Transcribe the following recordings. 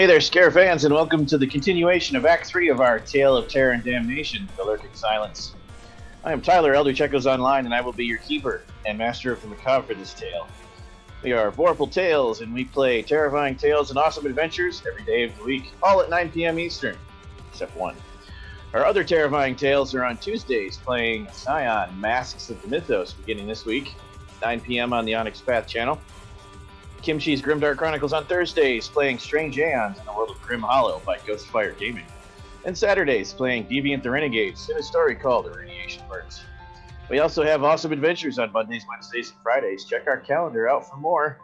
Hey there, Scare fans, and welcome to the continuation of Act 3 of our Tale of Terror and Damnation, The Lurking Silence. I am Tyler, Eldritch Echoes Online, and I will be your keeper and master of the macabre for this tale. We are Vorpal Tales, and we play terrifying tales and awesome adventures every day of the week, all at 9 p.m. Eastern, except one. Our other terrifying tales are on Tuesdays, playing Scion Masks of the Mythos, beginning this week, 9 p.m. on the Onyx Path channel. Kimchi's Grimdark Chronicles on Thursdays, playing Strange Aeons in the World of Grim Hollow by Ghostfire Gaming. And Saturdays, playing Deviant the Renegades in a story called Radiation Birds. We also have awesome adventures on Mondays, Wednesdays, and Fridays. Check our calendar out for more.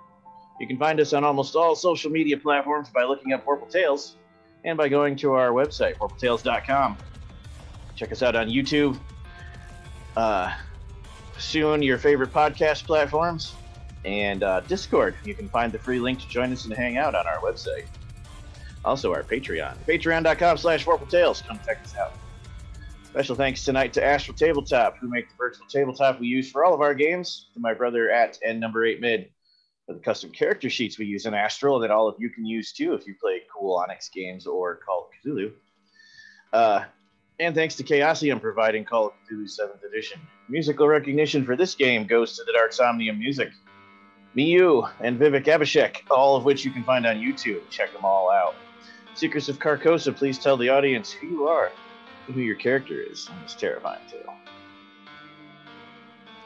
You can find us on almost all social media platforms by looking up Vorpal Tales and by going to our website, vorpaltales.com. Check us out on YouTube. Uh, soon, your favorite podcast platforms and uh, Discord. You can find the free link to join us and hang out on our website. Also, our Patreon, patreon.com slash Tales. Come check us out. Special thanks tonight to Astral Tabletop, who make the virtual tabletop we use for all of our games, to my brother at N number 8 mid for the custom character sheets we use in Astral that all of you can use too if you play cool Onyx games or Call of Cthulhu. Uh, and thanks to Chaosium providing Call of Cthulhu 7th Edition. Musical recognition for this game goes to the Dark Somnium Music. Myuu and Vivek Abhishek, all of which you can find on YouTube. Check them all out. Secrets of Carcosa, please tell the audience who you are and who your character is in this terrifying tale.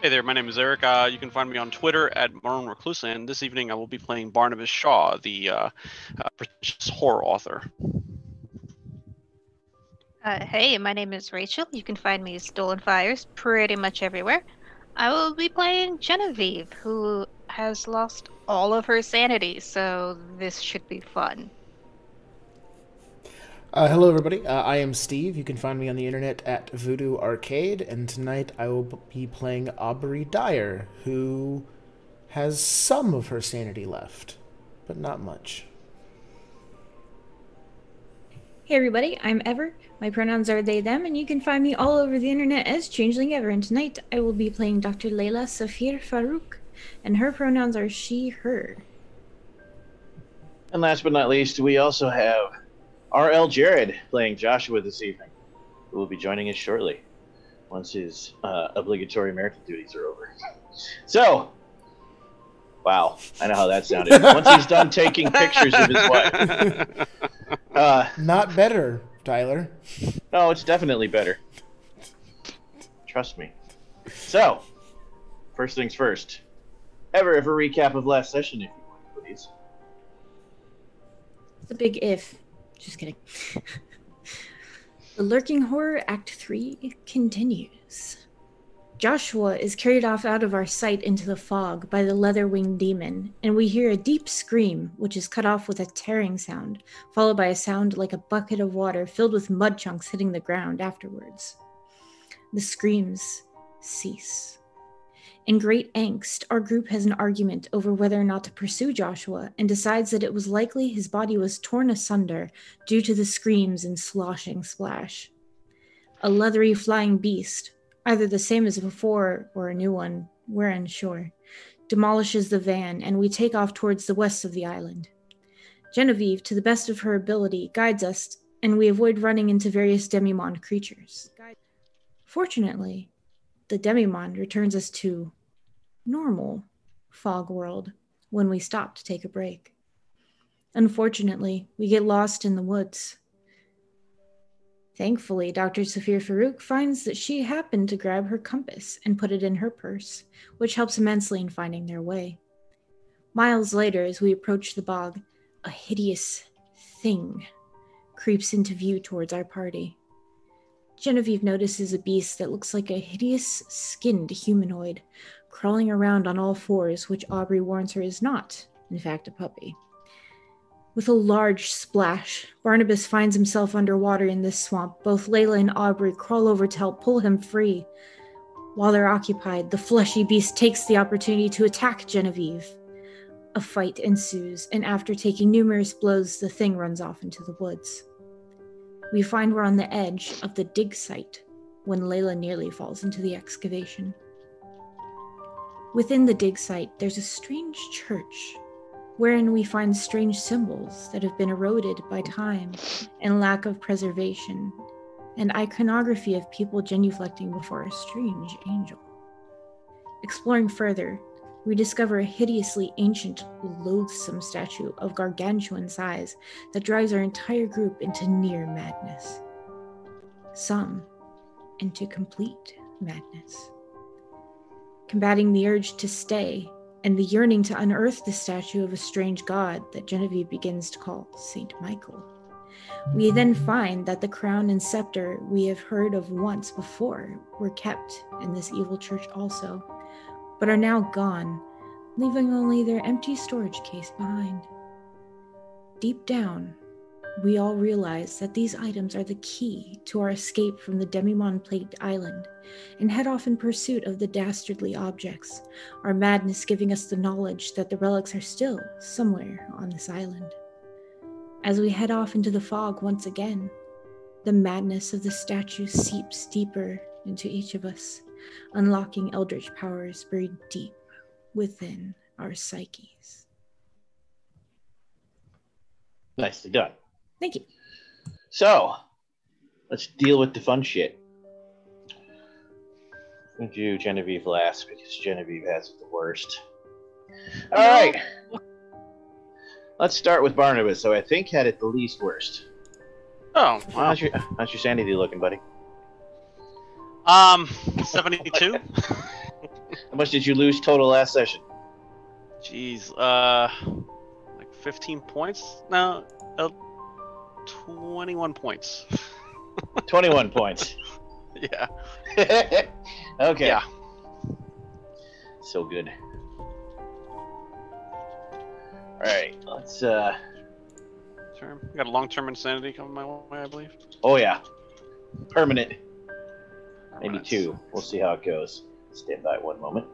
Hey there, my name is Eric. Uh, you can find me on Twitter at Marron Recluse, and this evening I will be playing Barnabas Shaw, the uh, uh, prestigious horror author. Uh, hey, my name is Rachel. You can find me Stolen Fires pretty much everywhere. I will be playing Genevieve, who has lost all of her sanity, so this should be fun. Uh, hello, everybody. Uh, I am Steve. You can find me on the internet at Voodoo Arcade, and tonight I will be playing Aubrey Dyer, who has some of her sanity left, but not much. Hey, everybody. I'm Ever. My pronouns are they, them, and you can find me all over the internet as Changeling Ever. And tonight I will be playing Dr. Layla Safir Farouk, and her pronouns are she, her. And last but not least, we also have R.L. Jared playing Joshua this evening, who will be joining us shortly once his uh, obligatory marital duties are over. So, wow, I know how that sounded. once he's done taking pictures of his wife. Uh, Not better, Tyler. no, it's definitely better. Trust me. So, first things first. Ever, ever recap of last session, if you want, please. It's a big if. Just kidding. the Lurking Horror Act 3 continues. Joshua is carried off out of our sight into the fog by the leather winged demon, and we hear a deep scream, which is cut off with a tearing sound, followed by a sound like a bucket of water filled with mud chunks hitting the ground afterwards. The screams cease. In great angst, our group has an argument over whether or not to pursue Joshua and decides that it was likely his body was torn asunder due to the screams and sloshing splash. A leathery flying beast, either the same as before or a new one, we're unsure, demolishes the van and we take off towards the west of the island. Genevieve, to the best of her ability, guides us and we avoid running into various Demimonde creatures. Fortunately, the Demimonde returns us to normal fog world when we stop to take a break. Unfortunately, we get lost in the woods. Thankfully, Dr. Safir Farouk finds that she happened to grab her compass and put it in her purse, which helps immensely in finding their way. Miles later, as we approach the bog, a hideous thing creeps into view towards our party. Genevieve notices a beast that looks like a hideous skinned humanoid crawling around on all fours, which Aubrey warns her is not, in fact, a puppy. With a large splash, Barnabas finds himself underwater in this swamp. Both Layla and Aubrey crawl over to help pull him free. While they're occupied, the fleshy beast takes the opportunity to attack Genevieve. A fight ensues, and after taking numerous blows, the thing runs off into the woods. We find we're on the edge of the dig site when Layla nearly falls into the excavation. Within the dig site, there's a strange church wherein we find strange symbols that have been eroded by time and lack of preservation, and iconography of people genuflecting before a strange angel. Exploring further, we discover a hideously ancient, loathsome statue of gargantuan size that drives our entire group into near madness. Some into complete madness. Combating the urge to stay and the yearning to unearth the statue of a strange god that Genevieve begins to call Saint Michael. We mm-hmm. then find that the crown and scepter we have heard of once before were kept in this evil church also, but are now gone, leaving only their empty storage case behind. Deep down, we all realize that these items are the key to our escape from the Demimonde plagued island and head off in pursuit of the dastardly objects, our madness giving us the knowledge that the relics are still somewhere on this island. As we head off into the fog once again, the madness of the statue seeps deeper into each of us, unlocking eldritch powers buried deep within our psyches. Nicely done. Thank you. So, let's deal with the fun shit. We'll do Genevieve last because Genevieve has it the worst. All right. Let's start with Barnabas, who I think had it the least worst. Oh, wow. How's your, how's your sanity looking, buddy? Um, 72. How much did you lose total last session? Jeez, uh, like 15 points? No, uh, 21 points. 21 points. Yeah. okay. Yeah. So good. All right, let's. uh Term. Got a long-term insanity coming my way, I believe. Oh yeah, permanent. Maybe Alright. two. We'll see how it goes. Stand by one moment.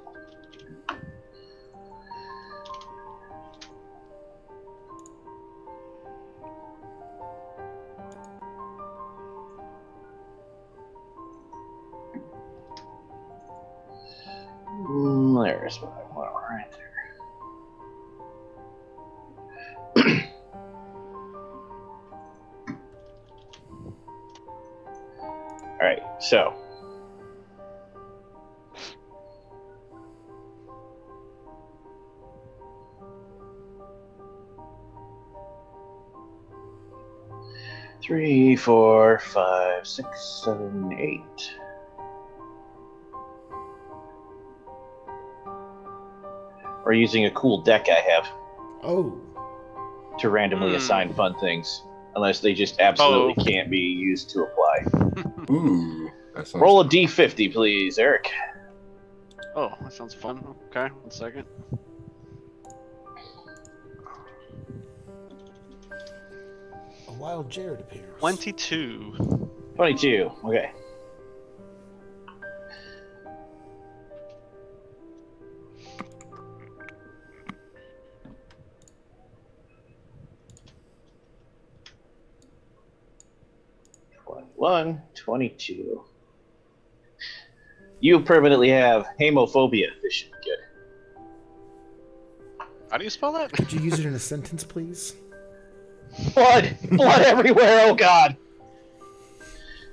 Four, five, six, seven, eight. Or using a cool deck I have Oh, to randomly Hmm. assign fun things, unless they just absolutely can't be used to apply. Ooh, Roll a d50, please, Eric. Oh, that sounds fun. Okay, one second. Wild Jared appears. 22. 22. Okay. Twenty-one, twenty-two. You permanently have hemophobia. This should be good. How do you spell that? Could you use it in a sentence, please? Blood! Blood everywhere! Oh god!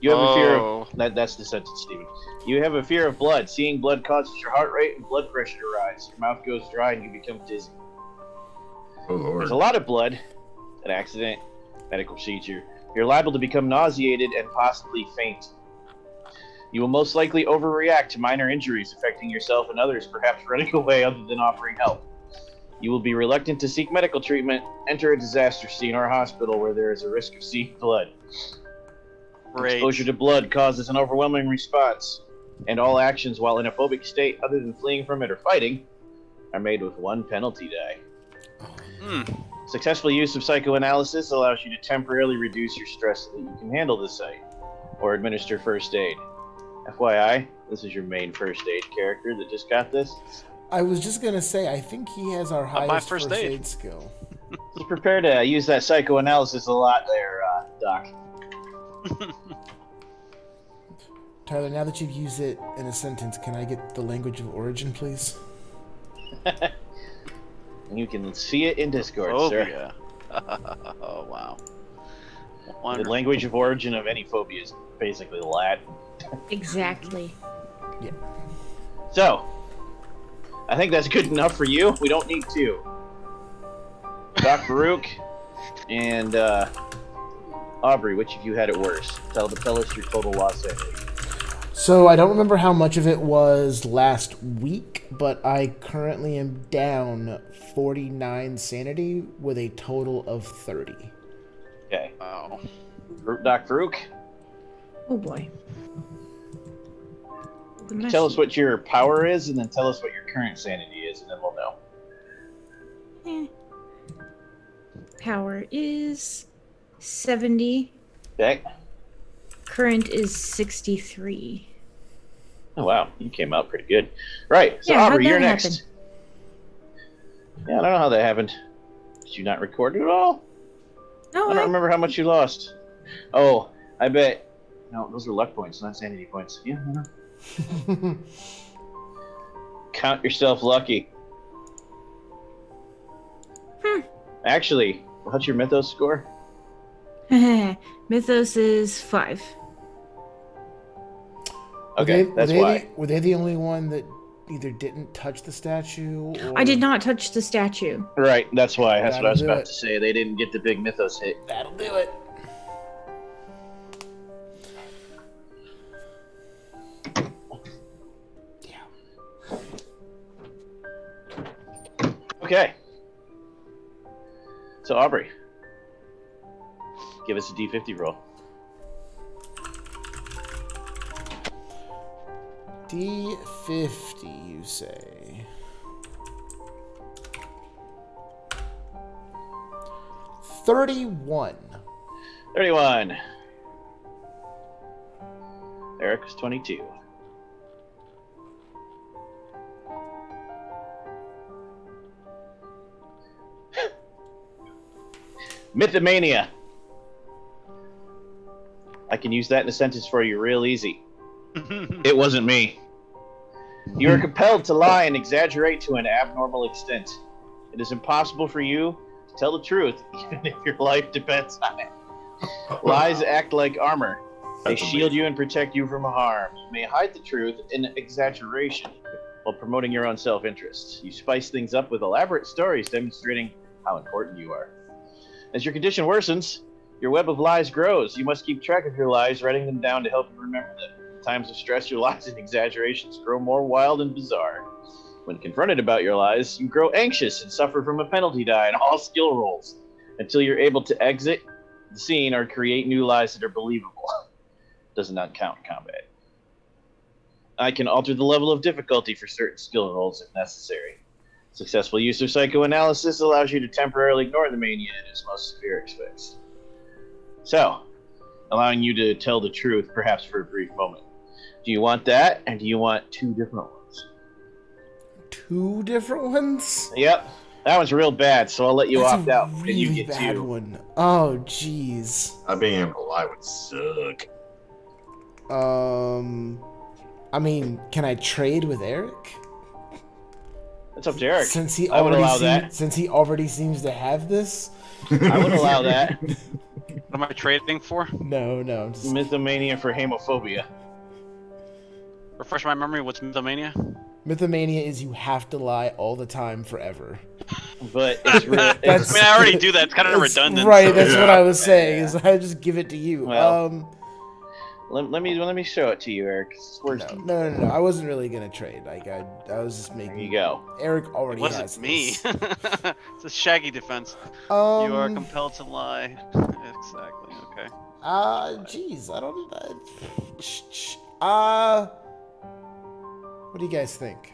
You have a fear of Oh. That, that's the sentence, Stephen. You have a fear of blood. Seeing blood causes your heart rate and blood pressure to rise. Your mouth goes dry and you become dizzy. Oh lord. There's a lot of blood, an accident, medical procedure. You're liable to become nauseated and possibly faint. You will most likely overreact to minor injuries affecting yourself and others, perhaps running away other than offering help. You will be reluctant to seek medical treatment, enter a disaster scene or hospital where there is a risk of seeing blood. Great. Exposure to blood causes an overwhelming response, and all actions while in a phobic state, other than fleeing from it or fighting, are made with one penalty die. Hmm. Successful use of psychoanalysis allows you to temporarily reduce your stress so that you can handle the site or administer first aid. FYI, this is your main first aid character that just got this. I was just gonna say, I think he has our my highest first first, aid. aid. skill. Just prepare to use that psychoanalysis a lot there, uh, Doc. Tyler, now that you've used it in a sentence, can I get the language of origin, please? You can see it in Discord, sir. Phobia. oh wow. The language of origin of any phobia is basically Latin. Exactly. Yeah. So, I think that's good enough for you. We don't need two. Doc Farouk and uh, Aubrey, which of you had it worse? Tell, tell us your total loss sanity. So I don't remember how much of it was last week, but I currently am down 49 sanity with a total of 30. Okay. Wow. Doc Farouk, Oh boy. Tell us what your power is, and then tell us what your current sanity is, and then we'll know. Eh. Power is 70. Okay. Current is 63. Oh wow, you came out pretty good. Right. So Yeah, Aubrey, you're next. Yeah, I don't know how that happened. Did you not record it at all? No, I don't I, remember how much you lost. Oh, I bet. No, those are luck points, not sanity points. Yeah, I know. Count yourself lucky. Hmm. Actually, what's your mythos score? Mythos is 5. Okay, were they, that's were they why. The, were they the only one that either didn't touch the statue? Or... I did not touch the statue. Right, that's why. That's what I was about it. to say. They didn't get the big mythos hit. That'll do it. Okay. So Aubrey, give us a D50 roll. D50, you say. Thirty-one. 31. Eric was 22. Mythomania. I can use that in a sentence for you real easy. It wasn't me. You are compelled to lie and exaggerate to an abnormal extent. It is impossible for you to tell the truth, even if your life depends on it. Lies act like armor. They shield you and protect you from harm. You may hide the truth in exaggeration while promoting your own self interest. You spice things up with elaborate stories demonstrating how important you are. As your condition worsens, your web of lies grows. You must keep track of your lies, writing them down to help you remember them. In times of stress, your lies and exaggerations grow more wild and bizarre. When confronted about your lies, you grow anxious and suffer from a penalty die in all skill rolls until you're able to exit the scene or create new lies that are believable. Does not count combat. I can alter the level of difficulty for certain skill rolls if necessary. Successful use of psychoanalysis allows you to temporarily ignore the mania in its most severe aspects. So, allowing you to tell the truth, perhaps for a brief moment. Do you want that, and do you want two different ones? Two different ones? Yep, that one's real bad, so I'll let you That's opt out, really and you get bad two. one. Oh, jeez. Not being able to lie would suck. Um, I mean, can I trade with Eric? That's up to Eric. Since he I would already allow seem- that. since he already seems to have this. I would allow that. What am I trading for? No, no. Just, Mythomania for hemophobia. Refresh my memory. What's Mythomania? Mythomania is you have to lie all the time forever. But it's real. I mean, I already do that. It's kind of That's- redundant. Right, so- that's what I was saying. Yeah. Is I just give it to you. Well, um, let, let me let me show it to you, Eric. It's no, worse. no, no, no. I wasn't really gonna trade. Like I, I was just There making. you go. Eric already has wasn't me. this. it's a shaggy defense. Um, you are compelled to lie. exactly. Okay. Uh, jeez, I don't. Uh, sh- sh- uh, what do you guys think?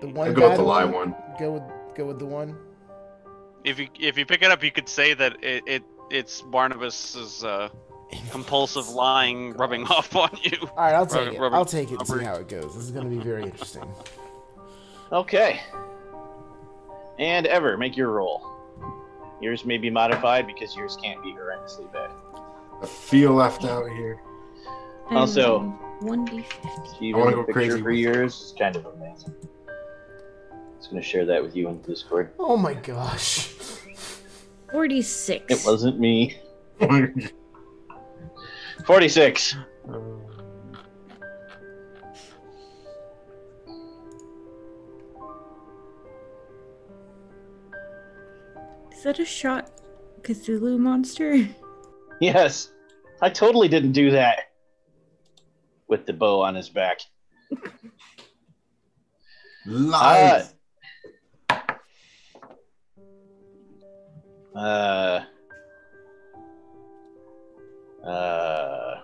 The one I'd go with the lie one. Go with go with the one. If you if you pick it up, you could say that it, it it's Barnabas's uh, compulsive lying rubbing off on you. All right, I'll take Rub- it. rubber- I'll take it and see how it goes. This is gonna be very interesting. Okay. And ever make your roll. Yours may be modified because yours can't be horrendously bad. I feel left out here. Also- one d fifty. Even wanna go crazy for yours is kind of amazing. Just gonna share that with you in Discord. Oh my gosh. 46. It wasn't me. 46. Is that a shot Cthulhu monster? Yes. I totally didn't do that. With the bow on his back. Lies. Uh. Uh. Uh,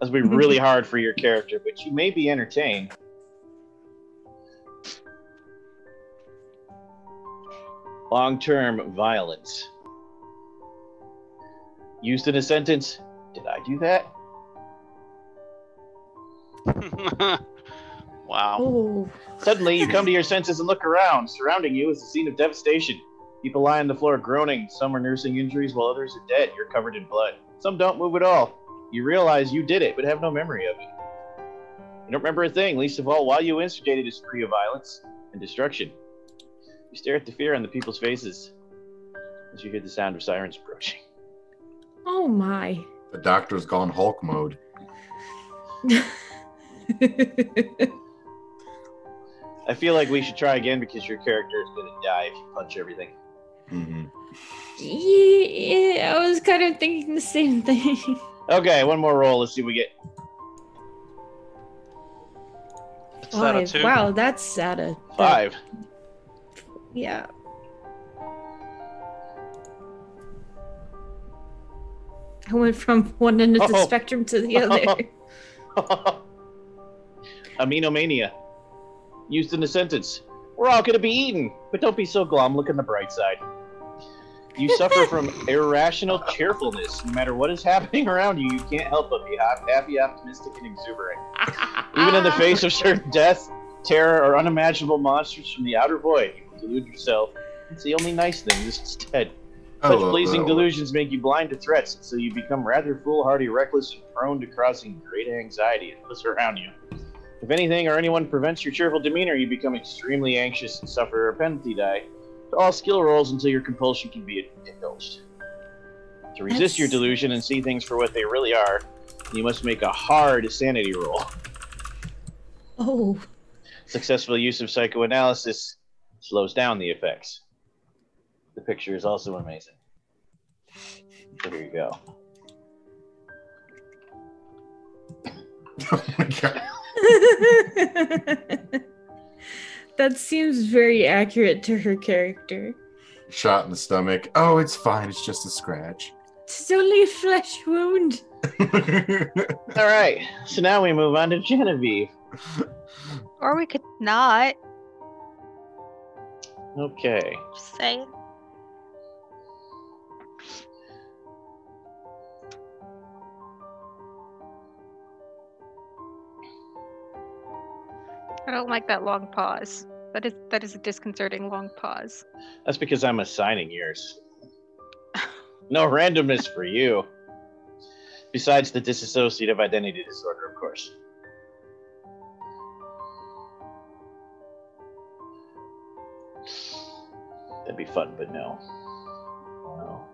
that's gonna be really hard for your character, but you may be entertained. Long term violence. Used in a sentence. Did I do that? wow. Oh, Suddenly, you come to your senses and look around. Surrounding you is a scene of devastation. People lie on the floor groaning. Some are nursing injuries while others are dead. You're covered in blood. Some don't move at all. You realize you did it, but have no memory of it. You don't remember a thing, least of all why you instigated a spree of violence and destruction. You stare at the fear on the people's faces as you hear the sound of sirens approaching. oh my. The doctor's gone Hulk mode. I feel like we should try again because your character is going to die if you punch everything. hmm yeah, I was kind of thinking the same thing. Okay, one more roll. Let's see what we get. Is that a Five. two? Wow, that's sad. that- Five. Yeah. I went from one end of the Oh. spectrum to the other. Amenomania. Used in a sentence. We're all gonna be eaten, but don't be so glum. Look on the bright side. You suffer from irrational cheerfulness. No matter what is happening around you, you can't help but be happy, optimistic, and exuberant. Even in the face of certain death, terror, or unimaginable monsters from the outer void, you delude yourself. It's the only nice thing instead. Such oh, pleasing hello. delusions make you blind to threats, so you become rather foolhardy, reckless, and prone to causing great anxiety in those around you. If anything or anyone prevents your cheerful demeanor, you become extremely anxious and suffer a penalty die all skill rolls until your compulsion can be indulged. To resist That's- your delusion and see things for what they really are, you must make a hard sanity roll. oh, Successful use of psychoanalysis slows down the effects. The picture is also amazing. So here you go. Oh my god. that seems very accurate to her character. Shot in the stomach. Oh, it's fine. It's just a scratch. It's only a flesh wound. All right, so now we move on to Genevieve. Or we could not. Okay. Just saying. I don't like that long pause. That is that is a disconcerting long pause. That's because I'm assigning yours. No randomness for you. Besides the dissociative identity disorder, of course. That'd be fun, but no. No. No.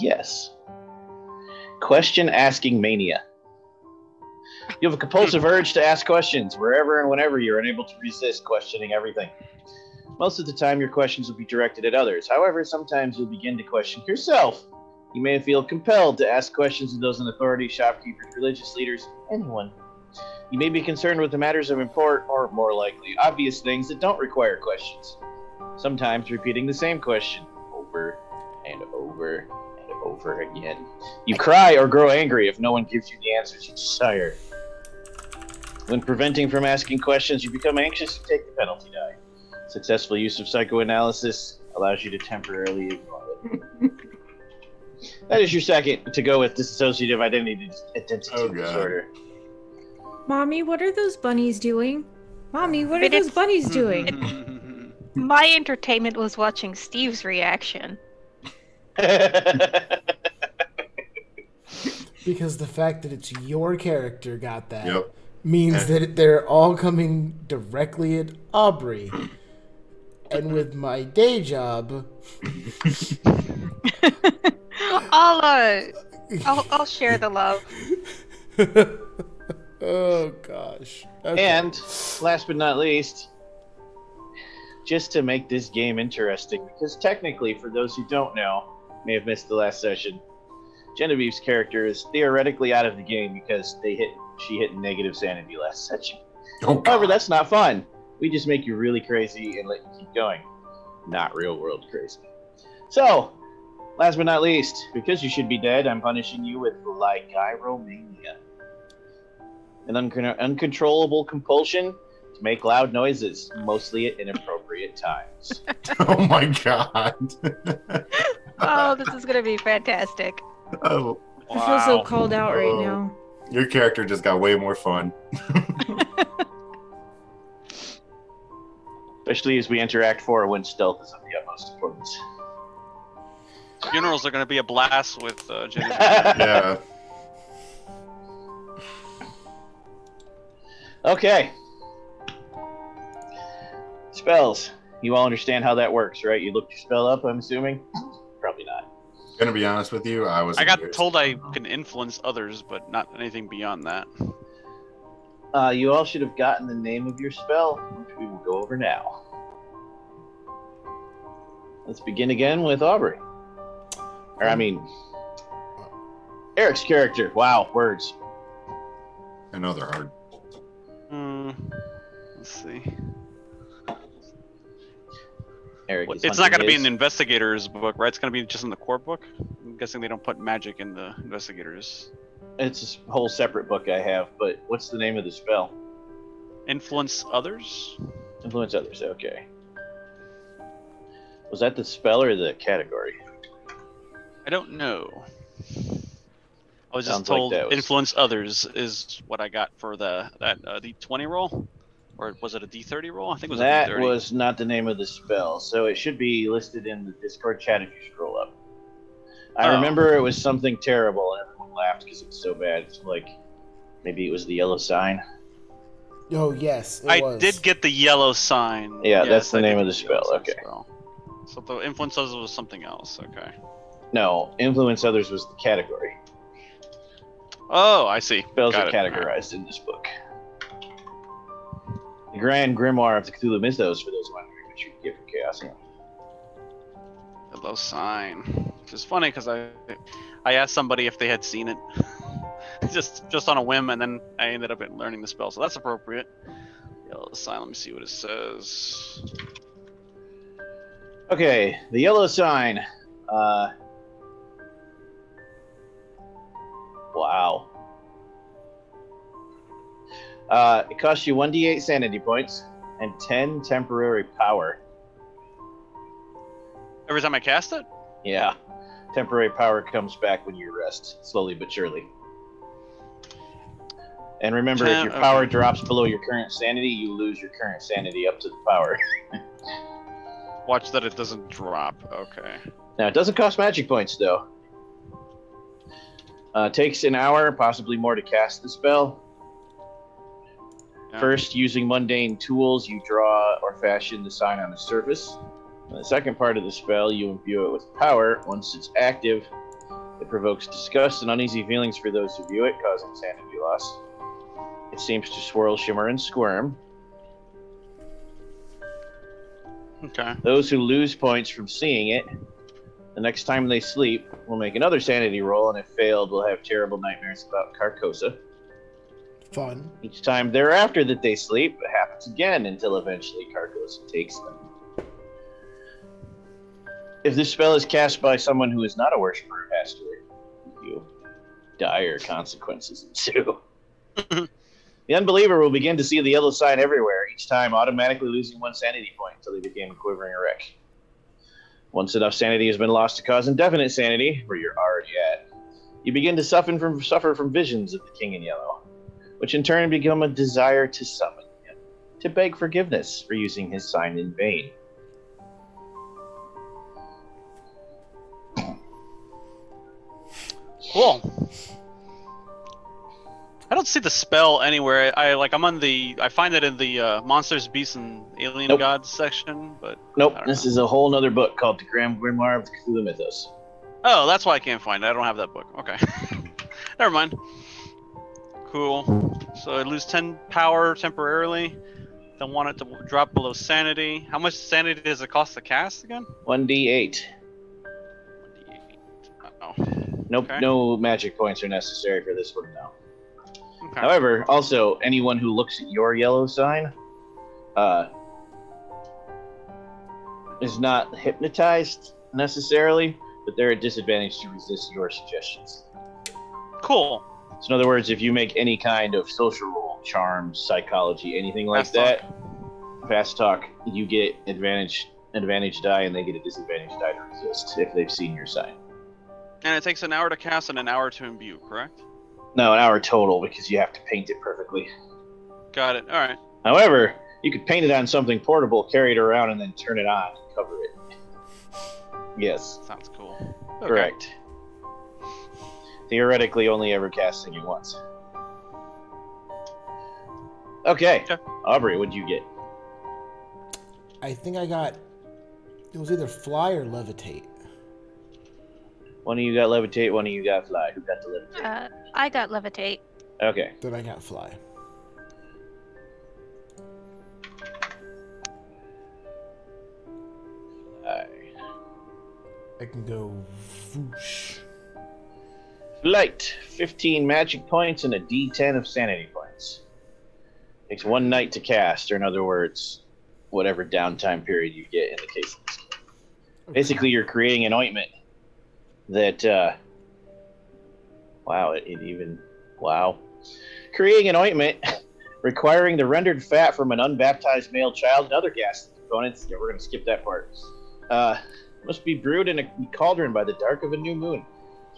Yes. Question asking mania. You have a compulsive urge to ask questions wherever and whenever you're unable to resist questioning everything. Most of the time, your questions will be directed at others. However, sometimes you'll begin to question yourself. You may feel compelled to ask questions of those in authority, shopkeepers, religious leaders, anyone. You may be concerned with the matters of import or, more likely, obvious things that don't require questions. Sometimes repeating the same question over and over over again. You cry or grow angry if no one gives you the answers you desire. When preventing from asking questions, you become anxious, you take the penalty die. Successful use of psychoanalysis allows you to temporarily ignore it. that is your second to go with dissociative identity, identity Oh, disorder. Mommy, what are those bunnies doing? Mommy, what are those bunnies doing? My entertainment was watching Steve's reaction. Because the fact that it's your character got that Yep. means that they're all coming directly at Aubrey. And with my day job, I'll uh, I'll, I'll share the love. oh gosh. Okay. And last but not least, just to make this game interesting, because technically, for those who don't know, may have missed the last session, Genevieve's character is theoretically out of the game because they hit she hit negative sanity last session. Oh, However, that's not fun. We just make you really crazy and let you keep going. Not real world crazy. So, last but not least, because you should be dead, I'm punishing you with Ligyromania. An uncon- uncontrollable compulsion to make loud noises, mostly at inappropriate times. oh my God. Oh, this is gonna be fantastic. oh, wow. I feel so Wow. called out right Oh. now. your character just got way more fun. Especially as we enter Act 4 when stealth is of the utmost importance. Funerals are going to be a blast with uh, Genevieve. Yeah. Okay. Spells. You all understand how that works, right? You looked your spell up, I'm assuming? Probably not. Gonna be honest with you, I was. I got told I can influence others, but not anything beyond that. Uh, you all should have gotten the name of your spell, which we will go over now. Let's begin again with Aubrey. Or, I mean, Eric's character. Wow, words. I know they're hard. Hmm. Let's see. Eric Well, It's not going to be in the investigator's book, right? It's going to be just in the core book. I'm guessing they don't put magic in the investigators. It's a whole separate book I have, but what's the name of the spell? Influence others. Influence others. Okay. Was that the spell or the category? I don't know. I was just Sounds like told that was- influence others is what I got for the that uh, D20 roll, or was it a D30 roll? I think it was that a D30. was not the name of the spell, so it should be listed in the Discord chat if you scroll up. I Oh. remember it was something terrible, and everyone laughed because it was so bad. It's like maybe it was the yellow sign. Oh yes, it I was. did get the yellow sign. Yeah, that's the I name of the spell, sign okay. spell. So the influence others was something else. Okay. No, influence others was the category. Oh, I see. Spells Got are it. categorized in this book. The Grand Grimoire of the Cthulhu Mythos, for those wondering, which you get from Chaos. Yellow sign. Which is funny because I I asked somebody if they had seen it, just just on a whim, and then I ended up in learning the spell, so that's appropriate. Yellow sign. Let me see what it says. Okay, the yellow sign. Uh, wow. Uh, it costs you 1d8 sanity points and 10 temporary power. Every time I cast it. Yeah. Temporary power comes back when you rest, slowly but surely. And remember, if your power okay. drops below your current sanity, you lose your current sanity up to the power. Watch that it doesn't drop. Okay. Now, it doesn't cost magic points, though. Uh, takes an hour, possibly more, to cast the spell. Yeah. First, using mundane tools, you draw or fashion the sign on the surface. In the second part of the spell, you imbue it with power. Once it's active, it provokes disgust and uneasy feelings for those who view it, causing sanity loss. It seems to swirl, shimmer, and squirm. Okay. Those who lose points from seeing it, the next time they sleep, will make another sanity roll, and if failed, will have terrible nightmares about Carcosa. Fun. Each time thereafter that they sleep, it happens again until eventually Carcosa takes them. If this spell is cast by someone who is not a worshiper of Hastur, you dire consequences ensue. the unbeliever will begin to see the yellow sign everywhere, each time automatically losing one sanity point until they became a quivering wreck. Once enough sanity has been lost to cause indefinite sanity, where you're already at, you begin to suffer from suffer from visions of the King in Yellow, which in turn become a desire to summon him, to beg forgiveness for using his sign in vain. Cool. I don't see the spell anywhere. I like I'm on the I find it in the uh, monsters, beasts, and alien Nope. gods section, but Nope, this know. is a whole nother book called The Grand Grimoire of the Cthulhu Mythos. oh, that's why I can't find it. I don't have that book. Okay, never mind. Cool. So I lose 10 power temporarily. Don't want it to drop below sanity. How much sanity does it cost to cast again? 1d8. Oh, Nope, Okay. no magic points are necessary for this one now. okay. However, also anyone who looks at your yellow sign, uh, is not hypnotized necessarily, but they're at disadvantage to resist your suggestions. Cool. So, in other words, if you make any kind of social rule, charms, psychology, anything like Fast that, talk. fast talk, you get advantage advantage die, and they get a disadvantage die to resist if they've seen your sign. And it takes an hour to cast and an hour to imbue, correct? No, an hour total because you have to paint it perfectly. Got it. All right. However, you could paint it on something portable, carry it around, and then turn it on cover it. Yes, Sounds cool. Okay. correct. Theoretically, only ever casting it once. Okay, Okay. Aubrey, what'd you get? I think I got. It was either fly or levitate. One of you got levitate, one of you got fly. Who got the levitate? Uh, I got levitate. Okay. Then I got fly. Fly. I can go whoosh. Flight. 15 magic points and a d10 of sanity points. Takes one night to cast, or in other words, whatever downtime period you get in the case of this game. Basically, you're creating an ointment that, uh, wow, it, it even, wow. Creating an ointment requiring the rendered fat from an unbaptized male child and other gas components. Yeah, we're going to skip that part. Uh, must be brewed in a cauldron by the dark of a new moon.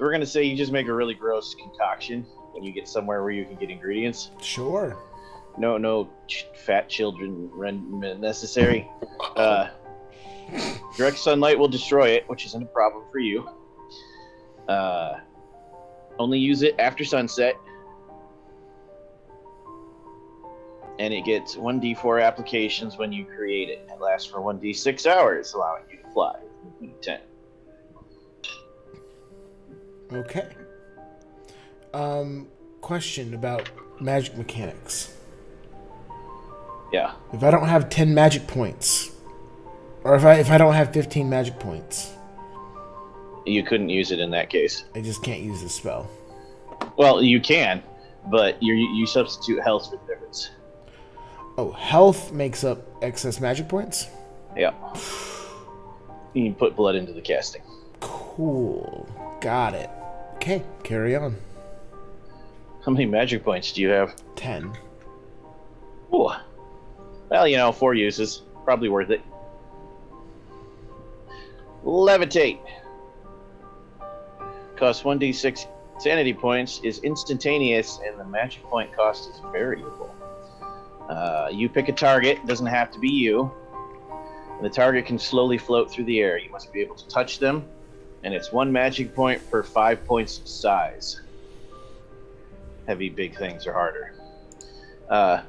So we're going to say you just make a really gross concoction when you get somewhere where you can get ingredients. Sure. No, no ch- fat children ren- necessary. Uh, direct sunlight will destroy it, which isn't a problem for you. Uh, only use it after sunset. And it gets 1d4 applications when you create it. It lasts for 1d6 hours, allowing you to fly. 10. Okay. Um, question about magic mechanics. Yeah. If I don't have ten magic points, or if I if I don't have fifteen magic points, You couldn't use it in that case. I just can't use the spell. Well, you can, but you you substitute health for the difference. Oh, health makes up excess magic points. Yeah. You can put blood into the casting. Cool. Got it. Okay, carry on. How many magic points do you have? Ten. Ooh. Well, you know, four uses. Probably worth it. Levitate. Costs 1d6 sanity points, is instantaneous, and the magic point cost is variable. Uh, you pick a target, doesn't have to be you. And the target can slowly float through the air. You must be able to touch them, and it's one magic point per five points of size. Heavy, big things are harder. Uh,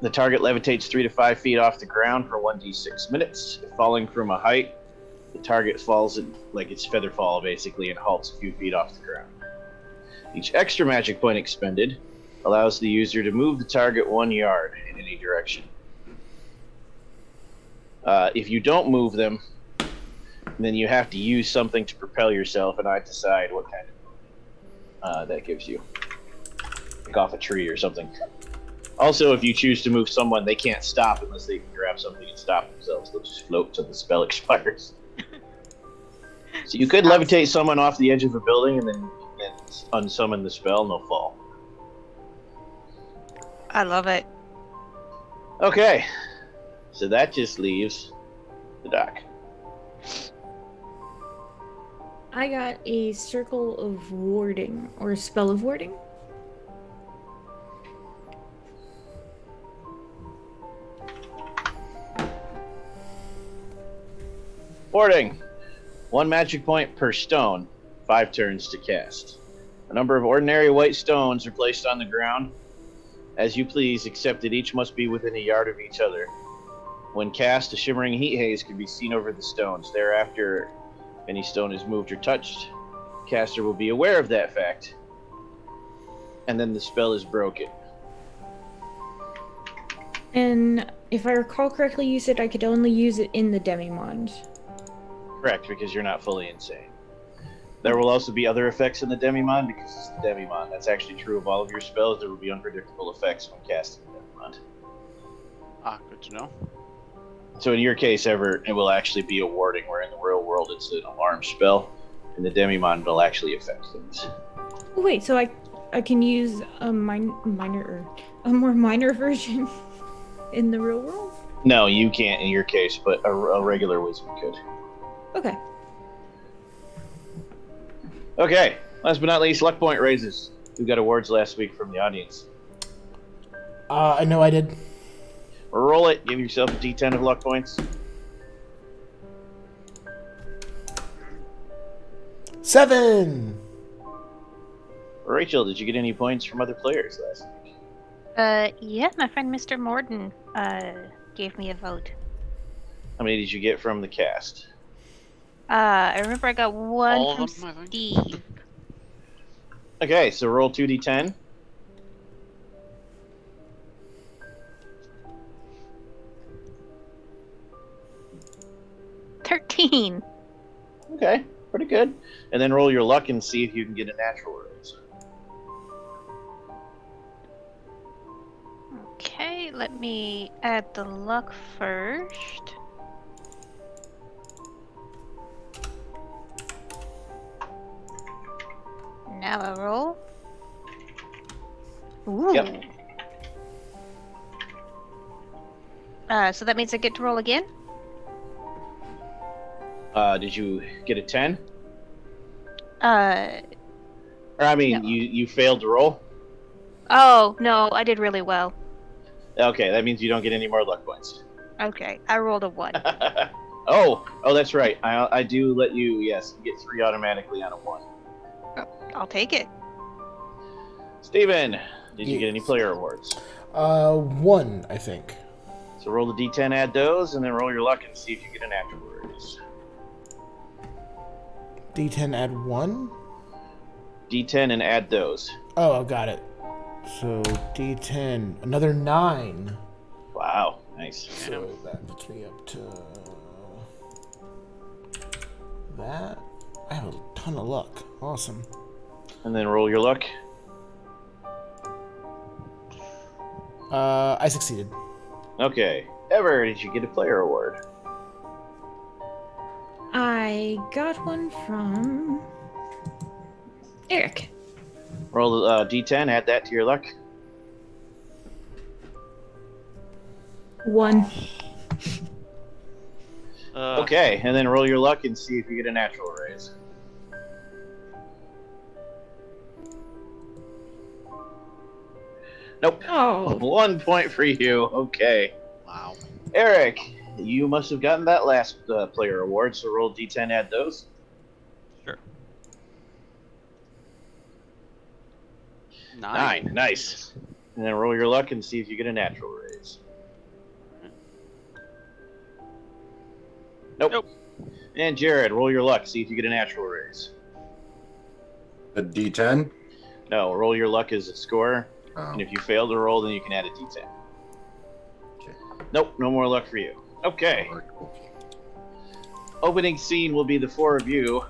the target levitates three to five feet off the ground for 1d6 minutes. If falling from a height, the target falls in, like it's feather fall basically and halts a few feet off the ground. Each extra magic point expended allows the user to move the target one yard in any direction. Uh, if you don't move them, then you have to use something to propel yourself, and I decide what kind of uh, that gives you. Like off a tree or something. Also, if you choose to move someone, they can't stop unless they can grab something and stop themselves. They'll just float till the spell expires. so you could levitate someone off the edge of a building and then and unsummon the spell, and they'll fall. I love it. Okay, so that just leaves the doc. I got a circle of warding or a spell of warding. Warding. One magic point per stone. Five turns to cast. A number of ordinary white stones are placed on the ground, as you please, except that each must be within a yard of each other. When cast, a shimmering heat haze can be seen over the stones. Thereafter, if any stone is moved or touched, the caster will be aware of that fact, and then the spell is broken. And if I recall correctly, you said I could only use it in the Demimonde. Correct, because you're not fully insane. There will also be other effects in the Demimonde because it's the Demimonde. That's actually true of all of your spells. There will be unpredictable effects when casting the Demimonde. Ah, good to know. So in your case, Ever, it will actually be a warding, where in the real world it's an alarm spell. and the Demimonde, it'll actually affect things. Oh, wait, so I I can use a min- minor or a more minor version in the real world? No, you can't in your case, but a, a regular wizard could. Okay. Okay, last but not least, luck point raises. Who got awards last week from the audience? Uh, I know I did. Roll it. Give yourself a D10 of luck points. Seven. Rachel, did you get any points from other players last week? Uh, yeah, my friend Mr. Morden uh gave me a vote. How many did you get from the cast? Uh, I remember I got one All from of them, Steve. Okay, so roll 2d10. Thirteen. Okay, pretty good. And then roll your luck and see if you can get a natural raise. Okay, let me add the luck first. Now I roll. Ooh. Yep. Uh, so that means I get to roll again? Uh, did you get a 10? Uh, Or I mean, No. you you failed to roll. oh, no, I did really well. Okay, that means you don't get any more luck points. Okay, I rolled a one. oh, oh, that's right. I I do let you. Yes, you get three automatically on a one. I'll take it. Steven, did you get any player awards? Uh, one, I think. So roll the d10, add those, and then roll your luck and see if you get an natural raise. D10 add one. D10 and add those. Oh, I got it. So D10, another nine. Wow, nice. So that puts me up to that. I have a ton of luck. Awesome. And then roll your luck. Uh, I succeeded. Okay. Ever, did you get a player award? I got one from Eric. Roll uh, d10, add that to your luck. One. Uh, Okay, and then roll your luck and see if you get a natural raise. Nope. Oh, One point for you. Okay. Wow. Eric, you must have gotten that last uh, player award, so roll d10, add those. Sure. Nine. Nice. And then roll your luck and see if you get a natural raise. Nope. Nope. And Jared, roll your luck, see if you get a natural raise. A D10. No, roll your luck as a score, Oh. and if you fail to roll, then you can add a d10. Okay. Nope, no more luck for you. Okay. Opening scene will be the four of you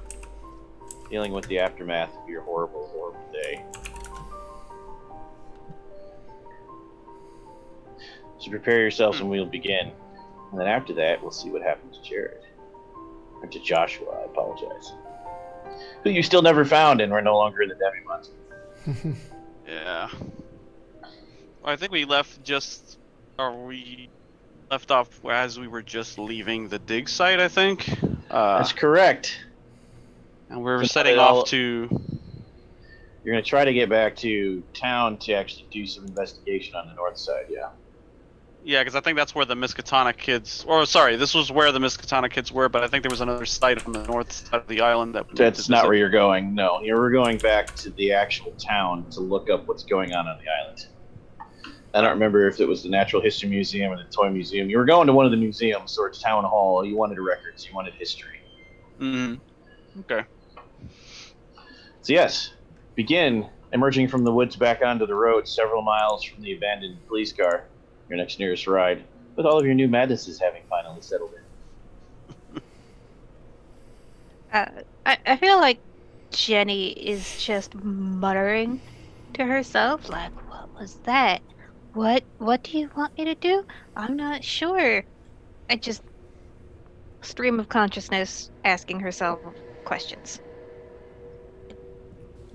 dealing with the aftermath of your horrible, horrible day. So prepare yourselves and hmm. we'll begin. And then after that, we'll see what happens to Jared. Or to Joshua, I apologize. Who you still never found and we're no longer in the Demimondes. Yeah. Well, I think we left just. Are we left off as we were just leaving the dig site, I think. Uh, That's correct. and we're Just setting it all- off to. You're going to try to get back to town to actually do some investigation on the north side, yeah. Yeah, because I think that's where the Miskatonic kids, or sorry, this was where the Miskatonic kids were, but I think there was another site on the north side of the island that. That's not where you're going. No, you were going back to the actual town to look up what's going on on the island. I don't remember if it was the Natural History Museum or the Toy Museum. You were going to one of the museums, or it's town hall. You wanted records. You wanted history. Mhm. Okay. So yes, begin emerging from the woods back onto the road, several miles from the abandoned police car. Your next nearest ride, with all of your new madnesses having finally settled in. Uh, I, I feel like Jenny is just muttering to herself, like, "What was that? What What do you want me to do? I'm not sure." I just stream of consciousness, asking herself questions.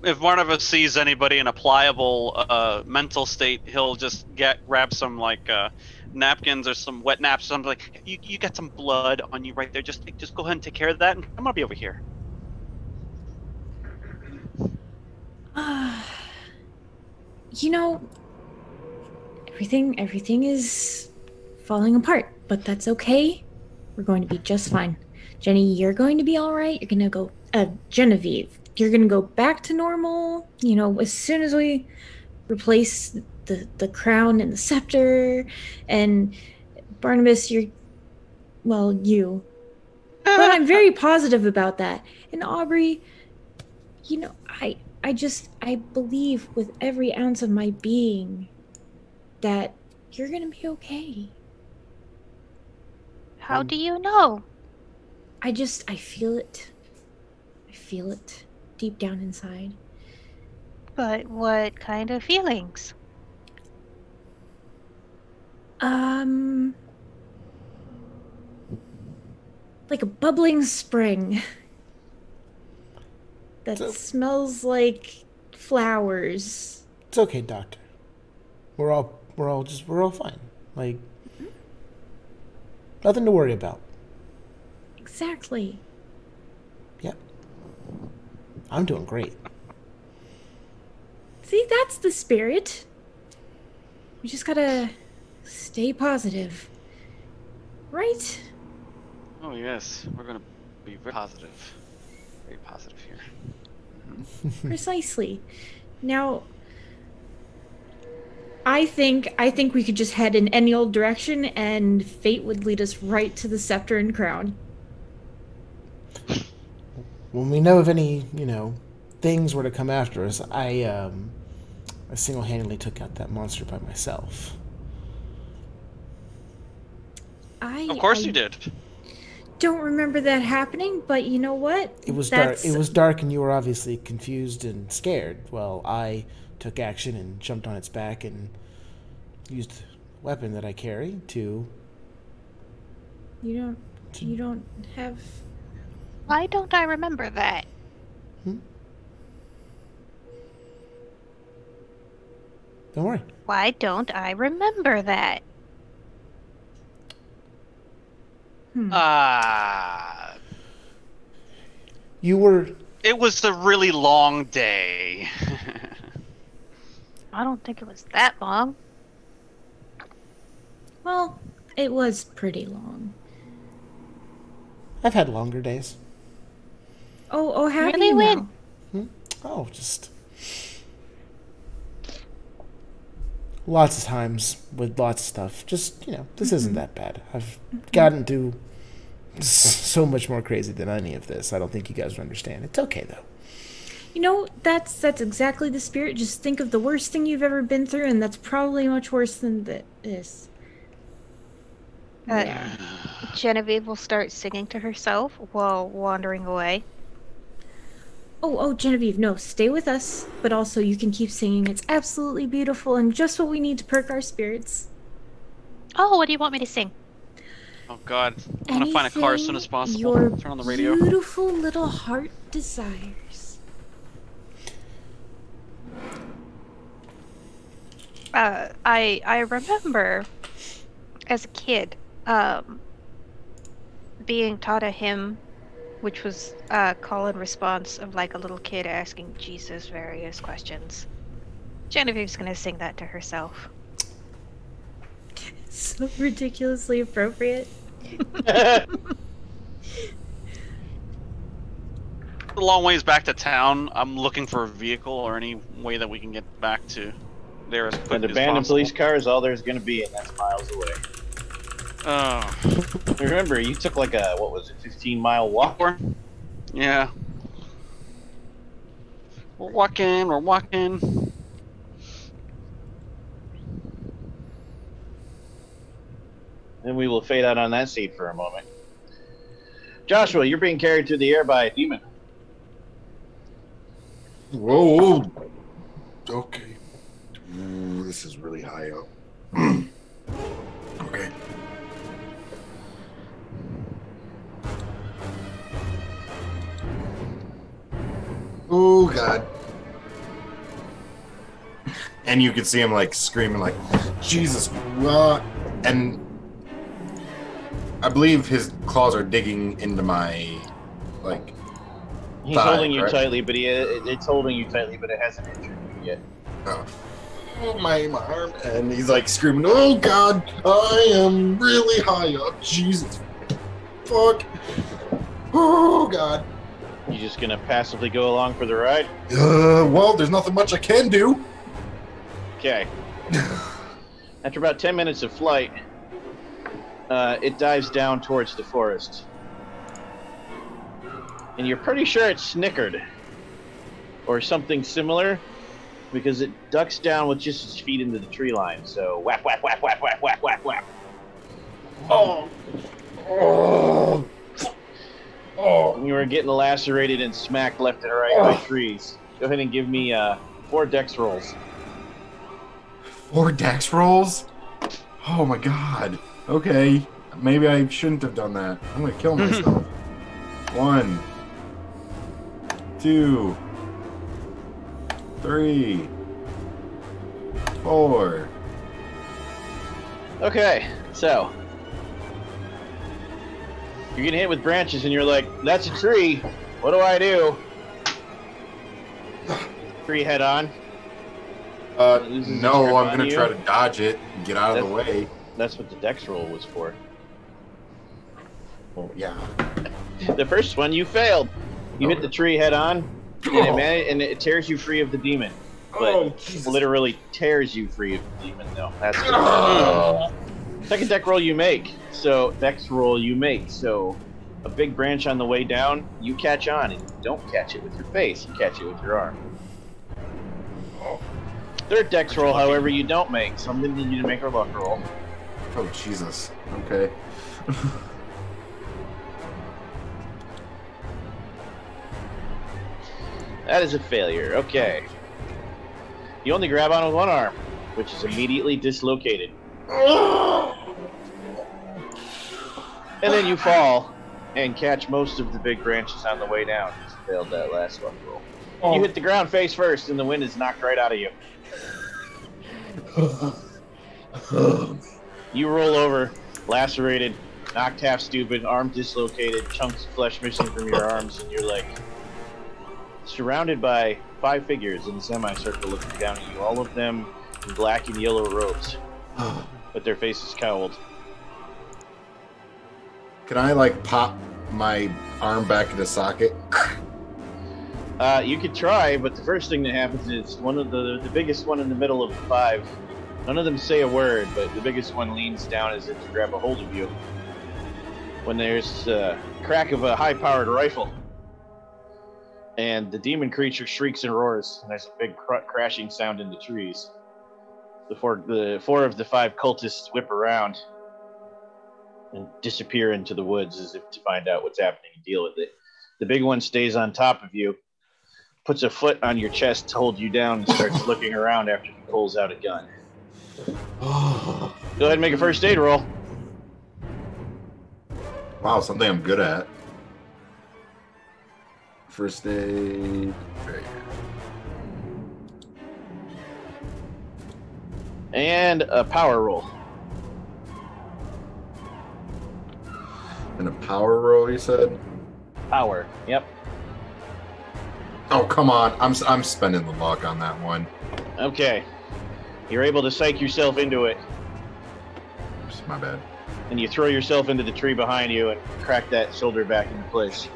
If one of us sees anybody in a pliable uh, mental state, he'll just get grab some like uh, napkins or some wet naps. Or something like you, you got some blood on you right there. Just just go ahead and take care of that, and I'm gonna be over here. Ah, you know, everything everything is falling apart, but that's okay. We're going to be just fine. Jenny, you're going to be all right. You're going to go uh Genevieve, you're going to go back to normal, you know, as soon as we replace the the crown and the scepter and Barnabas, you're well, you. But I'm very positive about that. And Aubrey, you know, I I just I believe with every ounce of my being that you're gonna be okay. How Um, do you know? I just I feel it. I feel it deep down inside. But what kind of feelings? Um like a bubbling spring that So- smells like flowers. It's okay, doctor. We're all we're all just we're all fine. Like nothing to worry about. Exactly. Yep. I'm doing great. See, that's the spirit. We just gotta stay positive. Right? Oh yes, we're gonna be very positive. Very positive here. Mm-hmm. Precisely. Now I think I think we could just head in any old direction and fate would lead us right to the scepter and crown. When we know of any, you know, things were to come after us, I um I single-handedly took out that monster by myself. I Of course I you did. Don't remember that happening, but you know what? It was That's- dark. It was dark, and you were obviously confused and scared. Well, I took action and jumped on its back and used the weapon that I carry to. You don't you don't have Why don't I remember that? Don't worry. Why don't I remember that? hmm. Ah, You were. it was a really long day. I don't think it was that long. well, it was pretty long. I've had longer days. Oh, oh, how do Really, you Win? know? Hmm? Oh, just lots of times with lots of stuff. Just you know, this isn't mm-hmm. that bad. I've gotten through s- so much more crazy than any of this. I don't think you guys would understand. It's okay though. You know, that's that's exactly the spirit. Just think of the worst thing you've ever been through, and that's probably much worse than th- this. Uh, yeah. Genevieve will start singing to herself while wandering away. Oh, oh, Genevieve, no, stay with us. But also, you can keep singing. It's absolutely beautiful and just what we need to perk our spirits. Oh, what do you want me to sing? oh God, I want to find a car as soon as possible. Your Turn on the radio. Beautiful little heart desires. Uh, I I remember as a kid, um, being taught a hymn, which was a call and response of like a little kid asking Jesus various questions. Genevieve's gonna sing that to herself. so ridiculously appropriate. a long ways back to town. I'm looking for a vehicle or any way that we can get back to there as quick and the as abandoned police car is all there's going to be, and that's miles away. Oh, Remember, you took like a what was it, 15 mile walk? yeah. We're walking. We're walking. Then we will fade out on that seat for a moment. Joshua, you're being carried through the air by a demon. Whoa, whoa. Okay. Ooh, this is really high up. okay. Oh God. And you can see him like screaming like, Jesus, what? And I believe his claws are digging into my like He's Thigh, holding you right? tightly, but he, it's holding you tightly, but it hasn't injured you yet. oh, my, my arm, and he's like screaming, "Oh God, I am really high up, Jesus, fuck, oh God." You just gonna passively go along for the ride? Uh, well, there's nothing much I can do. Okay. After about 10 minutes of flight, uh, it dives down towards the forest. And you're pretty sure it's snickered. Or something similar. Because it ducks down with just its feet into the tree line. So whack, whack, whack, whack, whack, whack, whack, whack. Oh, oh, oh. You were getting lacerated and smacked left and right by trees. Go ahead and give me uh, four dex rolls. Four dex rolls. Oh my God. Okay, maybe I shouldn't have done that. I'm gonna kill myself. One, two, three, four. Okay, so you're getting hit with branches, and you're like, "That's a tree. What do I do?" Tree head on. Uh, It loses its no, I'm gonna you. try to dodge it and get out of the way. That's what the dex roll was for. Oh, yeah. The first one you failed. You hit the tree head on, and it, oh. man- and it tears you free of the demon. But Oh, Jesus. literally tears you free of the demon. No, that's Oh. second deck roll you make. So dex roll you make. So a big branch on the way down, you catch on, and you don't catch it with your face. You catch it with your arm. Third dex roll, however, you don't make. So I'm gonna need you to make a luck roll. Oh, Jesus. Okay. That is a failure. Okay. You only grab on with one arm, which is immediately dislocated. And then you fall and catch most of the big branches on the way down. Just failed that last one roll. You oh. hit the ground face first, and the wind is knocked right out of you. You roll over, lacerated, knocked half stupid, arm dislocated, chunks of flesh missing from your arms, and you're like surrounded by five figures in a semicircle looking down at you, all of them in black and yellow robes, but their faces cowled. Can I like pop my arm back in the socket? Uh, you could try, but the first thing that happens is one of the the biggest one in the middle of the five. None of them say a word, but the biggest one leans down as if to grab a hold of you. When there's a crack of a high-powered rifle, and the demon creature shrieks and roars, and there's a big cr- crashing sound in the trees. The four the four of the five cultists whip around and disappear into the woods as if to find out what's happening and deal with it. The big one stays on top of you, puts a foot on your chest to hold you down, and starts looking around after he pulls out a gun. Go ahead and make a first aid roll. Wow, something I'm good at. First aid. And a power roll. And a power roll, you said? Power. Yep. Oh, come on. I'm, I'm spending the luck on that one. Okay. You're able to psych yourself into it. My bad. And you throw yourself into the tree behind you and crack that shoulder back into place.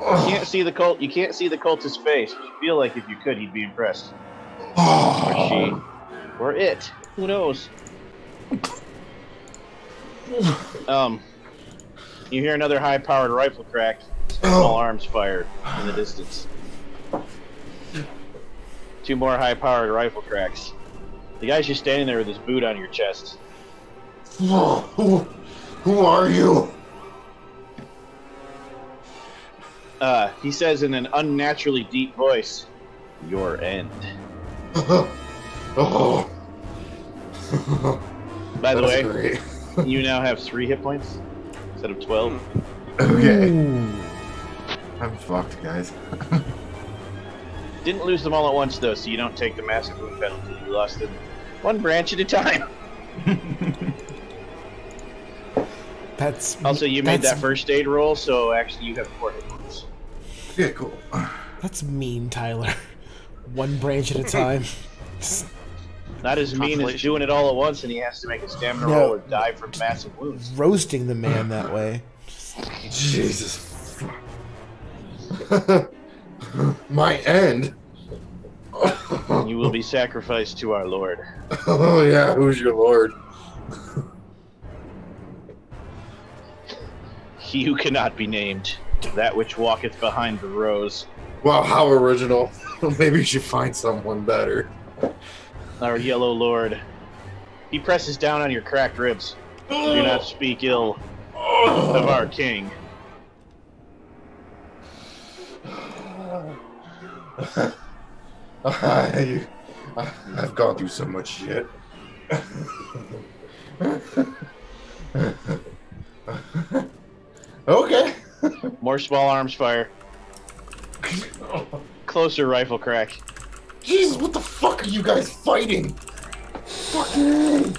You can't see the cult. You can't see the cultist's face. But you feel like if you could, he'd be impressed. Or she, or it. Who knows? Um, you hear another high-powered rifle crack. Small arms fired in the distance. Two more high-powered rifle cracks. The guy's just standing there with his boot on your chest. Who, who are you? Uh, he says in an unnaturally deep voice, "Your end." Oh. By the way, great. you now have three hit points instead of twelve. Okay. Ooh. I'm fucked, guys. Didn't lose them all at once though, so you don't take the massive wound penalty. You lost them one branch at a time. That's Also, you made that first aid roll, so actually you have four hit points. Yeah, cool. That's mean, Tyler. One branch at a time. Not as mean as doing it all at once, and he has to make a stamina No. roll or die from massive wounds. Roasting the man that way. Jesus. My end. You will be sacrificed to our Lord. Oh yeah, who's your lord? He who cannot be named, that which walketh behind the rose. Wow, how original. Maybe you should find someone better. Our yellow lord. He presses down on your cracked ribs. Do not speak ill of our king. I, I've gone through so much shit. okay. More small arms fire. Closer rifle crack. Jesus, what the fuck are you guys fighting? Fucking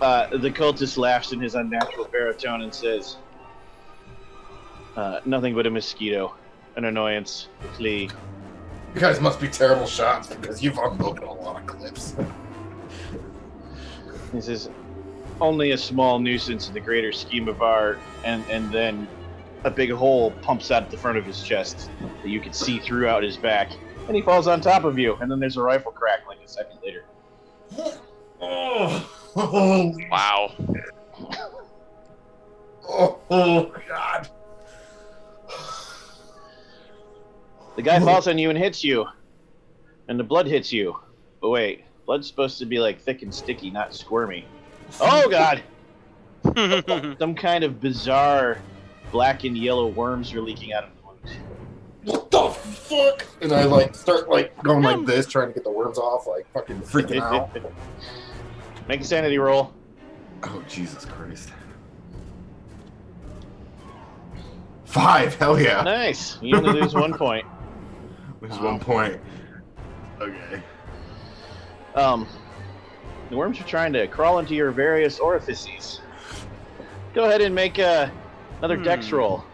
Uh, the cultist laughs in his unnatural baritone and says, uh, "Nothing but a mosquito, an annoyance, a flea." You guys must be terrible shots because you've unloaded a lot of clips. this is "Only a small nuisance in the greater scheme of our." And and then a big hole pumps out at the front of his chest that you can see throughout his back, and he falls on top of you. And then there's a rifle crack like a second later. Oh, oh, Wow. oh, oh God. The guy falls on you and hits you, and the blood hits you. But wait, blood's supposed to be like thick and sticky, not squirmy. Oh God! Some kind of bizarre black and yellow worms are leaking out of the wound. What the fuck? And I like start like going like this, trying to get the worms off, like fucking freaking out. Make a sanity roll. Oh Jesus Christ. Five, hell yeah. Nice. You only lose one point. There's one point. Okay. Um, the worms are trying to crawl into your various orifices. Go ahead and make uh, another dex Hmm. roll.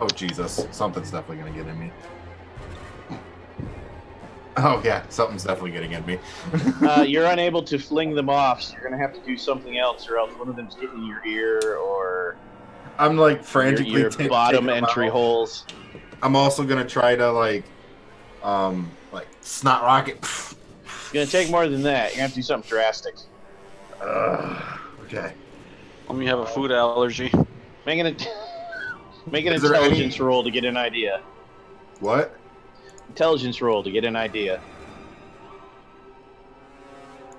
Oh Jesus, something's definitely gonna get in me. Oh yeah, something's definitely getting in me. Uh, you're unable to fling them off, so you're gonna have to do something else, or else one of them's getting in your ear or I'm like your, frantically your ta- bottom entry out. holes. I'm also gonna try to like, um, like snot rocket. It's gonna take more than that. You're gonna have to do something drastic. Uh, okay. Let me have a food allergy. Make an make an Is there any- intelligence roll to get an idea. What? Intelligence roll to get an idea.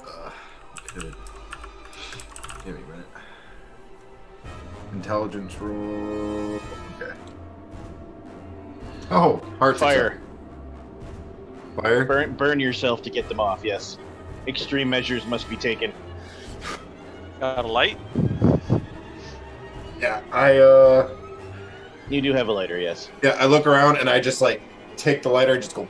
Uh, good. Give me a minute. Intelligence roll. Okay. Oh, heart Fire. Attack. Fire. Burn burn yourself to get them off. Yes. Extreme measures must be taken. Got a light? Yeah, I uh, You do have a lighter, yes. yeah, I look around and I just like take the lighter, and just go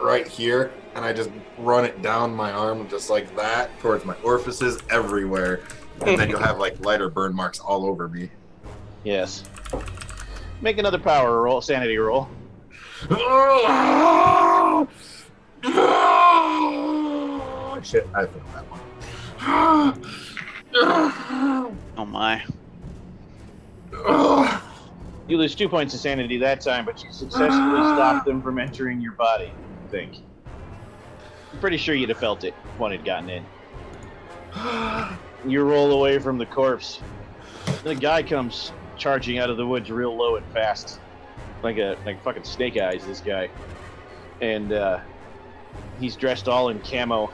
right here, and I just run it down my arm just like that towards my orifices everywhere, and then you'll have like lighter burn marks all over me. Yes. Make another power roll, sanity roll. shit, I failed that one. Oh my. You lose two points of sanity that time, but you successfully stopped them from entering your body. I think. I'm pretty sure you'd have felt it if one had gotten in. You roll away from the corpse. The guy comes charging out of the woods real low and fast, like a like fucking snake eyes. This guy, and uh, he's dressed all in camo,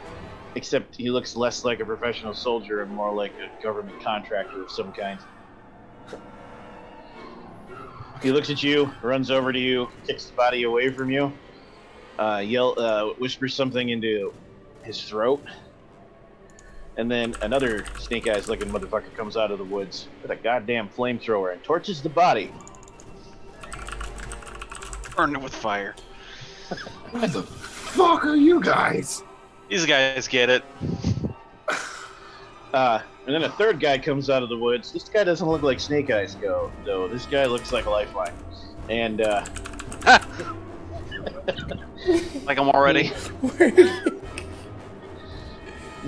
except he looks less like a professional soldier and more like a government contractor of some kind. He looks at you, runs over to you, kicks the body away from you, uh, yell, uh, whispers something into his throat, and then another snake eyes looking motherfucker comes out of the woods with a goddamn flamethrower and torches the body. Burn it with fire. What the fuck are you guys? These guys get it. Uh, and then a third guy comes out of the woods. This guy doesn't look like Snake Eyes go, though. This guy looks like a lifeline. And uh, Like I'm already.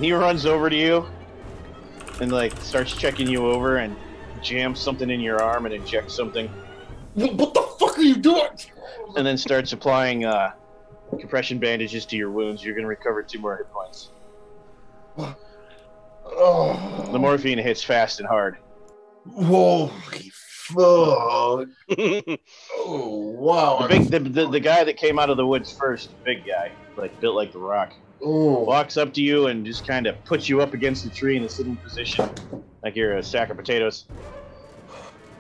he runs over to you and like starts checking you over and jams something in your arm and injects something, What what the fuck are you doing? and then starts applying uh, compression bandages to your wounds. You're gonna recover two more hit points. Oh, The morphine hits fast and hard. Holy fuck. Oh, wow. The big, the, the, the guy that came out of the woods first, big guy, like built like the rock, Oh, walks up to you and just kind of puts you up against the tree in a sitting position, like you're a sack of potatoes,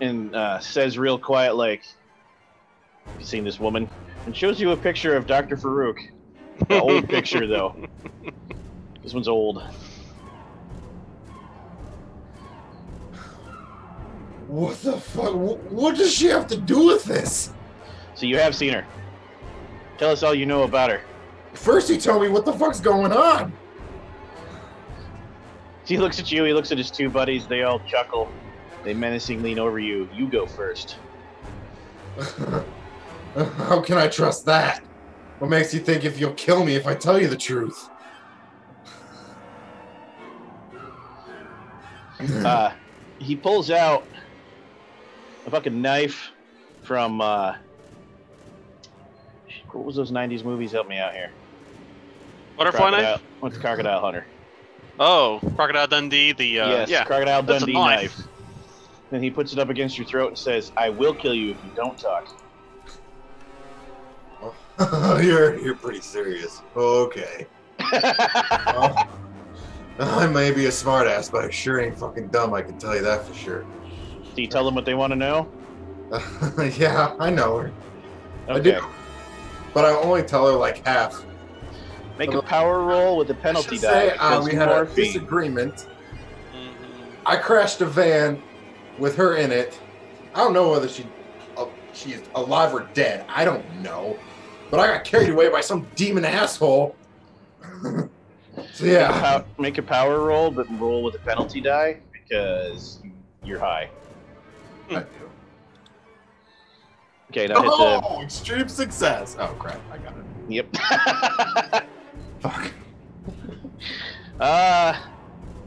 and uh, says real quiet, like, "Have you seen this woman?" And shows you a picture of Dr. Farouk. The old picture, though. This one's old. what the fuck? What, what does she have to do with this? So you have seen her. Tell us all you know about her. First, you tell me what the fuck's going on. He looks at you. He looks at his two buddies. They all chuckle. They menacingly lean over you. You go first. How can I trust that? What makes you think if you'll kill me if I tell you the truth? uh, he pulls out a fucking knife from uh, what was those '90s movies? Help me out here. Butterfly Crocodile- knife. What's Crocodile Hunter? Oh, Crocodile Dundee. The uh, yes, yeah. Crocodile Dundee knife. knife. Then he puts it up against your throat and says, "I will kill you if you don't talk." you're you're pretty serious. Okay. Well, I may be a smartass, but I sure ain't fucking dumb. I can tell you that for sure. Do you tell them what they want to know? yeah, I know her. I do. But I only tell her like half. Make a power roll with a penalty die. say, uh, we had a disagreement. Mhm. I crashed a van with her in it. I don't know whether she uh, she's alive or dead. I don't know. But I got carried away by some demon asshole. so Make a yeah. pow- make a power roll, but roll with a penalty die because you're high. I do. Okay, now hit the. Oh, extreme success. Oh crap, I got it. Yep. Fuck. uh,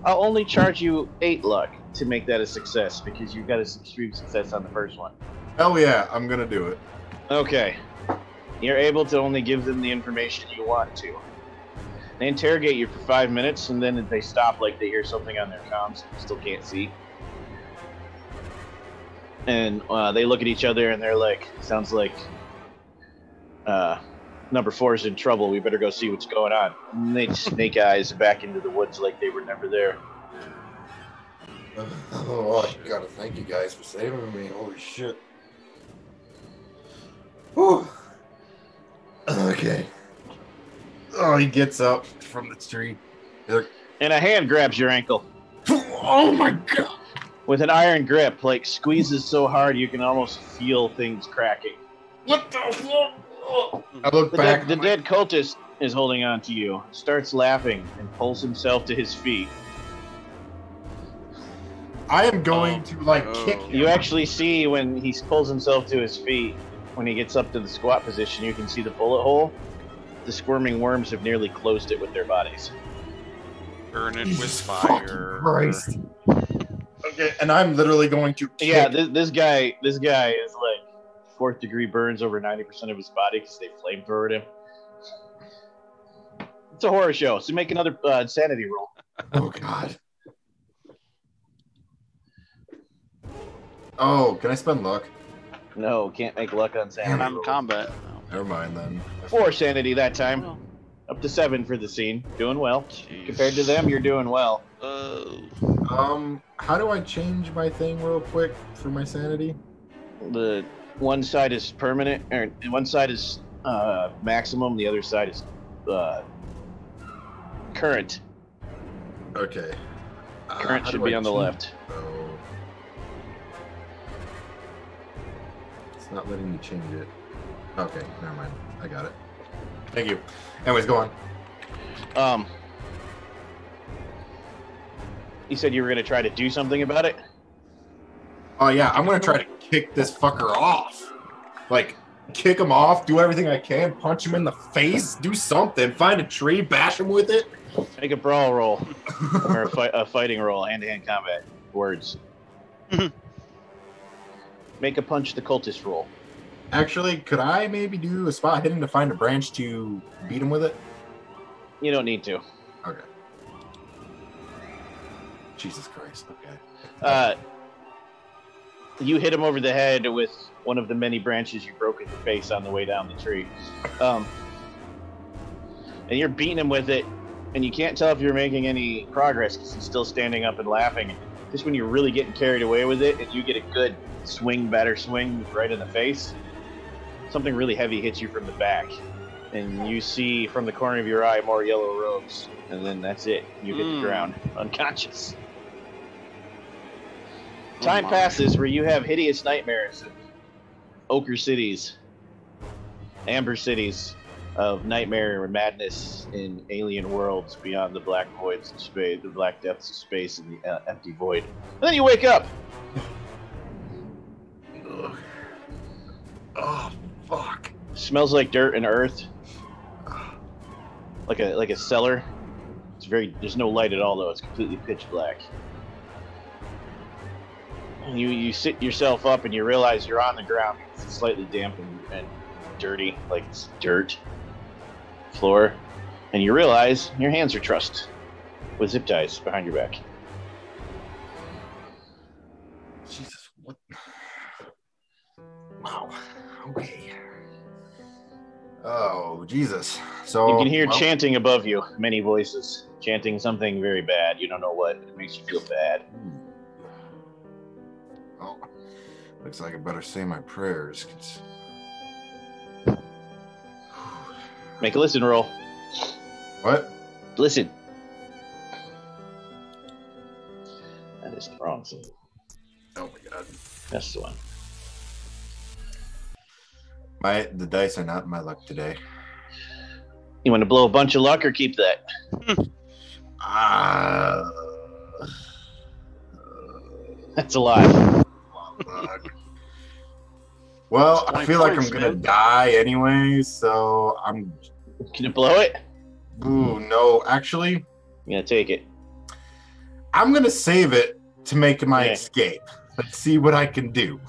I'll only charge you eight luck to make that a success because you got a extreme success on the first one. Hell yeah, I'm gonna do it. Okay. You're able to only give them the information you want to. They interrogate you for five minutes and then they stop like they hear something on their comms. Still can't see. And uh, they look at each other and they're like, sounds like uh, number four is in trouble. We better go see what's going on. And they snake eyes back into the woods like they were never there. Oh, I gotta thank you guys for saving me. Holy shit. Whew. Oh, he gets up from the tree. And a hand grabs your ankle Oh my god. with an iron grip, like squeezes so hard you can almost feel things cracking. What the fuck? I look The, back. dead, the dead cultist is holding on to you, starts laughing, and pulls himself to his feet. I am going oh, to like Oh. kick him. You actually see when he pulls himself to his feet, when he gets up to the squat position, you can see the bullet hole. The squirming worms have nearly closed it with their bodies. Burn it with Jesus fucking fire. Christ. Okay, and I'm literally going to kick. Yeah, this, this guy, this guy is like fourth degree burns over ninety percent of his body because they flamethrowered him. It's a horror show, so make another uh, insanity roll. Oh god. Oh, can I spend luck? No, can't make luck on sanity. I'm in rolls. combat. Never mind then. Four sanity that time, Oh, up to seven for the scene. Doing well jeez. compared to them. You're doing well. Oh. Um, how do I change my thing real quick for my sanity? The one side is permanent, or one side is uh, maximum. The other side is uh, current. Okay. Uh, Current should be I on the change- left. Oh. It's not letting me change it. Okay, never mind. I got it. Thank you. Anyways, go on. Um, you said you were going to try to do something about it. Oh yeah, I'm gonna try to kick this fucker off. Like, kick him off, do everything I can, punch him in the face, do something, find a tree, bash him with it. Make a brawl roll or a, fight, a fighting roll, hand-to-hand combat. Words. Make a punch the cultist roll. Actually, could I maybe do a spot hidden to find a branch to beat him with it? You don't need to. Okay. Jesus Christ. Okay. Uh, you hit him over the head with one of the many branches you broke in the face on the way down the tree. Um, and you're beating him with it, and you can't tell if you're making any progress because he's still standing up and laughing. Just when you're really getting carried away with it, and you get a good swing, batter swing right in the face, something really heavy hits you from the back. And you see from the corner of your eye more yellow robes, and then that's it. You hit Mm. the ground, unconscious. Oh Time my. passes where you have hideous nightmares of ochre cities, amber cities of nightmare and madness in alien worlds beyond the black voids of space, the black depths of space, and the uh, empty void. And then you wake up. Ugh. Oh, fuck. Smells like dirt and earth, like a like a cellar. It's very. There's no light at all though. It's completely pitch black. And you you sit yourself up and you realize you're on the ground. It's slightly damp and, and dirty, like it's dirt floor, and you realize your hands are trussed with zip ties behind your back. Jesus, what? Wow. Okay. Oh, Jesus. So You can hear well, chanting above you, many voices chanting something very bad. You don't know what. It makes you feel bad. Hmm. Oh, looks like I better say my prayers. Make a listen roll. What? Listen. That is the wrong thing. Oh my god. That's the one. My the dice are not my luck today. You want to blow a bunch of luck or keep that? Ah. That's a lot. well, I feel like I'm gonna man. die anyway, so I'm. Can you blow it? Ooh, no. Actually, I'm gonna take it. I'm gonna save it to make my Okay. escape. Let's see what I can do.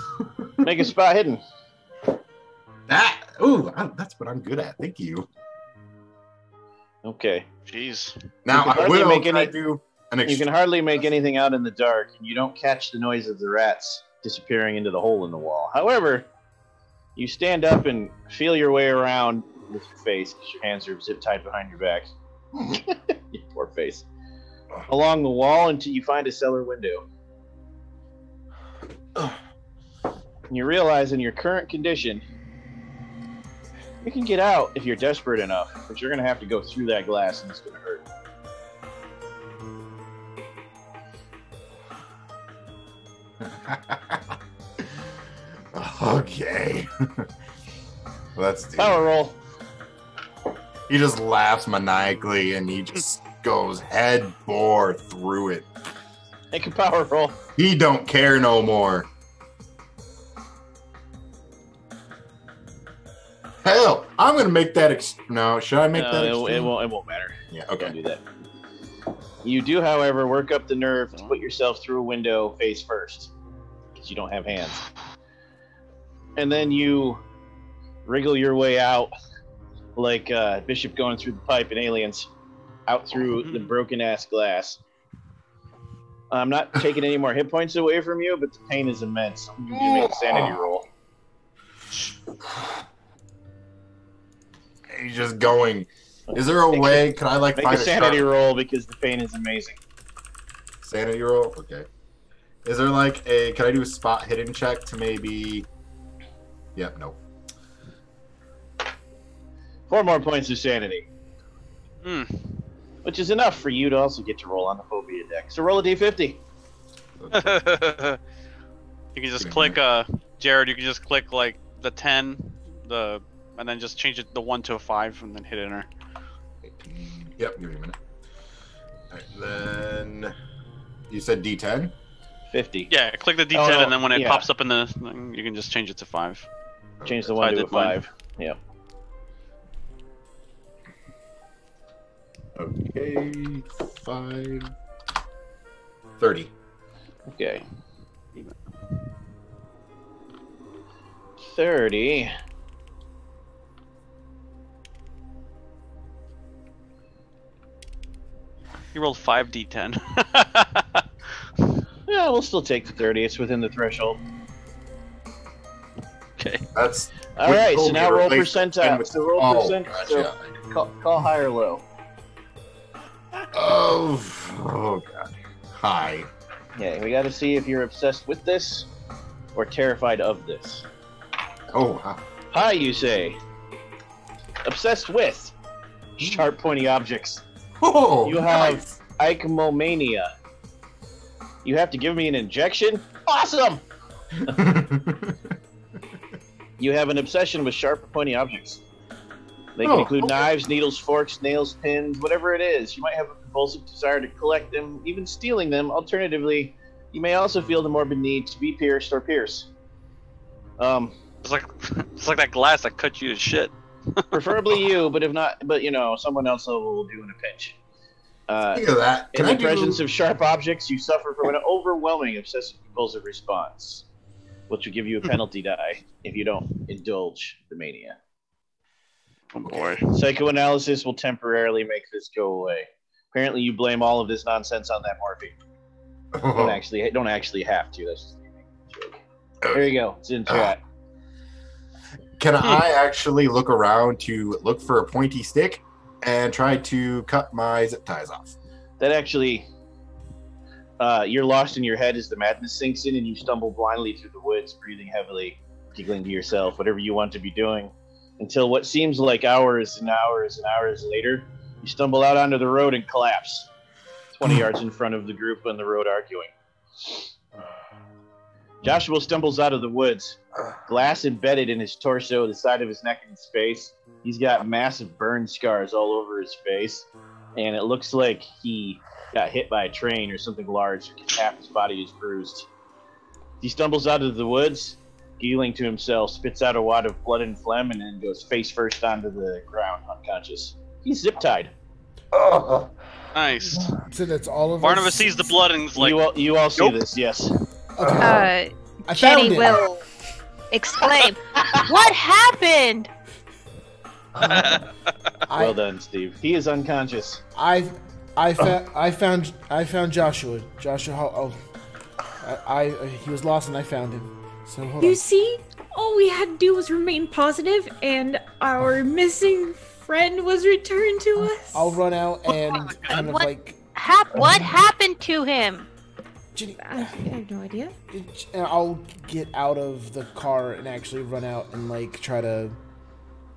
Make a spot hidden. That. Ooh, I- that's what I'm good at. Thank you. Okay. Jeez. Now I will. make Can any- do an You can hardly make anything out in the dark, and you don't catch the noise of the rats disappearing into the hole in the wall. However, you stand up and feel your way around with your face because your hands are zip tied behind your back. your poor face. Along the wall until you find a cellar window. And you realize in your current condition, you can get out if you're desperate enough, but you're going to have to go through that glass and it's going to hurt. okay. Let's do. Power roll. He just laughs maniacally and he just goes head bore through it. Make a power roll. He don't care no more. Hell, I'm gonna make that. Ex- no, should I make No, that? it, it won't. It won't matter. Yeah. Don't Okay. do that. You do, however, work up the nerve to put yourself through a window face first, because you don't have hands. And then you wriggle your way out, like uh, Bishop going through the pipe in Aliens, out through the broken ass glass. I'm not taking any more hit points away from you, but the pain is immense. You make a sanity roll. He's just going. Is there a Make way? Can I like Make find a a sanity sharp roll because the pain is amazing. sanity roll? Okay. Is there like a? Can I do a spot hidden check to maybe? Yep. No. Four more points of sanity, Hmm. which is enough for you to also get to roll on the phobia deck. So roll a d50. you can just click, uh, Jared. You can just click like the ten, the, and then just change it the one to a five, and then hit enter. 18. Yep. Give me a minute. All right, then you said D10. 50. Yeah, click the D10, Oh, no, and then when it yeah. pops up in the, thing, you can just change it to five. Change the I one to a did mine. five. Yeah. Okay. Five. Thirty. Okay. 30. You rolled five D10. Yeah, we'll still take the 30. It's within the threshold. okay. That's. all right. so now roll percentile. with- So roll oh, percent. gotcha. So call, call high or low. Oh, oh god. Hi. Yeah, we got to see if you're obsessed with this or terrified of this. Oh, wow. Hi, you say. Obsessed with sharp, pointy objects. Oh, You have- nice. Aichmomania. You have to give me an injection? Awesome! You have an obsession with sharp, pointy objects. They can Oh, include okay. knives, needles, forks, nails, pins, whatever it is. You might have a compulsive desire to collect them, even stealing them. Alternatively, you may also feel the morbid need to be pierced or pierce. Um, It's like it's like that glass that cut you to shit. Preferably you, but if not, but you know, someone else will do in a pinch. Uh, Speaking of that, in can the I do? presence of sharp objects, you suffer from an overwhelming obsessive compulsive response, which will give you a penalty die if you don't indulge the mania. Oh boy. Psychoanalysis will temporarily make this go away. Apparently, you blame all of this nonsense on that morphine. Don't actually, don't actually have to. That's just a joke. There you go. It's in chat. Can I actually look around to look for a pointy stick and try to cut my zip ties off? That actually, uh, you're lost in your head as the madness sinks in, and you stumble blindly through the woods, breathing heavily, giggling to yourself, whatever you want to be doing, until what seems like hours and hours and hours later, you stumble out onto the road and collapse, 20 yards in front of the group on the road arguing. Joshua stumbles out of the woods, glass embedded in his torso, the side of his neck, and his face. He's got massive burn scars all over his face, and it looks like he got hit by a train or something large. Half his body is bruised. He stumbles out of the woods, giggling to himself, spits out a wad of blood and phlegm, and then goes face first onto the ground, unconscious. He's zip tied. Nice. So that's all of Barnabas us. sees the blood and is like, you all, you all see Nope. this, yes. Okay. Uh, I Jenny found it. will exclaim, "What happened?" I, well done, Steve. He is unconscious. I, I, fa- I found, I found Joshua. Joshua, oh, I, I, he was lost and I found him. So hold You on. see, all we had to do was remain positive, and our missing friend was returned to us. I'll run out and kind of What? like, Hap- what happened to him? Ginny, I, I have no idea. I'll get out of the car and actually run out and like try to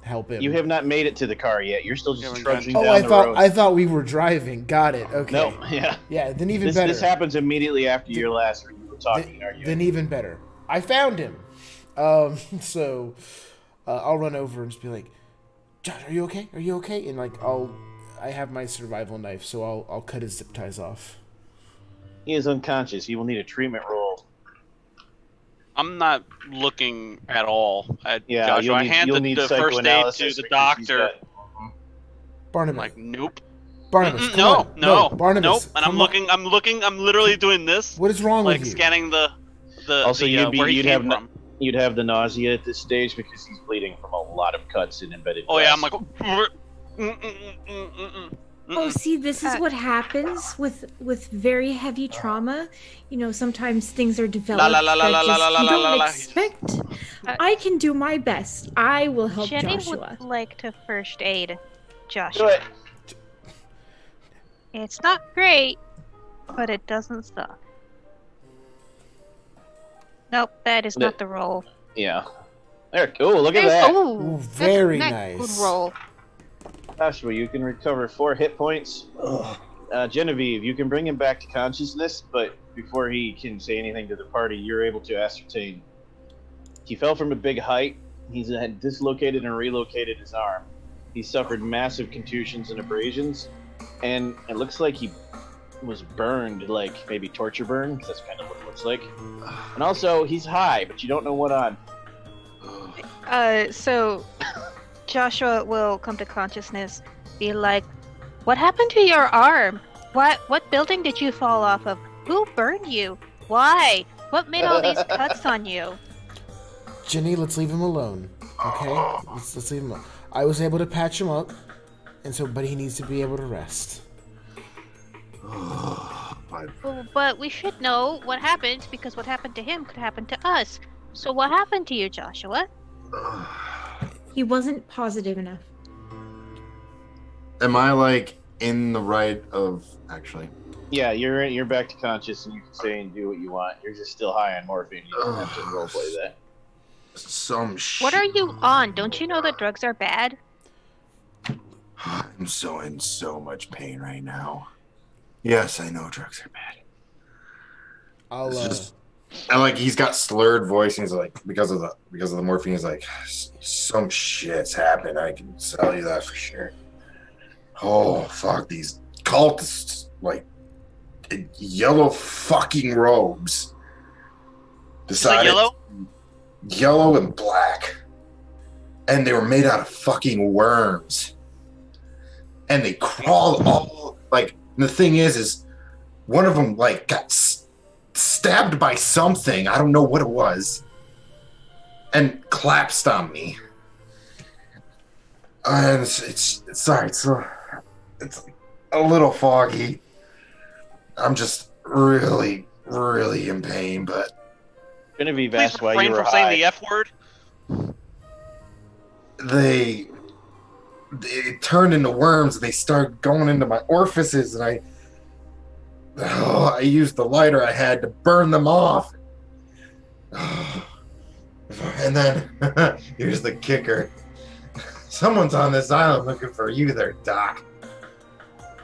help him. You have not made it to the car yet. You're still You just haven't trudging Oh, down I the thought road. I thought we were driving. Got it. Okay. No, yeah. Yeah. Then even This, better. this happens immediately after your last you were talking, Then, are you? then even better. I found him. Um. So, uh, I'll run over and just be like, "Josh, are you okay? Are you okay?" And like, I'll. I have my survival knife, so I'll I'll cut his zip ties off. He is unconscious. He will need a treatment roll. I'm not looking at all at Yeah, Joshua. you'll I need, hand you'll the, need the first aid to psychoanalysis the doctor. got- I'm like, nope. Barnabas, no, on. no, Barnabas. nope. And I'm come on. looking, I'm looking, I'm literally doing this, What is wrong like with you? Like scanning the, the, Also, the, you'd uh, be- where he you'd have from. You'd have the nausea at this stage because he's bleeding from a lot of cuts and embedded. Oh yeah. I'm like, mm, mm, mm, mm, mm, mm, Oh, see, this is what happens with with very heavy trauma. You know, sometimes things are developed la, la, la, that just la, la, you don't la, la. expect. Uh, I can do my best. I will help Jenny Joshua. would like to first aid Joshua. Do it. It's not great, but it doesn't suck. Nope, that is No. not the roll. Yeah. There. Cool. Look at that. Ooh, Ooh, that's very nice. Good roll. Joshua, you can recover four hit points. Uh, Genevieve, you can bring him back to consciousness, but before he can say anything to the party, you're able to ascertain. He fell from a big height. He's had dislocated and relocated his arm. He suffered massive contusions and abrasions, and it looks like he was burned, like maybe torture burn. 'cause That's kind of what it looks like. And also, he's high, but you don't know what on. Uh, so Joshua will come to consciousness, be like, "What happened to your arm? What what building did you fall off of? Who burned you? Why? What made all these cuts on you?" Jenny, let's leave him alone. Okay? Let's, let's leave him alone. I was able to patch him up, and so, but he needs to be able to rest. Well, but we should know what happened because what happened to him could happen to us. So what happened to you, Joshua? He wasn't positive enough. Am I like in the right of actually? Yeah, you're you're back to conscious, and you can say and do what you want. You're just still high on morphine. You don't have to roleplay that. Some shit. What are you on? Don't you know that drugs are bad? I'm so in so much pain right now. Yes, I know drugs are bad. I'll, It's uh, just- And like he's got slurred voice, and he's like because of the because of the morphine, he's like some shit's happened. I can tell you that for sure. Oh fuck these cultists like yellow fucking robes. Decided yellow? yellow and black, and they were made out of fucking worms. And they crawled all like. The thing is, is one of them like got stabbed by something. I don't know what it was, and collapsed on me. Uh, and it's it's, it's sorry, it's a, it's a little foggy. I'm just really, really in pain, but Genevieve Please asked why refrain you were from saying the F word. they it turned into worms they start going into my orifices and i oh, i used the lighter i had to burn them off and then here's the kicker someone's on this island looking for you there doc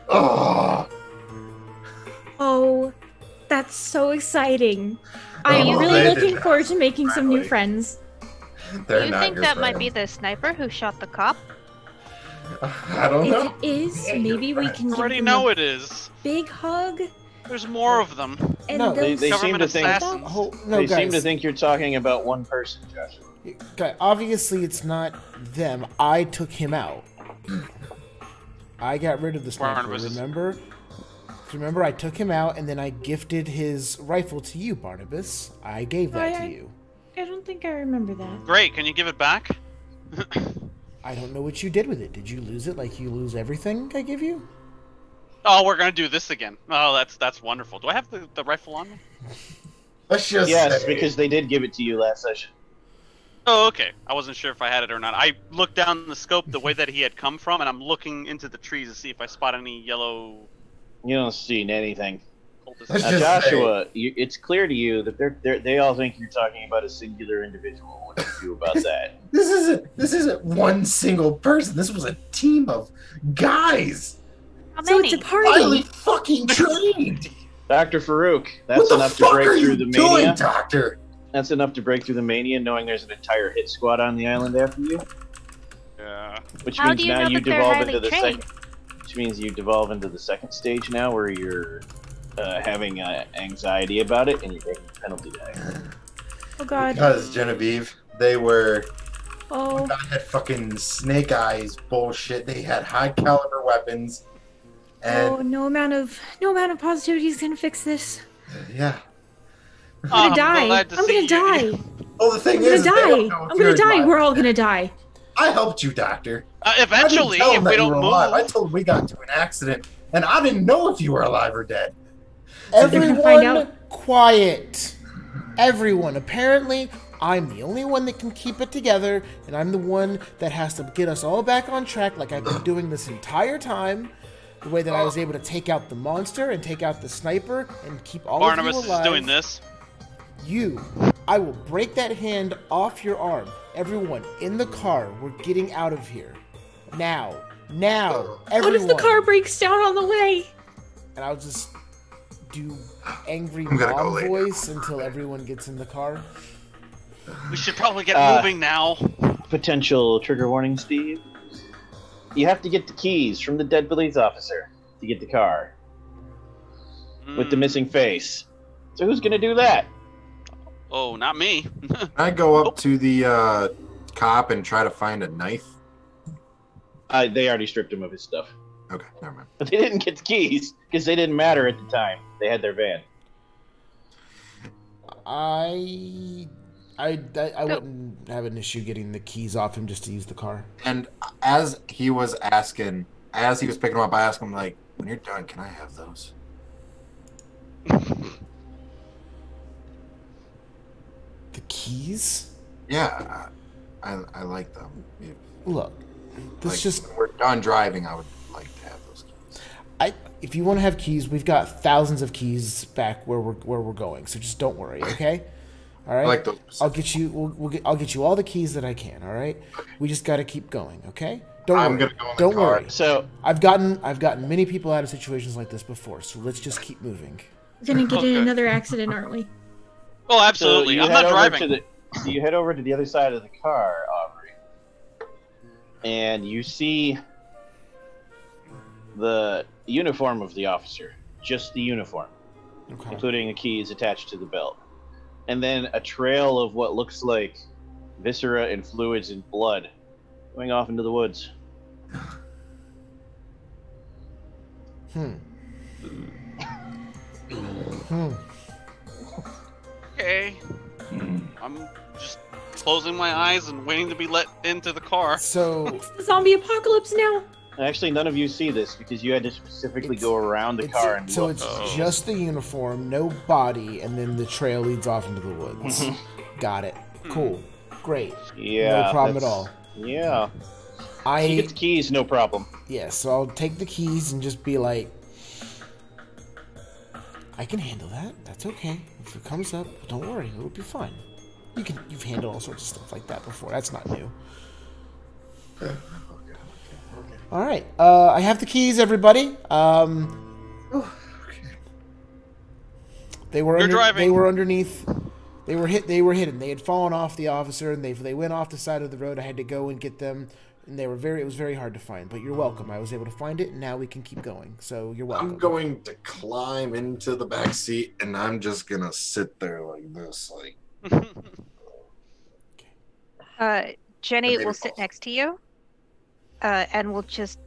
oh ah. Oh, that's so exciting. Oh, I'm Oh, really looking forward to making some new friends. they're Do you think your that might be the sniper who shot the cop? i don't If know it is, Yeah, maybe we can I give already them know a it is. big hug. There's more of them. And No, They, they'll seem to think oh, no, they guys. seem to think you're talking about one person, Joshua. Okay, obviously it's not them. I took him out. I got rid of the sniper. Barnabas Remember? Remember, I took him out, and then I gifted his rifle to you, Barnabas. I gave that I- to I- you. I don't think I remember that. Great. Can you give it back? I don't know what you did with it. Did you lose it like you lose everything I give you? Oh, we're gonna do this again. Oh, that's that's wonderful. Do I have the, the rifle on me? let's just Yes, say- because they did give it to you last session. Oh, okay. I wasn't sure if I had it or not. I looked down the scope the way that he had come from, and I'm looking into the trees to see if I spot any yellow. You don't see anything. Now, Joshua, you, it's clear to you that they're, they're they all think you're talking about a singular individual. What do you do about that? This isn't this isn't one single person. This was a team of guys. How So many? it's a party. Highly fucking trained. Doctor Farouk, that's what enough to break through the doing, mania. Doctor? That's enough to break through the mania, knowing there's an entire hit squad on the island after you. Yeah. Which How means you now you devolve into the trained? second. Which means you devolve into the second stage now, where you're uh, having uh, anxiety about it and you're taking penalty die. Oh god. Because Genevieve, they were Oh, I had fucking snake eyes bullshit. They had high caliber weapons. And oh, no amount of no amount of positivity is gonna fix this. yeah. I'm gonna I'm die. glad to I'm gonna you. die. Oh, the thing I'm gonna is, they die. don't know I'm gonna die. We're all gonna die. I helped you, Doctor. Uh, I didn't eventually, tell if them we you don't were move, alive. I told them we got into an accident, and I didn't know if you were alive or dead. they're gonna Everyone, find out. quiet. Everyone. Apparently, I'm the only one that can keep it together, and I'm the one that has to get us all back on track, like I've been doing this entire time. The way that I was able to take out the monster and take out the sniper and keep all Barnabas of you alive. Barnabas is doing this. You, I will break that hand off your arm. Everyone in the car, we're getting out of here. Now. Now. Everyone. What if the car breaks down on the way? And I'll just do angry I'm go mom voice until everyone gets in the car. We should probably get Uh, moving now. Potential trigger warning, Steve. You have to get the keys from the dead police officer to get the car with the Hmm. missing face. So who's gonna do that? Oh, not me. I go up to the uh, cop and try to find a knife? Uh, they already stripped him of his stuff, Okay, never mind. but they didn't get the keys because they didn't matter at the time. They had their van. I, I, I, I wouldn't have an issue getting the keys off him just to use the car. And as he was asking, as he was picking them up, I asked him like, "When you're done, can I have those?" The keys? Yeah, I, I, I like them. If, Look, this like, just when we're done driving, I would like to have those keys. I. If you want to have keys, we've got thousands of keys back where we're where we're going. So just don't worry, okay? All right. I like those. I'll get you. We'll, we'll get. I'll get you all the keys that I can. All right. We just got to keep going. Okay. Don't I'm worry. gonna go Don't car. worry. So I've gotten. I've gotten many people out of situations like this before. So let's just keep moving. We're gonna get in another accident, aren't we? Oh, So absolutely. you I'm not driving. The, so you head over to the other side of the car, Aubrey, and you see the uniform of the officer, just the uniform, Okay. including the keys attached to the belt, and then a trail of what looks like viscera and fluids and blood going off into the woods. Hmm. Hmm. Okay. I'm just closing my eyes and waiting to be let into the car. So It's the zombie apocalypse now. Actually, none of you see this because you had to specifically It's- go around the car and so look. it's Oh. just the uniform, no body, and then the trail leads off into the woods. Hmm. Got it. Cool. Great. yeah, no problem at all. Yeah, you I get the keys, no problem. yeah. So I'll take the keys and just be like, I can handle that. That's okay. If it comes up, don't worry. It'll be fine. You can. You've handled all sorts of stuff like that before. That's not new. All right. Uh, I have the keys, everybody. Um, they were You're under, driving. they were underneath. They were hit. They were hidden. They had fallen off the officer, and they they went off the side of the road. I had to go and get them, and they were very. It was very hard to find. But you're welcome. I was able to find it, and now we can keep going. So you're welcome. I'm going to climb into the back seat, and I'm just gonna sit there like this, like. Uh, Jenny will sit next to you, uh, and will just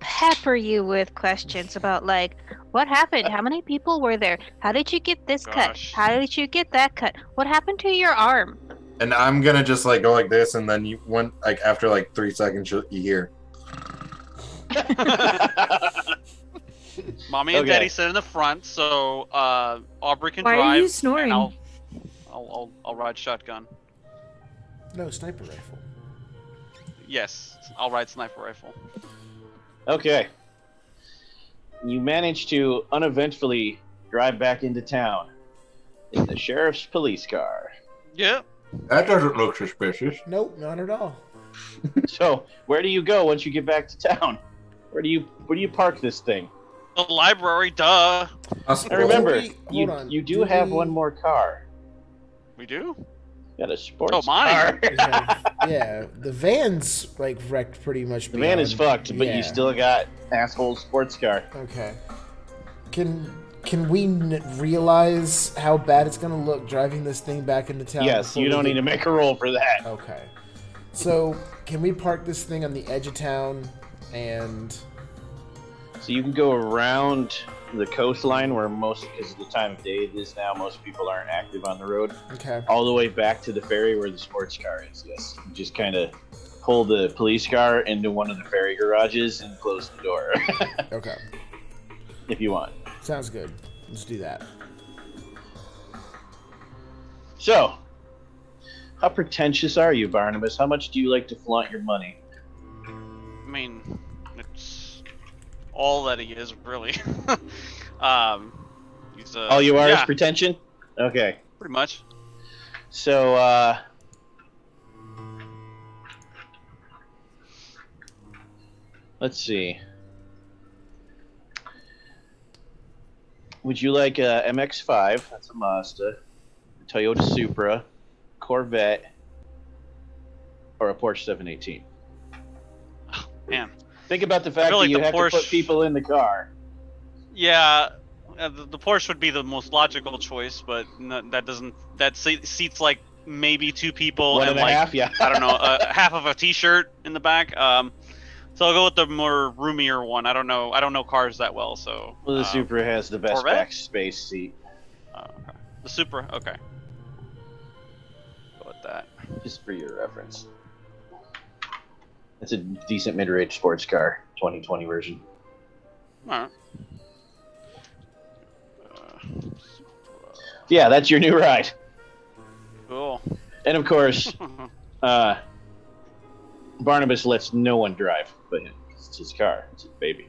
pepper you with questions about like what happened, how many people were there, how did you get this cut, how did you get that cut, what happened to your arm? And I'm gonna just like go like this, and then you one like after like three seconds, you you hear. Mommy and Okay. Daddy sit in the front, so uh, Aubrey can Why drive. are you snoring? I'll, I'll, I'll, I'll ride shotgun. No sniper rifle. Yes, I'll ride sniper rifle. Okay. You manage to uneventfully drive back into town in the sheriff's police car. Yep. That doesn't look suspicious. Nope, not at all. So, where do you go once you get back to town? Where do you where do you park this thing? The library, duh. And remember, Hold you on, you do do have we- one more car. We do? You got a sports Oh, mine. car. We have- yeah, the van's like wrecked pretty much. the van is fucked, but yeah. you still got asshole sports car. Okay. Can can we n- realize how bad it's gonna look driving this thing back into town? yes, you don't need to make a roll for that. Okay. So can we park this thing on the edge of town and So you can go around the coastline where most, because of the time of day it is now, most people aren't active on the road. Okay. All the way back to the ferry where the sports car is. Yes, you just kind of pull the police car into one of the ferry garages and close the door Okay. if you want. Sounds good. Let's do that. So, how pretentious are you, Barnabas? How much do you like to flaunt your money? I mean, it's all that he is, really. um, he's uh, All you are is pretension? Okay. pretty much. So, uh. Let's see. Would you like a MX5? That's a Mazda. A Toyota Supra, Corvette, or a Porsche 718? Man, Think about the fact feel that you have to put people in the car. yeah, uh, the, the Porsche would be the most logical choice, but no, that doesn't. That seats like maybe two people One and and like half, yeah. I don't know, uh, half of a T-shirt in the back. Um, so I'll go with the more roomier one. I don't know. I don't know cars that well, so. Well, the um, Supra has the best Corvette? back space seat. uh, okay. The Supra. Okay. Go with that. just for your reference. It's a decent mid-range sports car, 2020 version. All right. Uh, Yeah, that's your new ride. cool. And of course, uh, Barnabas lets no one drive but him. It's his car. It's his baby.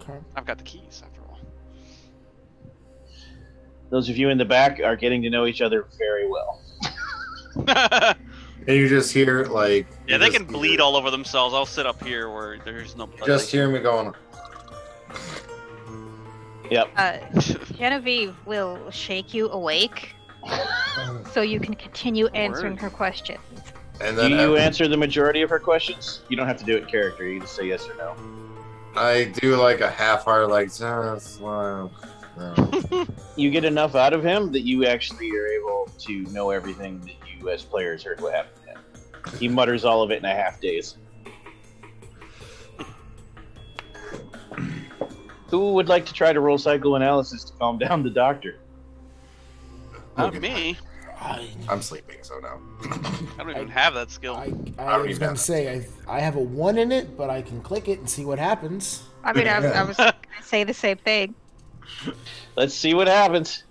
Okay. I've got the keys after all. Those of you in the back are getting to know each other very well. And you just hear like yeah, you they can bleed hear- all over themselves. I'll sit up here where there's no blood. Just hear me going. Yep. Uh, Genevieve will shake you awake so you can continue answering her questions. And Do you I, answer the majority of her questions? You don't have to do it in character. You just say yes or no. I do like a half heart, like just no. You get enough out of him that you actually are able to know everything that you as players heard what happened to him. He mutters all of it in a half days. Who would like to try to roll psychoanalysis to calm down the doctor? Not me. I, I'm sleeping, so no. I don't even have that skill. I, I, don't was even going to say, I, I have a one in it, but I can click it and see what happens. I mean, I, I was going to say the same thing. Let's see what happens.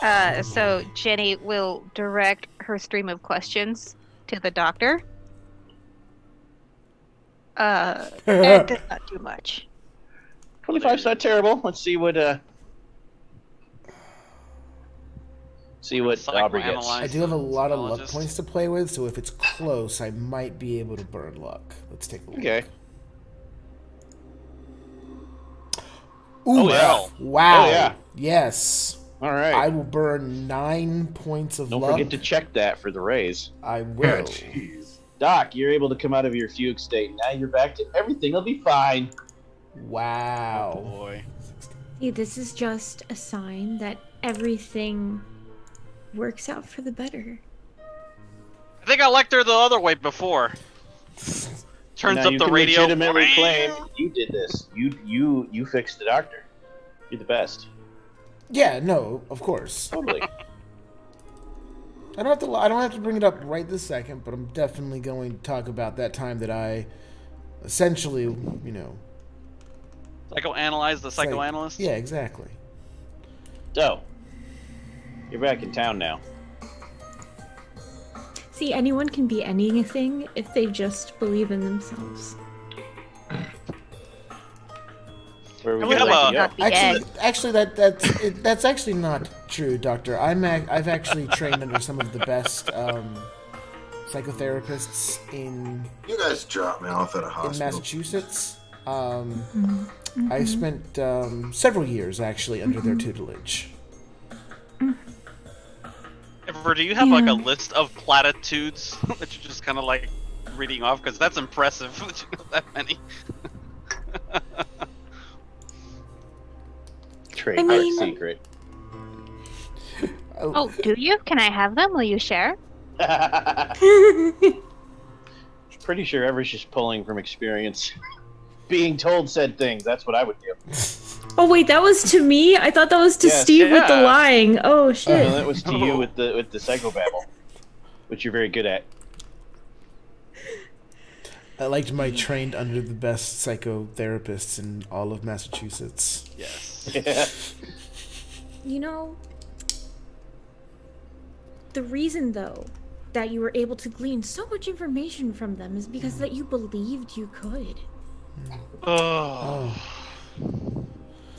Uh, so Jenny will direct her stream of questions to the doctor. Uh, and it does not do much. 25's not terrible. Let's see what uh see what Aubrey gets. I do have a lot of luck points to play with, so if it's close, I might be able to burn luck. Let's take a look. Okay. Ooh, Oh, yeah. Wow. Oh, yeah. Yes. All right. I will burn nine points of Don't luck. forget to check that for the raise. I will. Oh, jeez. Doc, you're able to come out of your fugue state. Now you're back to everything will be fine. wow. Oh, boy. See, this is just a sign that everything works out for the better. I think I liked her the other way before. Turns now up you the can radio. legitimately claim you did this. You you you fixed the doctor. You're the best. Yeah, no, of course. Totally. I don't have to. I don't have to bring it up right this second, but I'm definitely going to talk about that time that I, essentially, you know. Psychoanalyze the psych- psychoanalyst. Yeah, exactly. so you're back in town now. See, anyone can be anything if they just believe in themselves. Where we And we gonna have let a- you go? Not the Actually, actually, that that's it, that's actually not true, Doctor. I'm ac- I've actually trained under some of the best um, psychotherapists in You guys dropped me off at a in hospital. Massachusetts. Um, Mm-hmm. I spent um, several years actually under their tutelage. Ever, do you have like a list of platitudes that you're just kind of like reading off? Because that's impressive that you know that many. Trademark mean- secret. Oh. oh, do you? Can I have them? Will you share? Pretty sure Ever's just pulling from experience. being told said things. That's what I would do. Oh wait, that was to me. I thought that was to Yes. Steve with the lying. Oh No, shit. Uh-huh, that was to you oh. with the with the psychobabble, which you're very good at. I liked my trained under the best psychotherapists in all of Massachusetts. Yes. You know, the reason though that you were able to glean so much information from them is because mm-hmm. that you believed you could. Oh. Oh,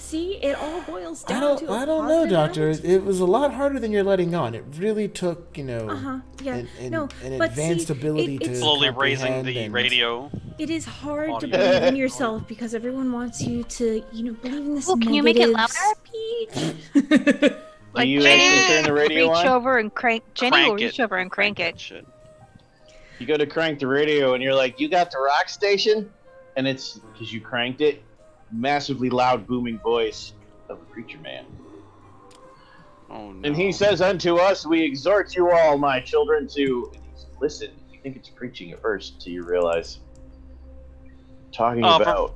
See, it all boils I down don't, to. a I don't know, Doctor. attitude. It was a lot harder than you're letting on. It really took, you know, Uh-huh. Yeah. an, an, no, an but advanced see, ability it, to it's, Slowly raising the and- radio. it is hard to believe in yourself because everyone wants you to, you know, believe in this Well, can you make it negative louder? speech. Do you actually turn the radio reach on? over and crank. Jenny will reach it. over and crank it. Shit. You go to crank the radio and you're like, "You got the rock station," and it's because you cranked it. Massively loud, booming voice of the preacher man, Oh no. and he says unto us, "We exhort you all, my children, to listen." You think it's preaching at first, till you realize talking Oh, for- about.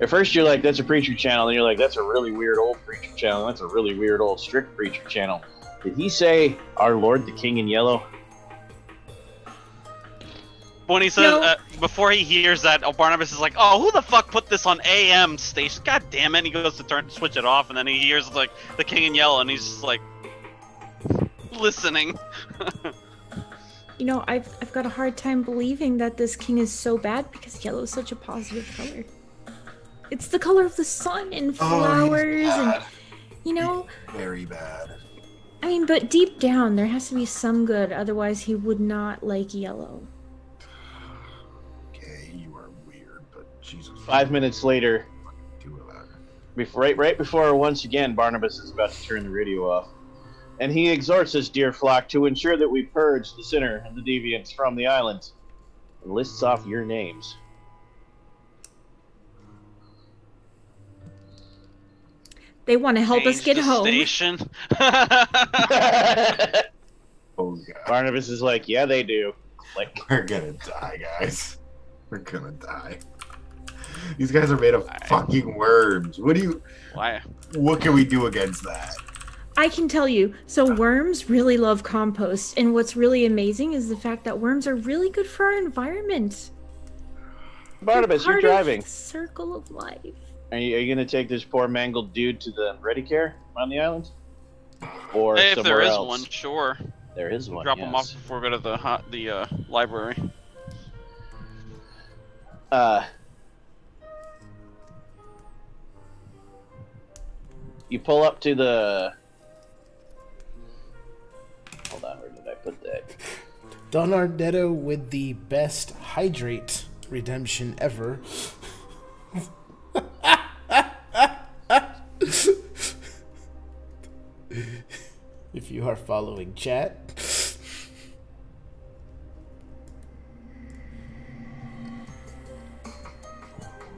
At first, you're like, "That's a preacher channel," and you're like, "That's a really weird old preacher channel. That's a really weird old strict preacher channel." Did he say, "Our Lord, the King in Yellow"? When he says No. uh, before he hears that, oh, Barnabas is like, "Oh, who the fuck put this on AM station? God damn it!" He goes to turn switch it off, and then he hears like the King in Yellow, and he's just like listening. you know, I've I've got a hard time believing that this king is so bad because yellow is such a positive color. It's the color of the sun and Oh, flowers he's and you know, Very bad. I mean, but deep down there has to be some good, otherwise he would not like yellow. Five minutes later, Do about it. before, right, right before once again Barnabas is about to turn the radio off, and he exhorts his dear flock, to ensure that we purge the sinner and the deviants from the island, and lists off your names. They want to help us get the home. Station. Oh god, Barnabas is like, yeah, they do. Like, we're gonna die, guys. We're gonna die. These guys are made of fucking worms. What do you? Why? What can we do against that? I can tell you. So worms really love compost, and what's really amazing is the fact that worms are really good for our environment. They're Barnabas, you're part of driving. the Circle of life. Are you, are you going to take this poor mangled dude to the ready care on the island? Or Hey, if somewhere there is else? one, sure. There is one. Drop them off before we go to the hot, the uh, library. Uh, you pull up to the. Hold on, where did I put that? Don Ardetto with the best hydrate redemption ever. if you are following chat.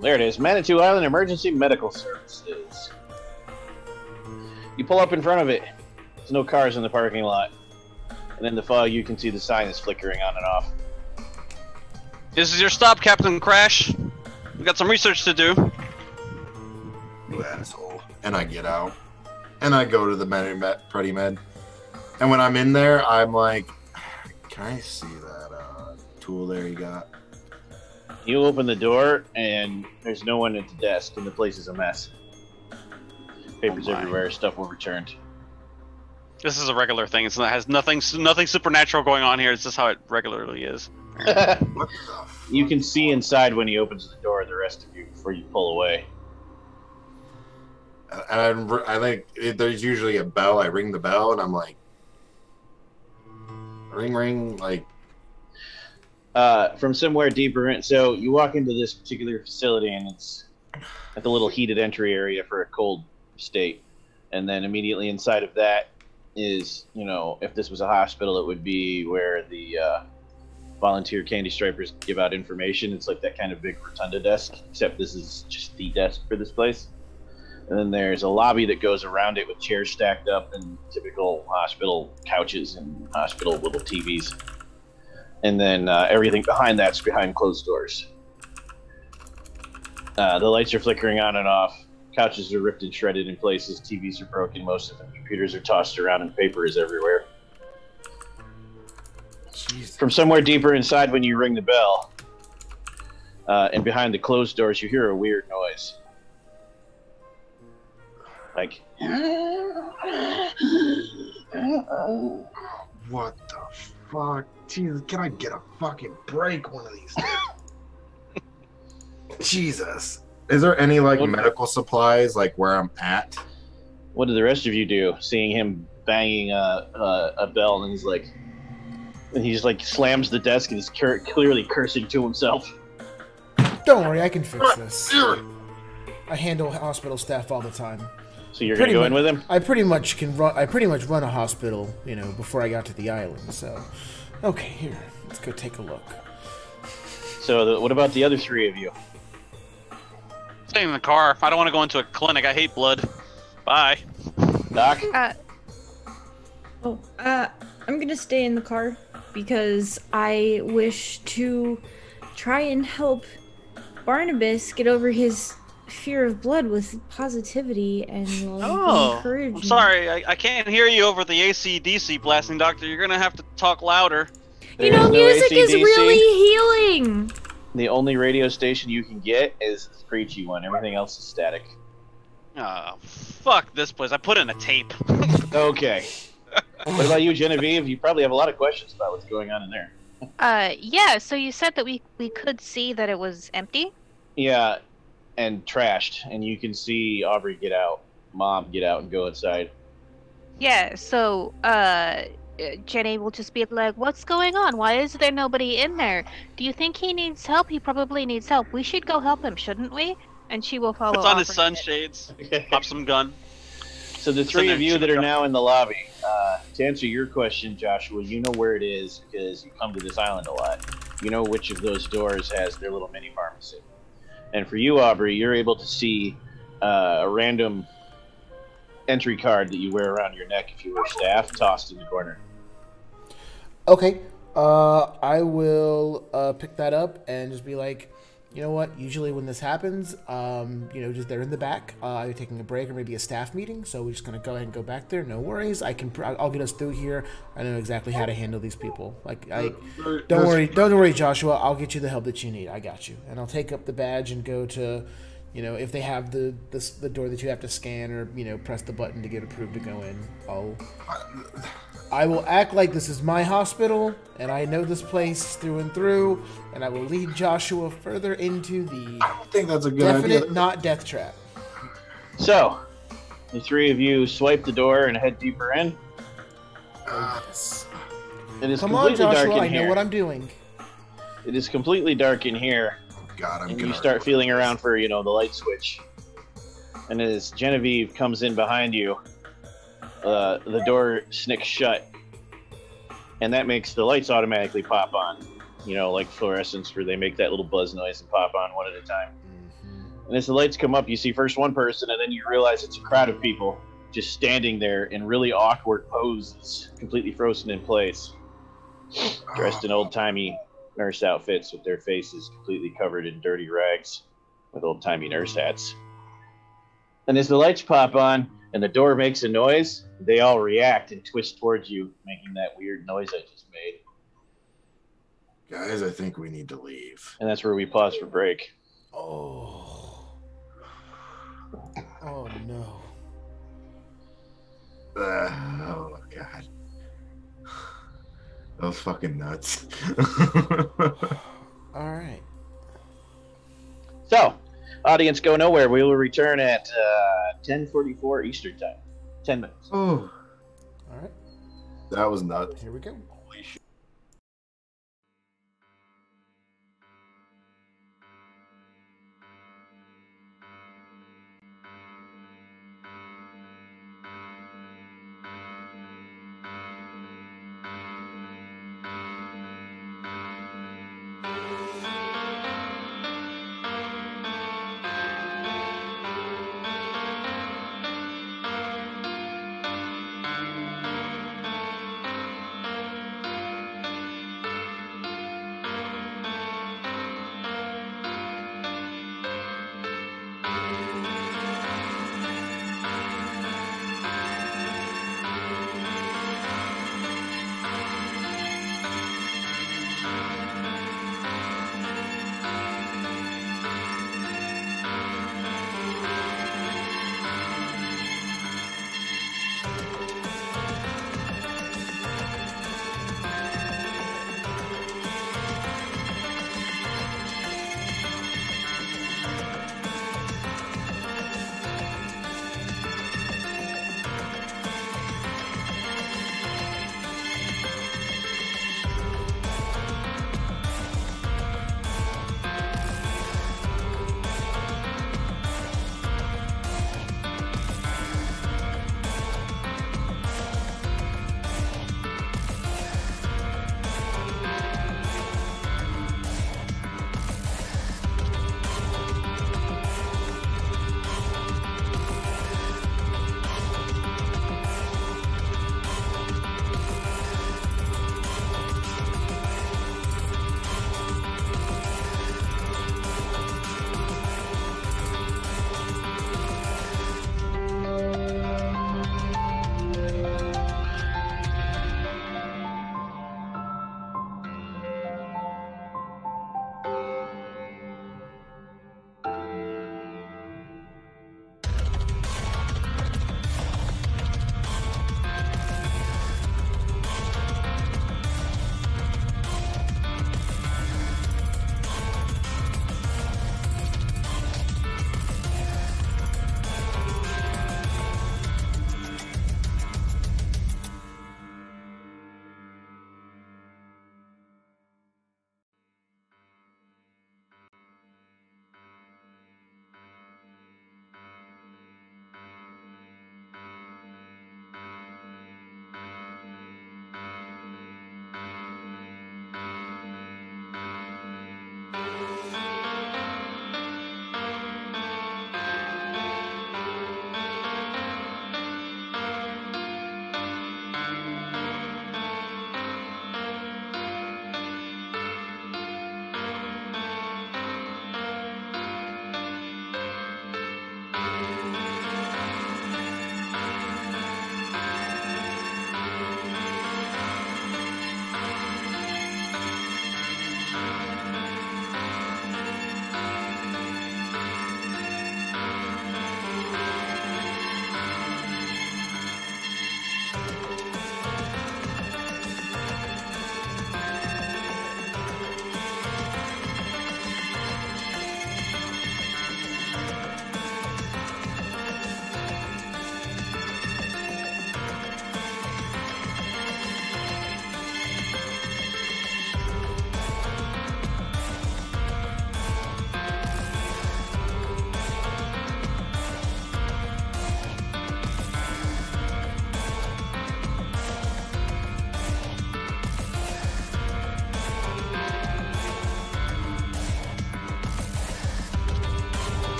There it is, Manitou Island Emergency Medical Services. You pull up in front of it. There's no cars in the parking lot. And in the fog, you can see the sign is flickering on and off. This is your stop, Captain Crash. We got some research to do. You asshole. And I get out. And I go to the med, med Pretty Med. And when I'm in there, I'm like, can I see that uh, tool there you got? You open the door, and there's no one at the desk, and the place is a mess. Papers Oh everywhere, stuff overturned. This is a regular thing. It's, it has nothing, nothing supernatural going on here. It's just how it regularly is. What the f- you can see inside when he opens the door, the rest of you, before you pull away. And I'm, I think it, there's usually a bell. I ring the bell, and I'm like, ring, ring. Like, uh, from somewhere deeper in. So you walk into this particular facility, and it's at the little heated entry area for a cold state, and then immediately inside of that is, you know, if this was a hospital, it would be where the uh, volunteer candy stripers give out information. It's like that kind of big rotunda desk, except this is just the desk for this place. And then there's a lobby that goes around it with chairs stacked up and typical hospital couches and hospital little TVs and then uh, everything behind that's behind closed doors. Uh, the lights are flickering on and off. Couches are ripped and shredded in places. TVs are broken. Most of them. Computers are tossed around, and paper is everywhere. Jeez. From somewhere deeper inside, when you ring the bell, uh, and behind the closed doors, you hear a weird noise. Like, What the fuck? Jesus, can I get a fucking break one of these days? Jesus. Is there any like What- medical supplies like where I'm at? what do the rest of you do? Seeing him banging a, a, a bell, and he's like, and he just like slams the desk and is cur- clearly cursing to himself. Don't worry, I can fix ah, this. I handle hospital staff all the time. So you're Pretty gonna go in with him? I pretty much can run. I pretty much run a hospital, you know, before I got to the island. So, okay, here, let's go take a look. So the, what about the other three of you? Stay in the car. I don't want to go into a clinic. I hate blood. Bye. Doc? Uh, Oh, uh, I'm gonna stay in the car because I wish to try and help Barnabas get over his fear of blood with positivity and will Oh, encourage. I'm sorry. I, I can't hear you over the AC/DC blasting, Doctor. You're gonna have to talk louder. You know, There's no music is really healing. The only radio station you can get is the preachy one. Everything else is static. Oh, fuck this place. I put in a tape. Okay. what about you, Genevieve? You probably have a lot of questions about what's going on in there. uh, yeah. So you said that we we could see that it was empty. Yeah, and trashed, and you can see Aubrey get out, Mom get out and go inside. Yeah. So uh, Jenny will just be like, "What's going on? Why is there nobody in there? Do you think he needs help? He probably needs help. We should go help him, shouldn't we?" And she will follow. Puts on his Aubrey. sunshades. Pops some gun. So the three of you that are now in the lobby, uh, to answer your question, Joshua, you know where it is because you come to this island a lot. You know which of those doors has their little mini pharmacy. And for you, Aubrey, you're able to see uh, a random entry card that you wear around your neck if you were staff tossed in the corner. Okay, uh, I will uh, pick that up and just be like, you know what? Usually when this happens, um, you know, just they're in the back, uh, either taking a break or maybe a staff meeting. So we're just gonna go ahead and go back there. No worries. I can. pr- I'll get us through here. I know exactly how to handle these people. Like I. Don't worry, don't worry, Joshua. I'll get you the help that you need. I got you, and I'll take up the badge and go to, you know, if they have the the, the door that you have to scan or you know press the button to get approved to go in. I'll. I will act like this is my hospital and I know this place through and through, and I will lead Joshua further into the I don't think that's a good definite idea. not death trap. So, the three of you swipe the door and head deeper in. Uh, Yes. It is Come on, completely dark in I know here. what I'm doing. It is completely dark in here. God, I'm and gonna you start feeling around for you know the light switch and as genevieve comes in behind you uh, the door snicks shut and that makes the lights automatically pop on you know like fluorescence where they make that little buzz noise and pop on one at a time and as the lights come up you see first one person and then you realize it's a crowd of people just standing there in really awkward poses completely frozen in place dressed in old timey nurse outfits with their faces completely covered in dirty rags with old timey nurse hats. And as the lights pop on and the door makes a noise, they all react and twist towards you, making that weird noise I just made. Guys, I think we need to leave. And that's where we pause for break. Oh. Oh no. Uh, oh God. That was fucking nuts. All right. So, audience, go nowhere. We will return at uh, 10:44 Eastern time. Ten minutes. oh, All right. that was nuts. Here we go.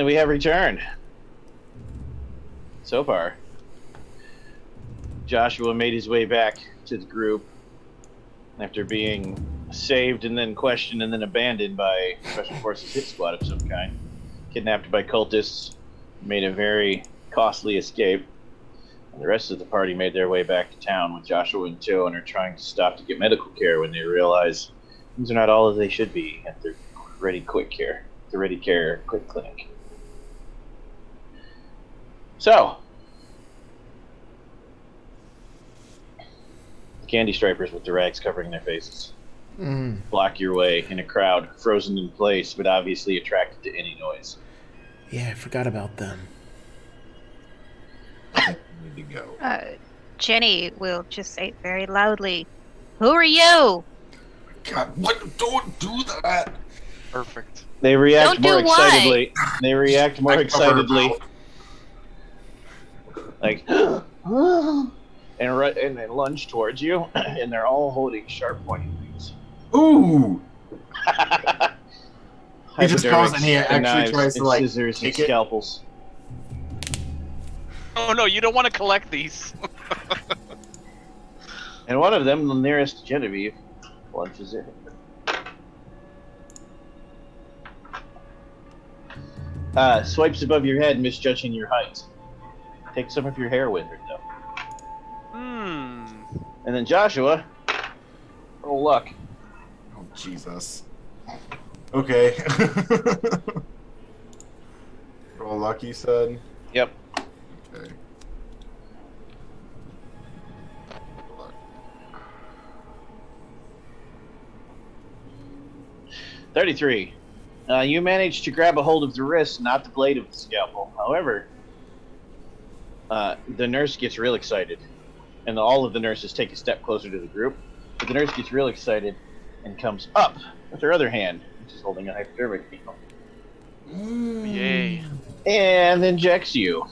And we have returned. So far, Joshua made his way back to the group after being saved and then questioned and then abandoned by Special Forces hit squad of some kind. Kidnapped by cultists, made a very costly escape. And the rest of the party made their way back to town with Joshua in tow and are trying to stop to get medical care when they realize things are not all as they should be at the Ready Quick Care, the Ready Care Quick Clinic. So, candy stripers with the rags covering their faces Mm. block your way in a crowd, frozen in place, but obviously attracted to any noise. Yeah, I forgot about them. Need to go. Uh, Jenny will just say very loudly, Who are you? God, what? Don't do that. Perfect. They react Don't do more what? excitedly. They react more I cover her excitedly, mouth. Like, and, ru- and they lunge towards you, and they're all holding sharp pointing things. Ooh. He just goes Hypodermics and he actually knives tries to, like, scissors and take it. scalpels. Oh no, you don't want to collect these. And one of them, the nearest Genevieve, lunges in. Uh, swipes above your head, misjudging your height. Take some of your hair with her, though. Hmm. And then Joshua, roll luck. Oh Jesus. Okay. Roll luck, you said. Yep. Okay. 33. Uh, you managed to grab a hold of the wrist, not the blade of the scalpel. However, uh, the nurse gets real excited, and all of the nurses take a step closer to the group. But the nurse gets real excited and comes up with her other hand, which is holding a hypodermic needle, Yay. and injects you.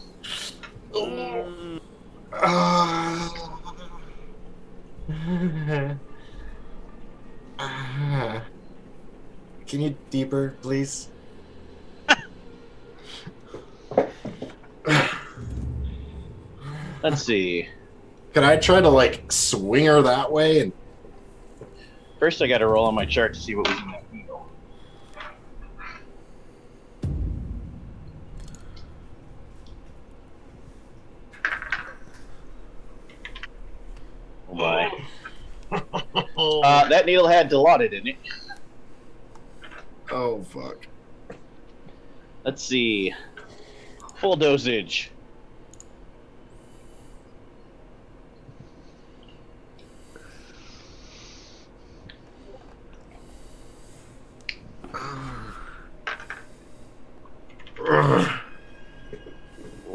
Mm. Can you deeper, please? Let's see. Can I try to like swing her that way and First, I got to roll on my chart to see what was in that needle. Oh my. Uh, that needle had Dilaudid in it. Oh fuck. Let's see. Full dosage.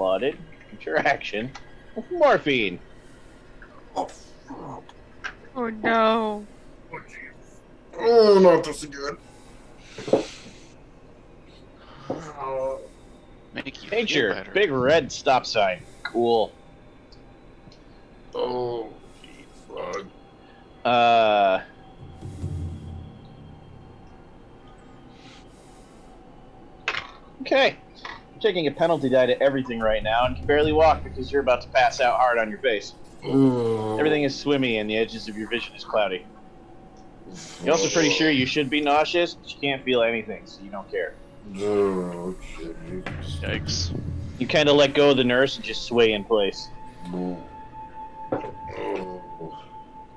Dilaudid. Interaction. with Morphine. Oh, fuck. Oh no. Oh, jeez. Oh, not this again. Oh. Make you feel Big red stop sign. Cool. Oh, fuck. Uh. Okay. I'm taking a penalty die to everything right now and can barely walk because you're about to pass out hard on your face. Oh. Everything is swimmy and the edges of your vision is cloudy. You're also pretty sure you should be nauseous, but you can't feel anything, so you don't care. Oh. Yikes. You kind of let go of the nurse and just sway in place. Oh.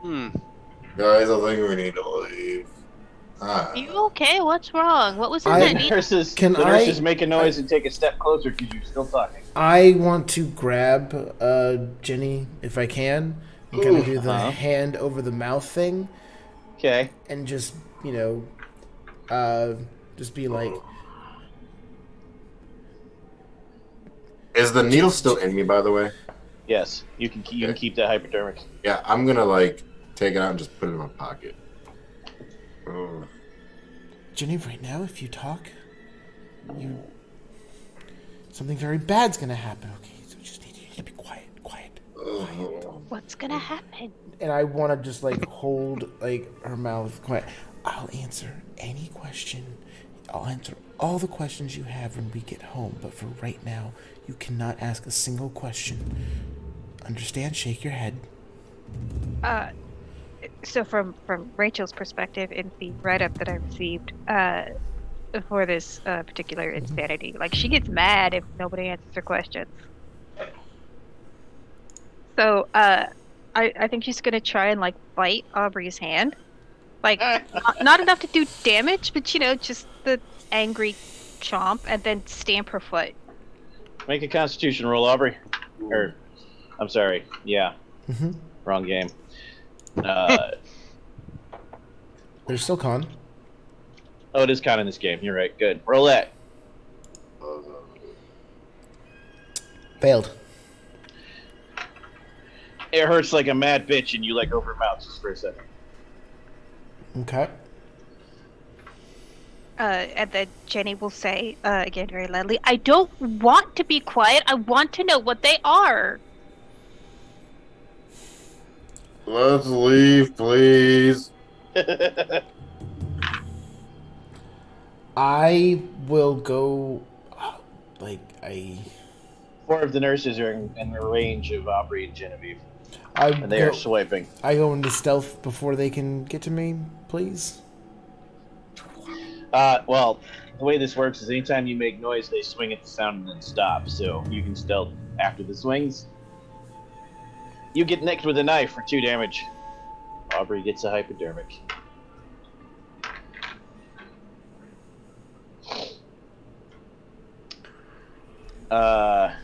Hmm. Guys, I think we need to leave. Are you okay? What's wrong? What was in I- that The needle? nurses, Can the I- nurses make a noise and take a step closer because you're still talking. I want to grab uh, Jenny if I can. I'm gonna do the Uh-huh. hand over the mouth thing Okay. and just you know, uh, just be like, Is the needle still in me, by the way? Yes, you can keep, you can keep that hypodermic. Yeah, I'm gonna like take it out and just put it in my pocket. Oh. Jenny, right now, if you talk, you something very bad's gonna happen. Okay, so just need you to be quiet, quiet. Oh. What's gonna happen? And I want to just like hold like her mouth quiet. I'll answer any question. I'll answer all the questions you have when we get home, but for right now, you cannot ask a single question. Understand? Shake your head. Uh, so from from Rachel's perspective, in the write-up that I received uh, for this uh, particular insanity, like she gets mad if nobody answers her questions. So uh, I I think she's gonna try and like bite Aubrey's hand, like not, not enough to do damage, but you know just the angry chomp, and then stamp her foot. Make a Constitution roll, Aubrey. Or, I'm sorry. Yeah, Mm-hmm. wrong game. Uh, There's still con. oh, it is con in this game. You're right. Good. Roulette. Failed. It hurts like a mad bitch, and you like over her mouth just for a second. Okay. Uh, and then Jenny will say uh, again very loudly, "I don't want to be quiet. I want to know what they are." Let's leave, please. I will go. Like I, Four of the nurses are in, in the range of Aubrey and Genevieve, I and they go, are swiping. I go into stealth before they can get to me, please. Uh, well, the way this works is anytime you make noise, they swing at the sound and then stop. So you can stealth after the swings. You get nicked with a knife for two damage. Aubrey gets a hypodermic. Uh.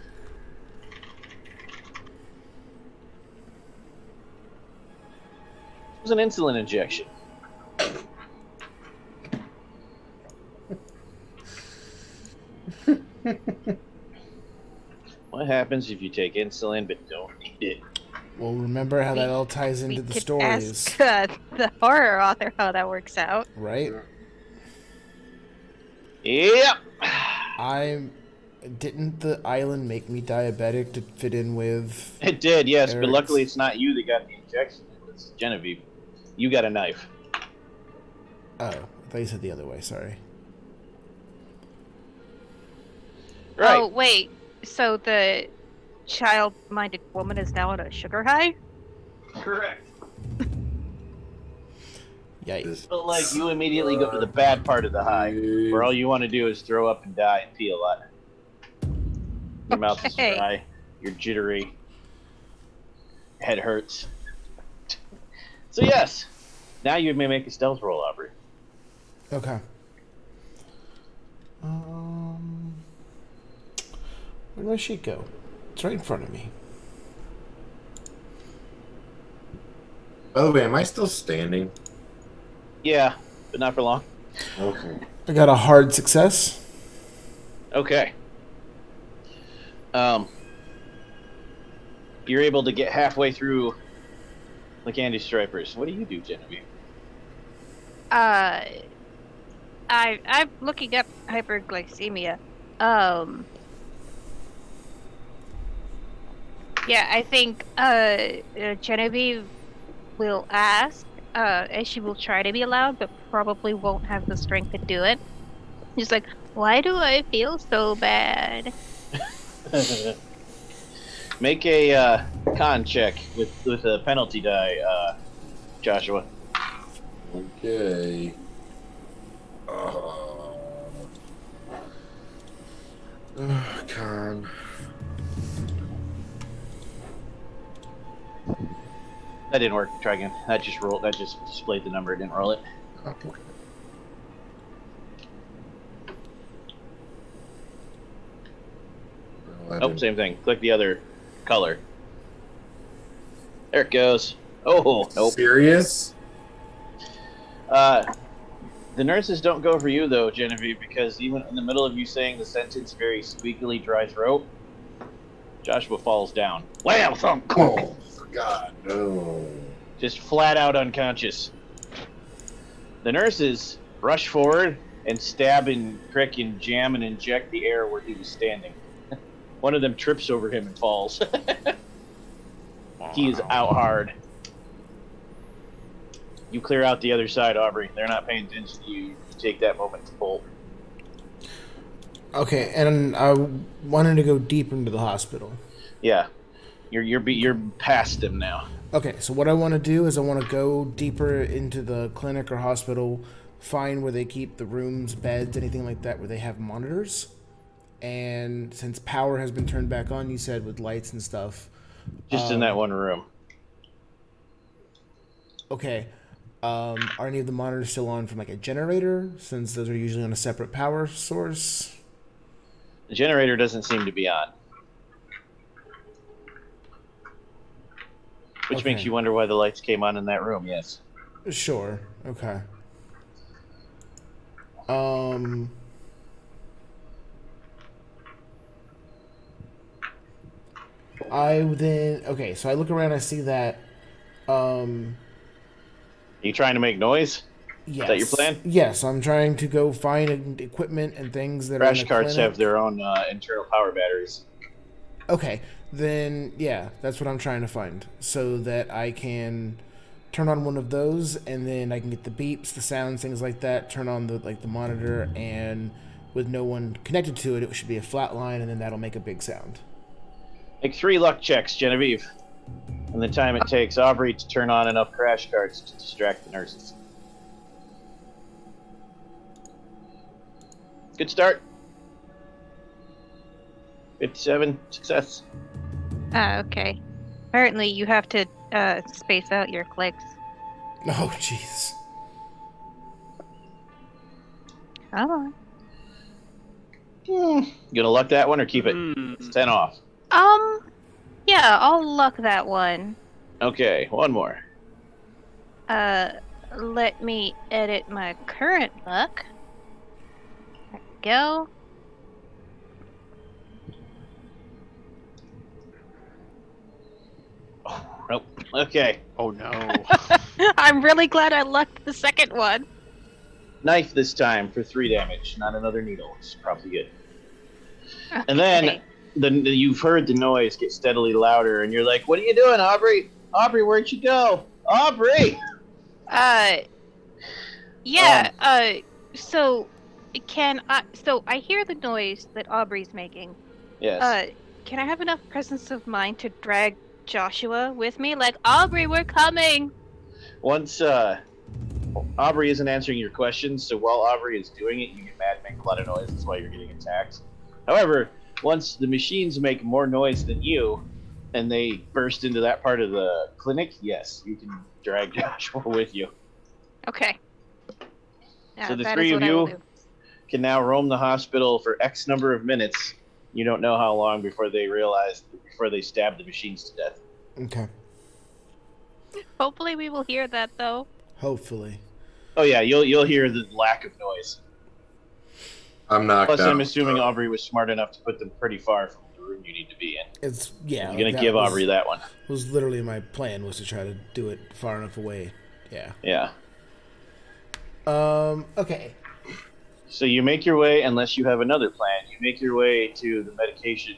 It was an insulin injection. What happens if you take insulin but don't need it? Well, remember how that all ties We into the could stories, ask uh, the horror author how that works out. right? Yep. I didn't the island make me diabetic to fit in with. It did, yes, but luckily it's not you that got the injection. It was Genevieve. You got a knife. Oh, I thought you said the other way. Sorry. Right. Oh wait, so the child-minded woman is now on a sugar high? Correct. Yikes. But like you immediately go to the bad part of the high, where all you want to do is throw up and die and pee a lot. Your mouth is dry. You're jittery. Head hurts. So yes, now you may make a stealth roll, Aubrey. Okay. Um, where did my sheet go? It's right in front of me. By the way, am I still standing? Yeah, but not for long. Okay. I got a hard success. Okay. Um, you're able to get halfway through the candy stripers. What do you do, Genevieve? Uh, I I'm looking up hyperglycemia. Um. Yeah, I think uh, uh Genevieve will ask, uh, and she will try to be loud, but probably won't have the strength to do it. She's like, "Why do I feel so bad?" Make a uh, con check with with a penalty die, uh, Joshua. Okay. Uh, uh, con. That didn't work. Try again. That just rolled. That just displayed the number. It didn't roll it. Okay. Oh, same thing. Click the other color. There it goes. Oh, nope. Serious? Uh, the nurses don't go for you though, Genevieve, because even in the middle of you saying the sentence very squeakily dry throat, Joshua falls down. Wham! Thump! God, no. Just flat out unconscious. The nurses rush forward and stab and prick and jam and inject the air where he was standing. One of them trips over him and falls. he is out hard. You clear out the other side, Aubrey. They're not paying attention to you. You take that moment to bolt. Okay, and I wanted to go deep into the hospital. Yeah, you're you're you're past them now. Okay, so what I want to do is I want to go deeper into the clinic or hospital, find where they keep the rooms, beds, anything like that, where they have monitors. And since power has been turned back on, you said with lights and stuff. Just in Um, that one room. Okay, um, are any of the monitors still on from like a generator? Since those are usually on a separate power source. The generator doesn't seem to be on. Which makes you wonder why the lights came on in that room. Yes. Sure. Okay. Um. I then okay, so I look around. I see that. Um. Are you trying to make noise? Yes. that your plan? Yes, I'm trying to go find equipment and things that are in Crash carts clinic. have their own uh, internal power batteries. Okay, then yeah, that's what I'm trying to find, so that I can turn on one of those, and then I can get the beeps, the sounds, things like that. Turn on the like the monitor, and with no one connected to it, it should be a flat line, and then that'll make a big sound. Make three luck checks, Genevieve. And the time it takes Aubrey to turn on enough crash carts to distract the nurses. Good start. 57, success. Ah, okay. Apparently, you have to uh, space out your clicks. Oh, jeez. Come on. Hmm. You gonna luck that one or keep it? Hmm. It's 10 off. Um, yeah, I'll luck that one. Okay, one more. Uh, let me edit my current luck. There we go. Nope. Okay. Oh no. I'm really glad I lucked the second one. Knife this time for three damage, not another needle, It's probably good. And then Okay. the, you've heard the noise get steadily louder, and you're like, "What are you doing, Aubrey? Aubrey, where'd you go? Aubrey!" Uh, yeah. Uh, so can I? So I hear the noise that Aubrey's making. Yes. Uh, can I have enough presence of mind to drag Joshua with me? Like Aubrey, we're coming. Once uh, Aubrey isn't answering your questions, so while Aubrey is doing it, you get mad, and make a lot of noise. That's why you're getting attacked. However, once the machines make more noise than you, and they burst into that part of the clinic, yes, you can drag Joshua with you. Okay. Yeah, So the three of what I will you- Can now roam the hospital for X number of minutes. You don't know how long before they realize before they stab the machines to death. Okay. Hopefully, we will hear that though. Hopefully. Oh yeah, you'll you'll hear the lack of noise. I'm knocked Plus, out. I'm assuming Aubrey was smart enough to put them pretty far from the room you need to be in. It's yeah. I'm gonna give was, Aubrey that one. Was literally my plan was to try to do it far enough away. Yeah. Yeah. Um. Okay. So you make your way, unless you have another plan, you make your way to the medication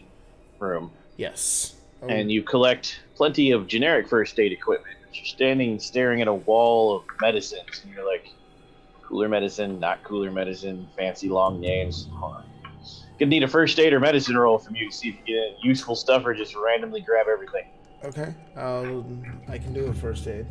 room, Yes. Um, and you collect plenty of generic first aid equipment. But you're standing staring at a wall of medicines, and you're like, cooler medicine, not cooler medicine, fancy long names. Gonna need a first aid or medicine roll from you to see if you get useful stuff or just randomly grab everything. Okay. I'll. I can do a first aid.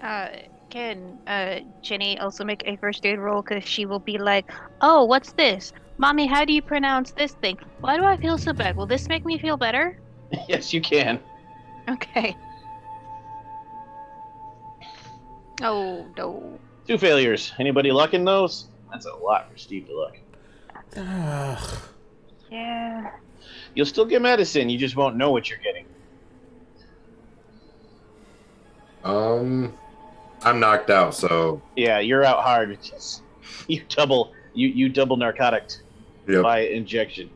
Uh, can uh Jenny also make a first aid roll? Because she will be like, "Oh, what's this, mommy? How do you pronounce this thing? Why do I feel so bad? Will this make me feel better?" yes, you can. Okay. Oh no. Two failures. Anybody lucking those? That's a lot for Steve to luck. Ugh. Yeah. You'll still get medicine, you just won't know what you're getting. Um, I'm knocked out, so Yeah, you're out hard. You double you you double narcotic yep. by injection.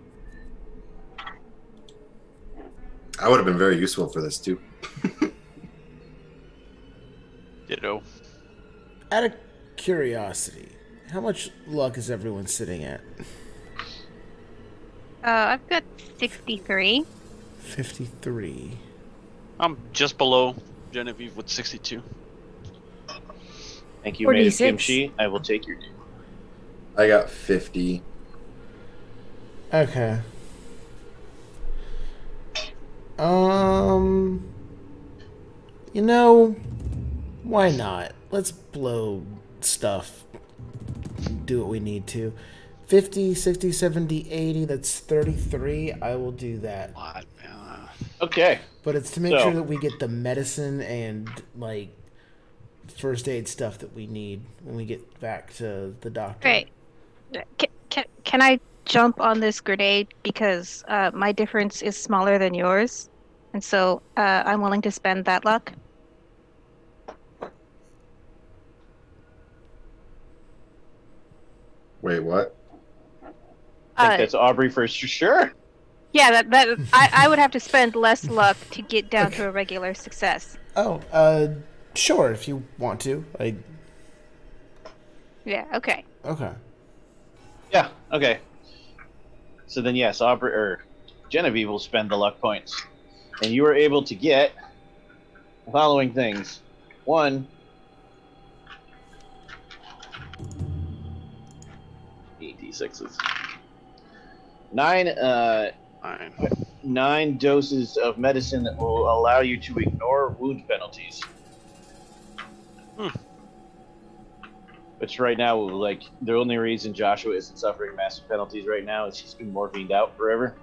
I would have been very useful for this too. Ditto. Out of curiosity, how much luck is everyone sitting at? Uh, I've got sixty-three. Fifty-three. I'm just below Genevieve with 62. Thank you, Maid 46. Kimchi. I will take your due. I got 50. Okay. Um. You know, why not? Let's blow stuff. Do what we need to. 50, 60, 70, 80, that's 33. I will do that. Lot. Okay. But it's to make So- sure that we get the medicine and, like, first aid stuff that we need when we get back to the doctor. Great. Can, can, can I jump on this grenade because uh, my difference is smaller than yours, and so uh, I'm willing to spend that luck. Wait, what? I think Uh, that's Aubrey first for sure. yeah, that that I, I would have to spend less luck to get down to a regular success. Oh, uh, sure, if you want to. I, Yeah. Okay. okay. Yeah. Okay. So then, yes, Aubrey or Genevieve will spend the luck points, and you are able to get the following things: one, eight d sixes, nine, uh, Fine. nine doses of medicine that will allow you to ignore wound penalties. Hmm. Which right now, like, the only reason Joshua isn't suffering massive penalties right now is he's been morphined out forever.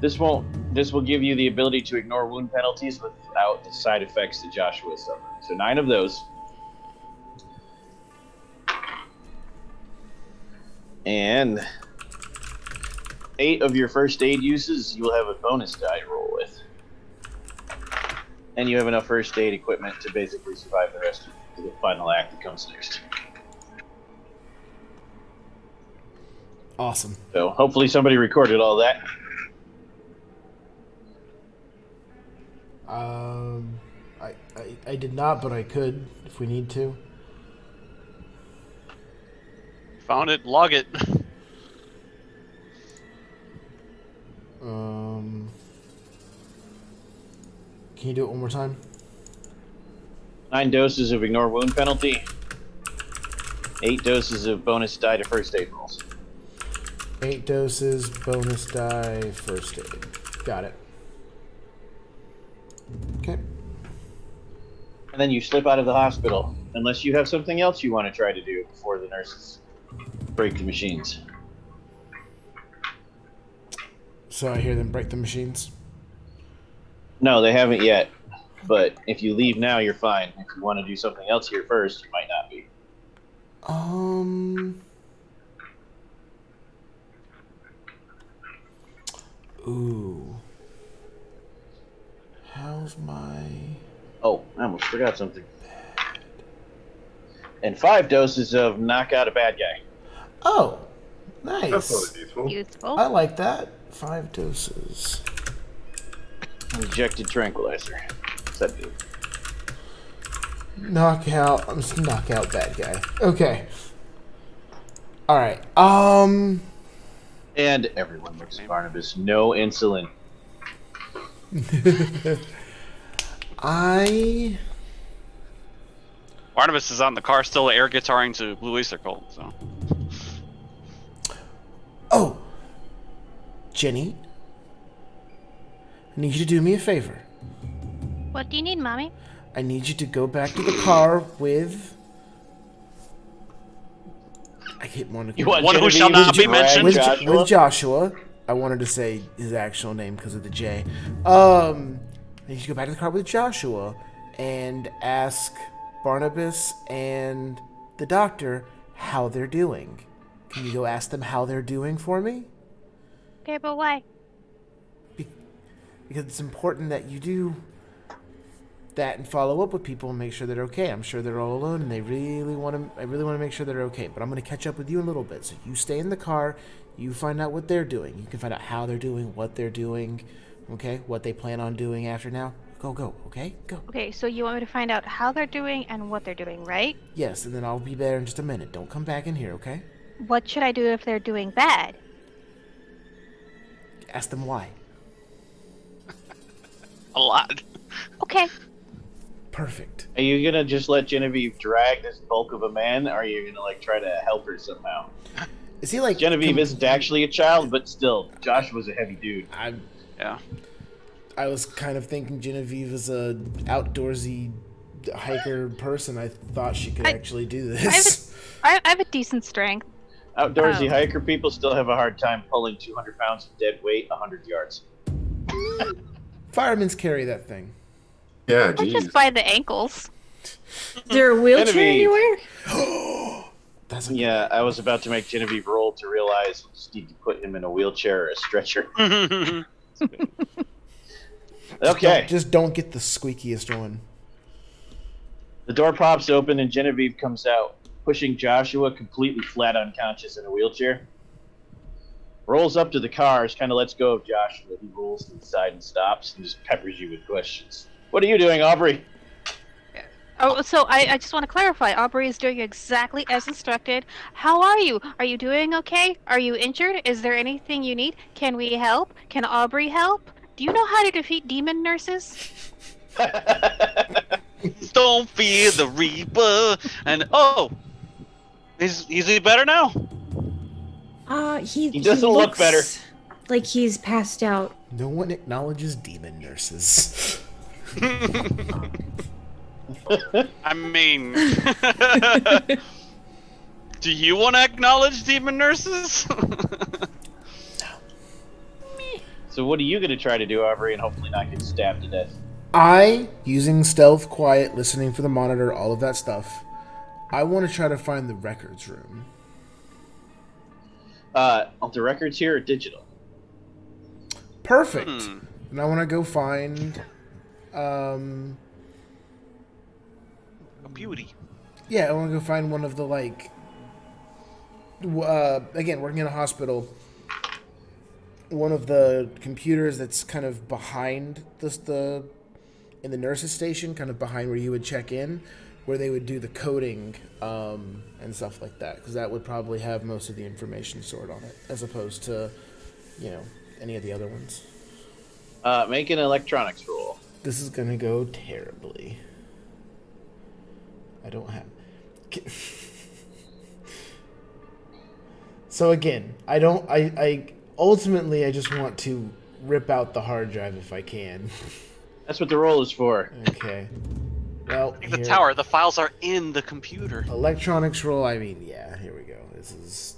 This won't. This will give you the ability to ignore wound penalties without the side effects that Joshua is suffering. So nine of those. And eight of your first aid uses, you will have a bonus die roll with. And you have enough first aid equipment to basically survive the rest of the final act that comes next. Awesome. So hopefully somebody recorded all that. Um, I, I, I did not, but I could if we need to. Found it. Log it. Um, can you do it one more time? Nine doses of ignore wound penalty. Eight doses of bonus die to first aid rolls. Eight doses, bonus die, first aid. Got it. Okay. And then you slip out of the hospital, unless you have something else you want to try to do before the nurses break the machines. So I hear them break the machines. No, they haven't yet. But if you leave now, you're fine. If you want to do something else here first, you might not be. Um. Ooh. How's my. Oh, I almost forgot something. And five doses of knock out a bad guy. Oh! nice. That's Nice. useful. Useful. I like that. Five doses. Injected tranquilizer. What's that do? Knockout. I'm just knockout bad guy. Okay. Alright. Um. And everyone looks at Barnabas. No insulin. I. Barnabas is on the car still air guitaring to Blue Oyster Cult. So Oh! Jenny? I need you to do me a favor. What do you need, mommy? I need you to go back to the car with. I hit one. You want One who shall not be mentioned. with, Joshua? with Joshua. I wanted to say his actual name because of the J. Um, I need you to go back to the car with Joshua and ask Barnabas and the doctor how they're doing. Can you go ask them how they're doing for me? Okay, but why? because it's important that you do that and follow up with people and make sure they're okay. I'm sure they're all alone and they really want to. I really want to make sure they're okay. But I'm going to catch up with you in a little bit. So you stay in the car. You find out what they're doing. You can find out how they're doing, what they're doing, okay, what they plan on doing after now. Go, go, okay, go. Okay, so you want me to find out how they're doing and what they're doing, right? Yes, and then I'll be there in just a minute. Don't come back in here, okay? What should I do if they're doing bad? Ask them why. a lot. Okay. Perfect. Are you gonna just let Genevieve drag this bulk of a man, or are you gonna like try to help her somehow? Is he like Genevieve isn't actually a child, but still, Josh was a heavy dude. I Yeah. I was kind of thinking Genevieve is a outdoorsy hiker person. I thought she could I- actually do this. I have, this. a, I, I have a decent strength. Outdoorsy Oh. hiker people still have a hard time pulling 200 pounds of dead weight 100 yards. Firemen's carry that thing. Yeah, Or just jeez. by the ankles. Is there a wheelchair Genevieve. anywhere? That's a, Yeah, I was about to make Genevieve roll to realize we just need to put him in a wheelchair or a stretcher. Okay, Don't, just don't get the squeakiest one. the door pops open and Genevieve comes out, pushing Joshua completely flat unconscious in a wheelchair. Rolls up to the cars, kind of lets go of Joshua. He rolls to the side and stops and just peppers you with questions. What are you doing, Aubrey? Oh, so I, I just want to clarify. Aubrey is doing exactly as instructed. How are you? Are you doing okay? Are you injured? Is there anything you need? Can we help? Can Aubrey help? Do you know how to defeat demon nurses? Don't fear the Reaper. And oh, is is he better now? Uh, he, He doesn't look looks better. Like he's passed out. No one acknowledges demon nurses. I mean, do you want to acknowledge demon nurses? so, what are you going to try to do, Aubrey, and hopefully not get stabbed to death? I, using stealth, quiet, listening for the monitor, all of that stuff, I want to try to find the records room. Uh, are the records here are digital. Perfect. Hmm. And I want to go find, um, A beauty. yeah, I want to go find one of the like, uh, again, working in a hospital. One of the computers that's kind of behind this the, in the nurses station, kind of behind where you would check in, where they would do the coding um, and stuff like that, because that would probably have most of the information stored on it, as opposed to, you know, any of the other ones. Uh, make an electronics roll. This is gonna go terribly. I don't have. so again, I don't. I. I ultimately, I just want to rip out the hard drive if I can. That's what the roll is for. Okay. Well, Take the here- tower. The files are in the computer. Electronics roll. I mean, yeah. Here we go. This is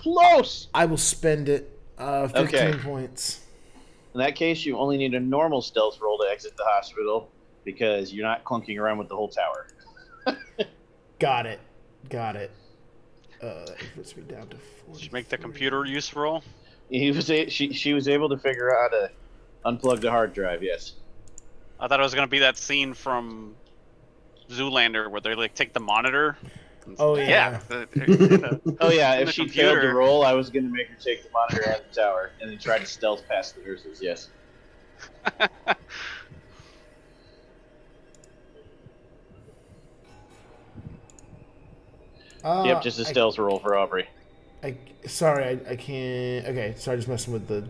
Close! I will spend it. Uh, 15 Okay. points. In that case, you only need a normal stealth roll to exit the hospital because you're not clunking around with the whole tower. Got it. Got it. Uh, it puts me down to four. Should make the computer use roll. He was a, she, she was able to figure out how to unplug the hard drive, yes. I thought it was gonna be that scene from Zoolander where they like take the monitor. And- Oh, yeah. the- you. Oh, yeah, if the she failed to computer. roll, I was going to make her take the monitor out of the tower and then try to stealth past the nurses, yes. Uh, yep, just a I- stealth roll for Aubrey. I, sorry, I, I can't. Okay, sorry, just messing with the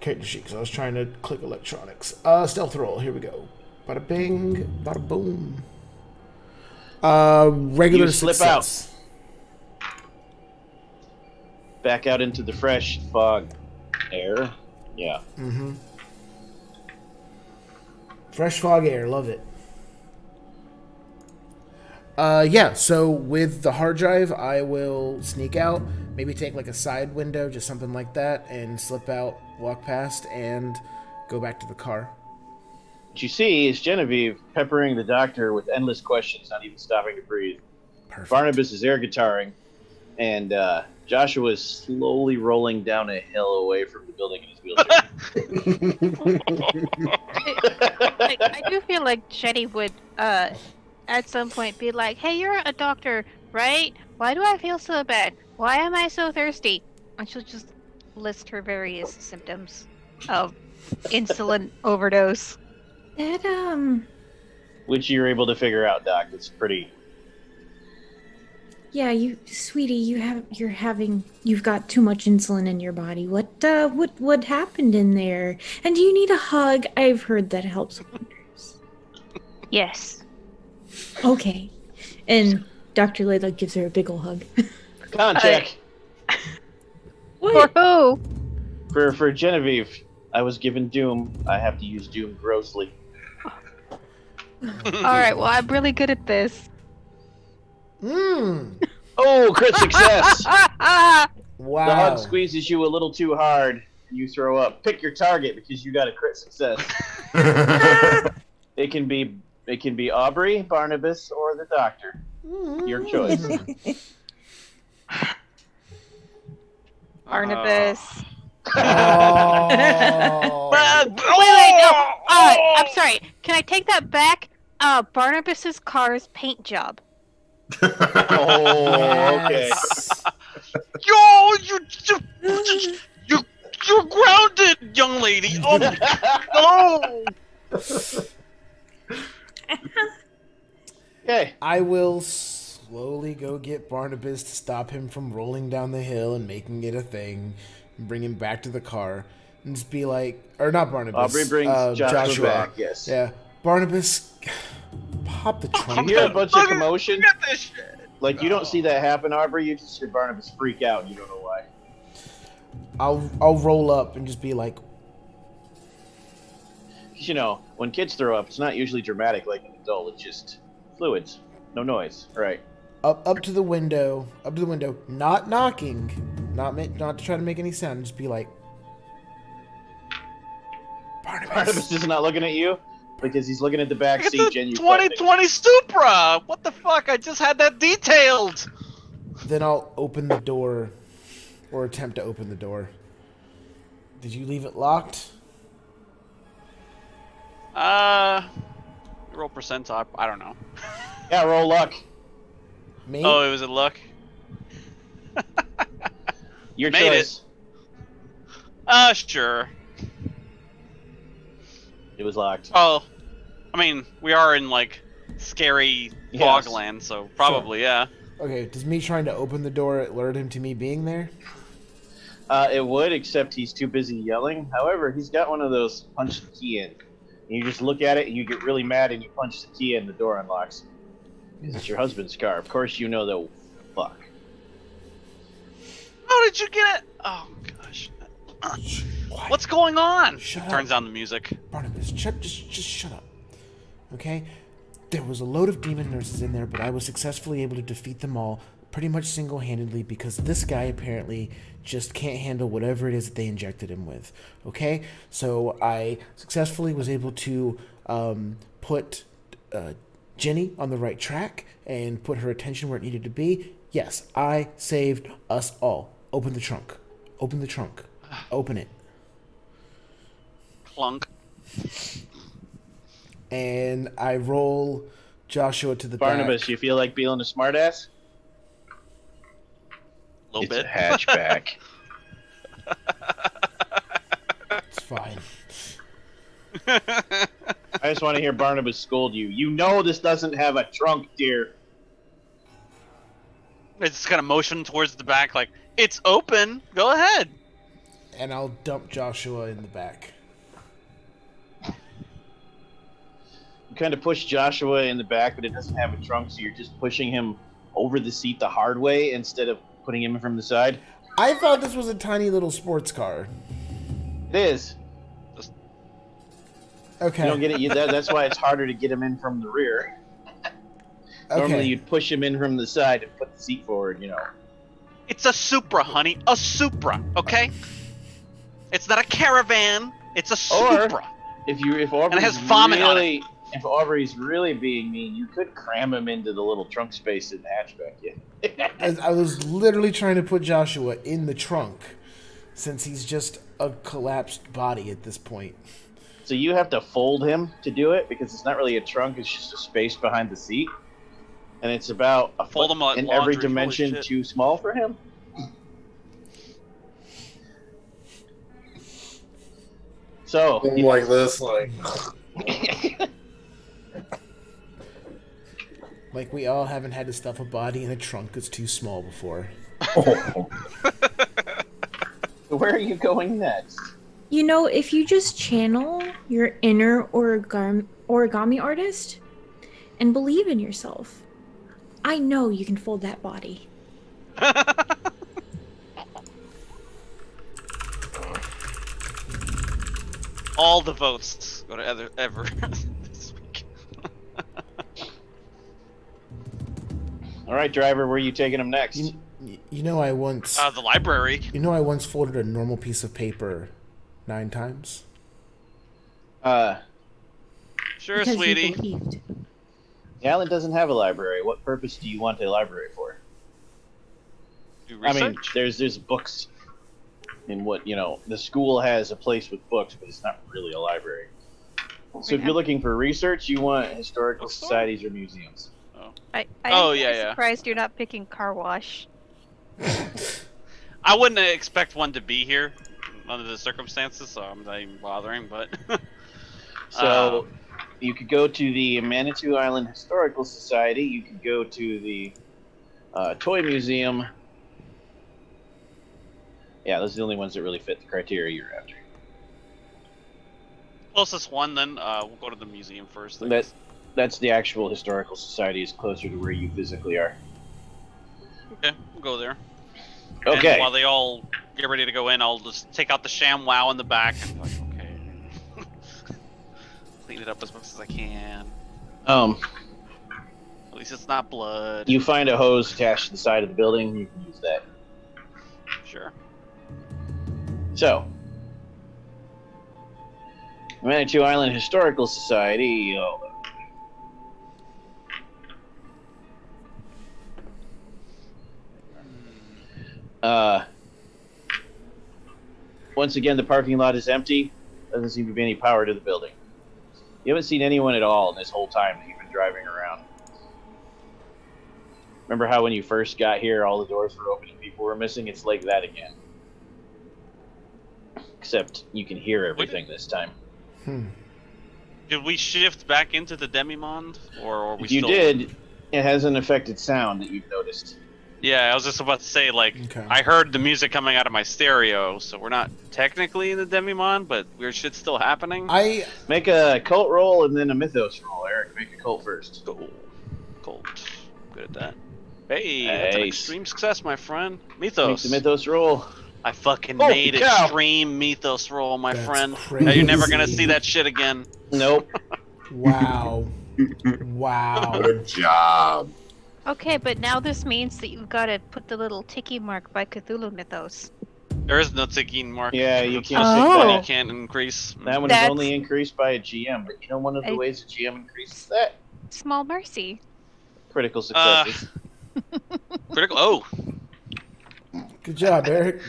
character sheet because I was trying to click electronics. Uh, stealth roll. Here we go. Bada bing, bada boom. Uh, regular You slip out. Back out into the fresh fog air. Yeah. Mm-hmm. Fresh fog air, love it. Uh, yeah. So with the hard drive, I will sneak out, maybe take like a side window, just something like that, and slip out, walk past, and go back to the car. What you see is Genevieve peppering the doctor with endless questions, not even stopping to breathe. Perfect. Barnabas is air guitaring, and uh, Joshua is slowly rolling down a hill away from the building in his wheelchair. I, I do feel like Jenny would, uh, at some point be like, "Hey, you're a doctor, right? Why do I feel so bad? Why am I so thirsty?" And she'll just list her various symptoms of insulin overdose. That um Which you're able to figure out, Doc. It's pretty Yeah, you, sweetie, you have you're having you've got too much insulin in your body. What uh, what what happened in there? And do you need a hug? I've heard that helps wonders. Yes. Okay, and Doctor Layla gives her a big ol' hug. Con check For what? who? for for Genevieve. I was given Doom. I have to use Doom grossly. All right. Well, I'm really good at this. Mmm. Oh, crit success! Wow. The hug squeezes you a little too hard. and You throw up. Pick your target because you got a crit success. It can be it can be Aubrey, Barnabas, or the Doctor. Your choice. Barnabas. Oh. Wait, wait, no. Uh, I'm sorry. Can I take that back? Uh, Barnabas's car's paint job. Oh, okay. Yo, you, you, you, you're grounded, young lady. Oh no! Okay. I will slowly go get Barnabas to stop him from rolling down the hill and making it a thing, and bring him back to the car, and just be like, or not Barnabas. Aubrey brings uh, Joshua, back. Yes. Yeah, Barnabas, pop the You hear a bunch of commotion. Look this shit. Like you don't see that happen, Aubrey. You just hear Barnabas freak out. and You don't know why. I'll I'll roll up and just be like, You know, when kids throw up, it's not usually dramatic like an adult. It's just fluids, no noise. Right. up up to the window, up to the window, not knocking, not ma- not to try to make any sound, just be like, Barnabas Barnabas. is not looking at you because he's looking at the back Look at seat. the 2020 Supra. What the fuck? I just had that detailed. Then I'll open the door, or attempt to open the door. Did you leave it locked? Uh, roll percentile. I don't know. Yeah, roll luck. Me? Oh, it was a luck. Your Made it. choice. Uh, sure. It. was locked. Oh, I mean, we are in like scary Yes. fogland, so probably yeah. Okay. Does me trying to open the door alert him to me being there? Uh, it would, except he's too busy yelling. However, he's got one of those punch the key in. And you just look at it and you get really mad and you punch the key in, the door unlocks. It's your husband's car. Of course, you know the fuck. How did you get it? Oh gosh. Shh. What's going on? Shut Turns up. down the music. Barnabas, shut, just, just shut up. Okay? There was a load of demon nurses in there, but I was successfully able to defeat them all pretty much single handedly because this guy apparently just can't handle whatever it is that they injected him with. Okay? So I successfully was able to um, put uh, Jenny on the right track and put her attention where it needed to be. Yes, I saved us all. Open the trunk. Open the trunk. Open it. Clunk. And I roll Joshua to the Barnabas, back. you feel like being a smartass? A little it's bit. a hatchback. It's fine. I just want to hear Barnabas scold you. You know this doesn't have a trunk, dear. it's just kind of motion towards the back, like it's open. Go ahead. And I'll dump Joshua in the back. You kind of push Joshua in the back, but it doesn't have a trunk, so you're just pushing him over the seat the hard way instead of putting him in from the side. I thought this was a tiny little sports car. It is. Okay. You don't get it. You, that, that's why it's harder to get him in from the rear. Okay. Normally, you'd push him in from the side and put the seat forward. You know. It's a Supra, honey. A Supra. Okay. It's not a caravan. It's a Supra. Or- Supra. If you if Aubrey's has vomit on it. Really if Aubrey's really being mean, you could cram him into the little trunk space in the hatchback. Yeah. I was literally trying to put Joshua in the trunk, since he's just a collapsed body at this point. so you have to fold him to do it because it's not really a trunk; it's just a space behind the seat, and it's about a Fold foot him like in laundry, every dimension too small for him. So like this, like Like we all haven't had to stuff a body in a trunk that's too small before. Oh, where are you going next? You know, if you just channel your inner origami, origami artist and believe in yourself, I know you can fold that body. All the votes go to ever ever this week. All right, driver, where are you taking him next? You, you know I once Uh, the library. you know I once folded a normal piece of paper nine times. Uh, Sure, because sweetie. you believed. the island doesn't have a library. What purpose do you want a library for? Do I mean, there's there's books in what you know. The school has a place with books, but it's not really a library. So if Yeah. you're looking for research, you want historical societies or museums. I, I Oh, am yeah, kinda yeah. surprised you're not picking car wash. I wouldn't expect one to be here under the circumstances, so I'm not even bothering. But So you could go to the Manitou Island Historical Society. You could go to the uh, Toy Museum. Yeah, those are the only ones that really fit the criteria you're after. closest one, then uh, we'll go to the museum first. I That guess. That's the actual historical society is closer to where you physically are. Okay, we'll go there. Okay. And while they all get ready to go in, I'll just take out the ShamWow in the back and like, okay. Clean it up as much as I can. Um, At least it's not blood. you find a hose attached to the side of the building. You can use that. Sure. So, Manitou Island Historical Society. oh, Uh, once again, the parking lot is empty. Doesn't seem to be any power to the building. You haven't seen anyone at all in this whole time that you've been driving around. Remember how when you first got here, all the doors were open and people were missing? It's like that again. Except you can hear everything this time. Hmm. Did we shift back into the Demimonde, or are we If you still... did, it has an affected sound that you've noticed. Yeah, I was just about to say, like, Okay. I heard the music coming out of my stereo, so we're not technically in the Demimonde, but weird shit's still happening. I Make occult roll and then a mythos roll, Eric. Make occult first. Cool. Cold. Good at that. Hey, that's an extreme success, my friend. Make Mythos. the mythos roll. I fucking Holy made cow. extreme mythos roll, my That's friend. Now you're never gonna see that shit again. Nope. wow. wow. good job. Okay, but now this means that you've got to put the little ticky mark by Cthulhu Mythos. There is no ticking mark. Yeah, you can't Oh. stick You can't increase. That one That's- is only increased by a GM, but you know one of the I- ways a GM increases that? Small mercy. Critical Uh, successes. Critical. Oh, Good job, Eric.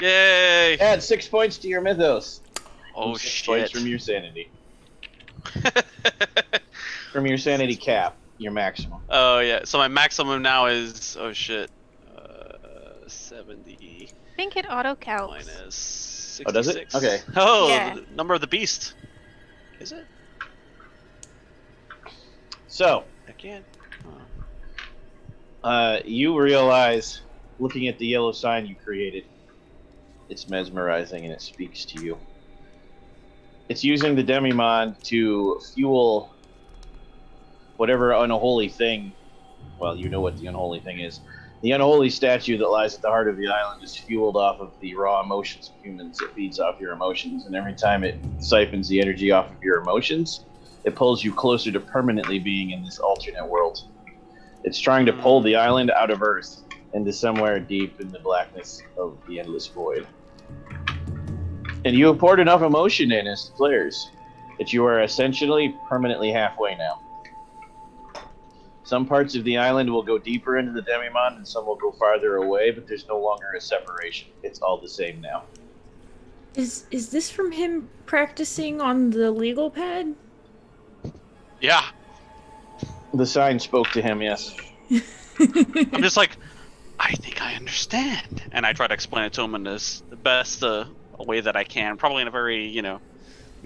yay! Add six points to your mythos. Oh and six points shit. from your sanity. From your sanity cap, your maximum. oh yeah. So my maximum now is oh shit. Uh, seventy I think it auto counts. minus sixty-six. Oh, does it? Okay. Oh, Yeah. the number of the beast. Is it? So, I can't. uh, you realize, looking at the yellow sign you created, it's mesmerizing and it speaks to you. It's using the Demimonde to fuel whatever unholy thing. Well, you know what the unholy thing is. The unholy statue that lies at the heart of the island is fueled off of the raw emotions of humans. It feeds off your emotions, and every time it siphons the energy off of your emotions, it pulls you closer to permanently being in this alternate world. It's trying to pull the island out of Earth into somewhere deep in the blackness of the endless void. And you have poured enough emotion in as players that you are essentially permanently halfway now. Some parts of the island will go deeper into the Demimonde and some will go farther away, but there's no longer a separation. It's all the same now. Is is this from him practicing on the legal pad? Yeah. The sign spoke to him, yes. I'm just like, I think I understand, and I try to explain it to him in this the best uh, way that I can, probably in a very you know You-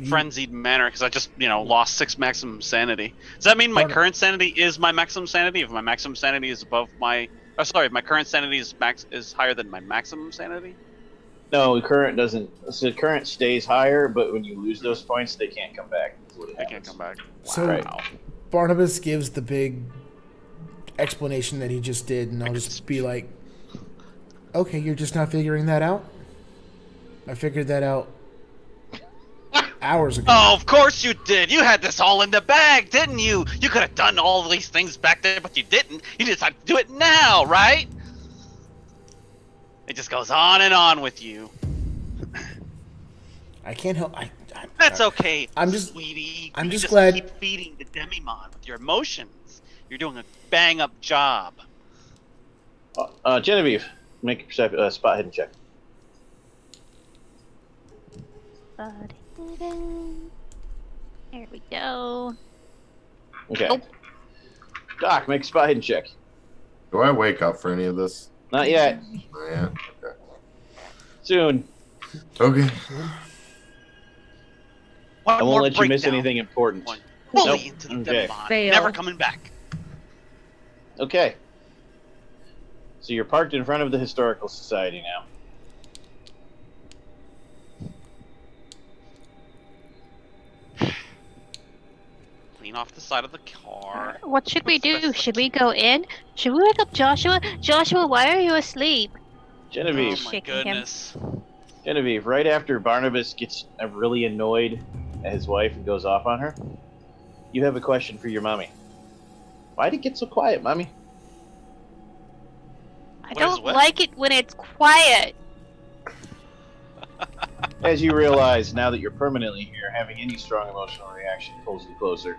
frenzied manner because I just you know lost six maximum sanity. Does that mean my Barn- uh, current sanity is my maximum sanity? If my maximum sanity is above my, oh sorry, if my current sanity is max is higher than my maximum sanity. No, current doesn't. So current stays higher, but when you lose those points, they can't come back. That's what it I can't come back. So- Right. Barnabas gives the big explanation that he just did, and I'll just be like, "Okay, you're just not figuring that out. I figured that out hours ago." Oh, of course you did. You had this all in the bag, didn't you? You could have done all these things back there, but you didn't. You decided to do it now, right? It just goes on and on with you. I can't help. I, I That's I- okay, I'm just- sweetie. I'm just just glad- keep feeding the Demimonde with your emotions. You're doing a bang up job. Uh, uh, Genevieve, make a uh, spot hidden check. There we go. Okay. Nope. Doc, make a spot hidden check. Do I wake up for any of this? Not yet. Oh, yeah. Soon. Okay. One I won't let you miss breakdown. anything important. One fully Nope. into the Okay. Demimonde. Fail. Never coming back. Okay. So you're parked in front of the Historical Society now. Lean off the side of the car. What should we do? Should we go in? Should we wake up Joshua? Joshua, why are you asleep? Genevieve, Oh my Shaking him. goodness. Genevieve, right after Barnabas gets uh, really annoyed at his wife and goes off on her, you have a question for your mommy. Why'd it get so quiet, mommy? I What is don't what? like it when it's quiet. As you realize now that you're permanently here, having any strong emotional reaction pulls you closer.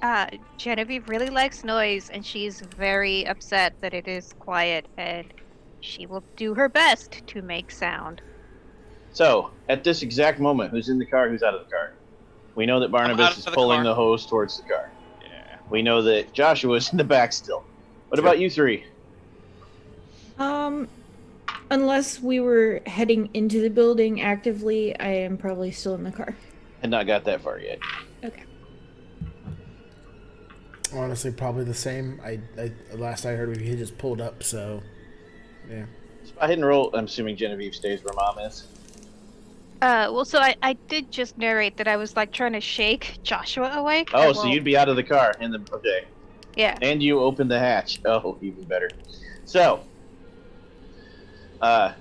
Uh, Genevieve really likes noise, and she's very upset that it is quiet, and she will do her best to make sound. So, at this exact moment, who's in the car, who's out of the car? We know that Barnabas is the pulling car. the hose towards the car. Yeah. We know that Joshua's in the back still. What about you three? Um, unless we were heading into the building actively, I am probably still in the car. Had not got that far yet. Okay. Honestly probably the same. I, I last I heard we had just pulled up, so yeah. Spot hidden roll. I'm assuming Genevieve stays where mom is. Uh, well, so I, I did just narrate that I was like trying to shake Joshua awake. Oh, so you'd be out of the car in the okay. Yeah. And you opened the hatch. Oh, even better. So, uh,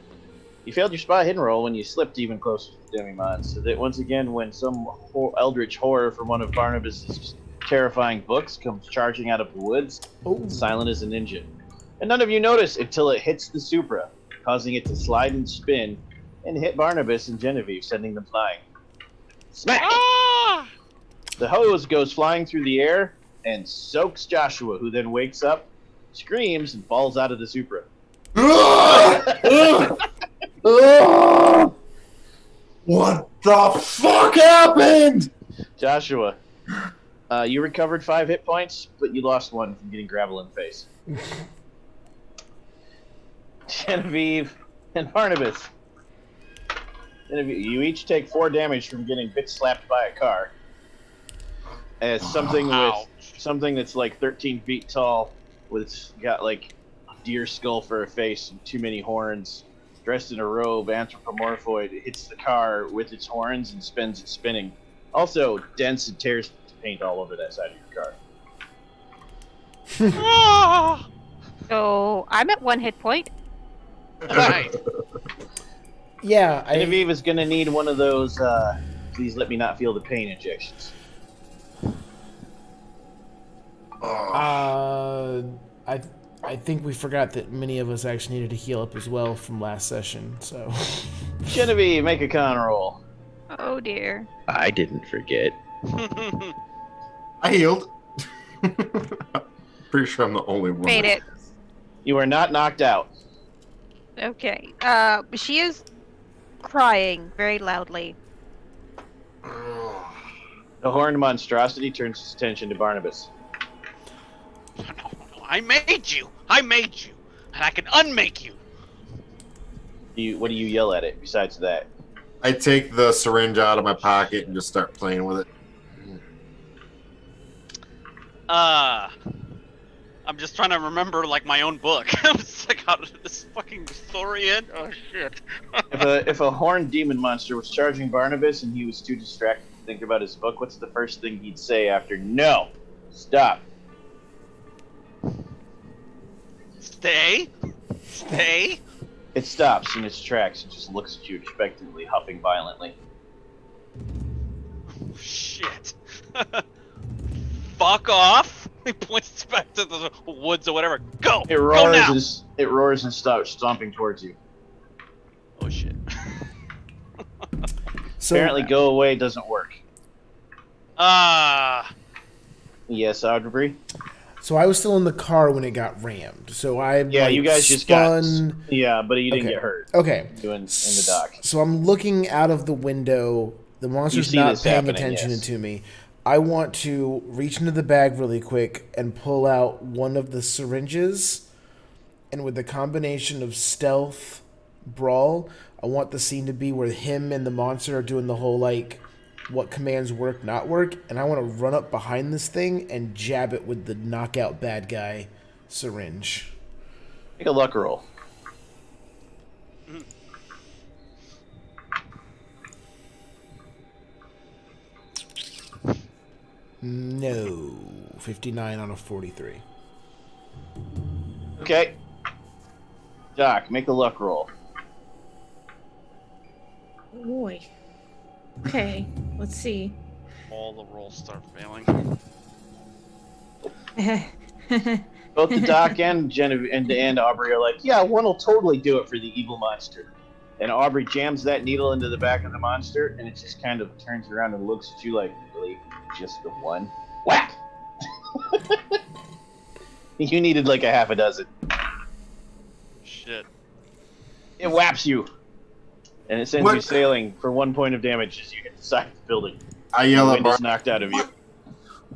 you failed your spot hidden roll when you slipped even closer to the Demimonde. So that once again, when some eldritch horror from one of Barnabas's terrifying books comes charging out of the woods, Oh, silent as a ninja. And none of you notice until it hits the Supra, causing it to slide and spin, and hit Barnabas and Genevieve, sending them flying. Smack! Ah! The hose goes flying through the air and soaks Joshua, who then wakes up, screams, and falls out of the Supra. what the fuck happened? Joshua, uh, you recovered five hit points, but you lost one from getting gravel in the face. Genevieve and Barnabas. Genevieve, you each take four damage from getting bitch slapped by a car. As something with something that's like 13 feet tall, with got like a deer skull for a face and too many horns, dressed in a robe, anthropomorphoid, hits the car with its horns and spins it spinning. Also, dents and tears paint all over that side of your car. Ah! So I'm at one hit point. Alright. yeah. I, Genevieve is gonna need one of those. Uh, Please let me not feel the pain injections. Oh, uh, I I think we forgot that many of us actually needed to heal up as well from last session. So Genevieve, make a con roll. Oh dear. I didn't forget. I healed. Pretty sure I'm the only one. Made it. You are not knocked out. Okay. Uh, she is crying very loudly. The horned monstrosity turns its attention to Barnabas. no, no, no. I made you. I made you. And I can unmake you. Do you, what do you yell at it besides that? I take the syringe out of my pocket and just start playing with it. Uh, I'm just trying to remember like my own book. I'm just like, how did this fucking story end? Oh shit. If a if a horned demon monster was charging Barnabas and he was too distracted to think about his book, what's the first thing he'd say after no? Stop. Stay, stay. It stops in its tracks and just looks at you expectantly, huffing violently. Oh, shit. Fuck off. He points back to the woods or whatever. Go. It Go roars now. and s- it roars and starts stomping towards you. Oh shit. So Apparently, go away doesn't work. Ah. Yes, Audrey. So I was still in the car when it got rammed. So I Yeah, like, you guys just got. spun. Yeah, but you didn't Okay. get hurt. Okay. You in, in the dock. So I'm looking out of the window. The monster's not paying happening, attention yes. to me. I want to reach into the bag really quick and pull out one of the syringes. And with the combination of stealth, brawl, I want the scene to be where him and the monster are doing the whole like what commands work, not work. And I want to run up behind this thing and jab it with the knockout bad guy syringe. Make a luck roll. No. 59 on a 43. Okay. Doc, make a luck roll. Oh, boy. Okay, let's see. All the rolls start failing. Both the Doc and Genevieve and, and Aubrey are like, yeah, one will totally do it for the evil monster. And Aubrey jams that needle into the back of the monster, and it just kind of turns around and looks at you like, really? Just the one? Whack! you needed like a half a dozen. Shit. It whaps you. And it sends What? you sailing for one point of damage as you hit the side of the building. I The yell at wind is knocked out of you. What?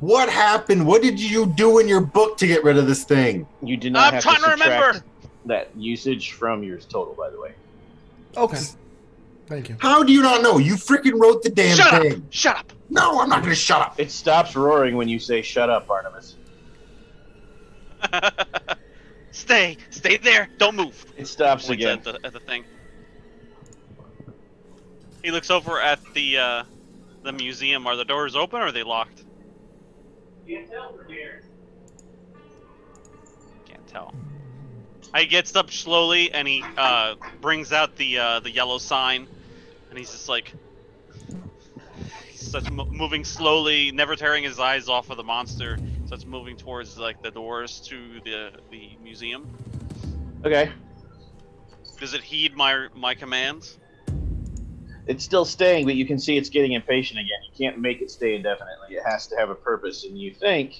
What happened? What did you do in your book to get rid of this thing? You did not I'm have trying to to remember. that usage from yours total, by the way. Okay. Thank you. How do you not know? You freaking wrote the damn Shut thing. up! Shut up! No, I'm not gonna shut up. It stops roaring when you say "Shut up, Barnabas." stay, stay there. Don't move. It stops Points again. At the, at the thing. He looks over at the uh, the museum. Are the doors open or are they locked? Can't tell from here. Can't tell. He gets up slowly and he uh, brings out the uh, the yellow sign, and he's just like, he starts mo- moving slowly, never tearing his eyes off of the monster. Starts moving towards like the doors to the the museum. Okay, Does it heed my my commands? it's still staying, but you can see it's getting impatient again. You can't make it stay indefinitely. It has to have a purpose, and you think,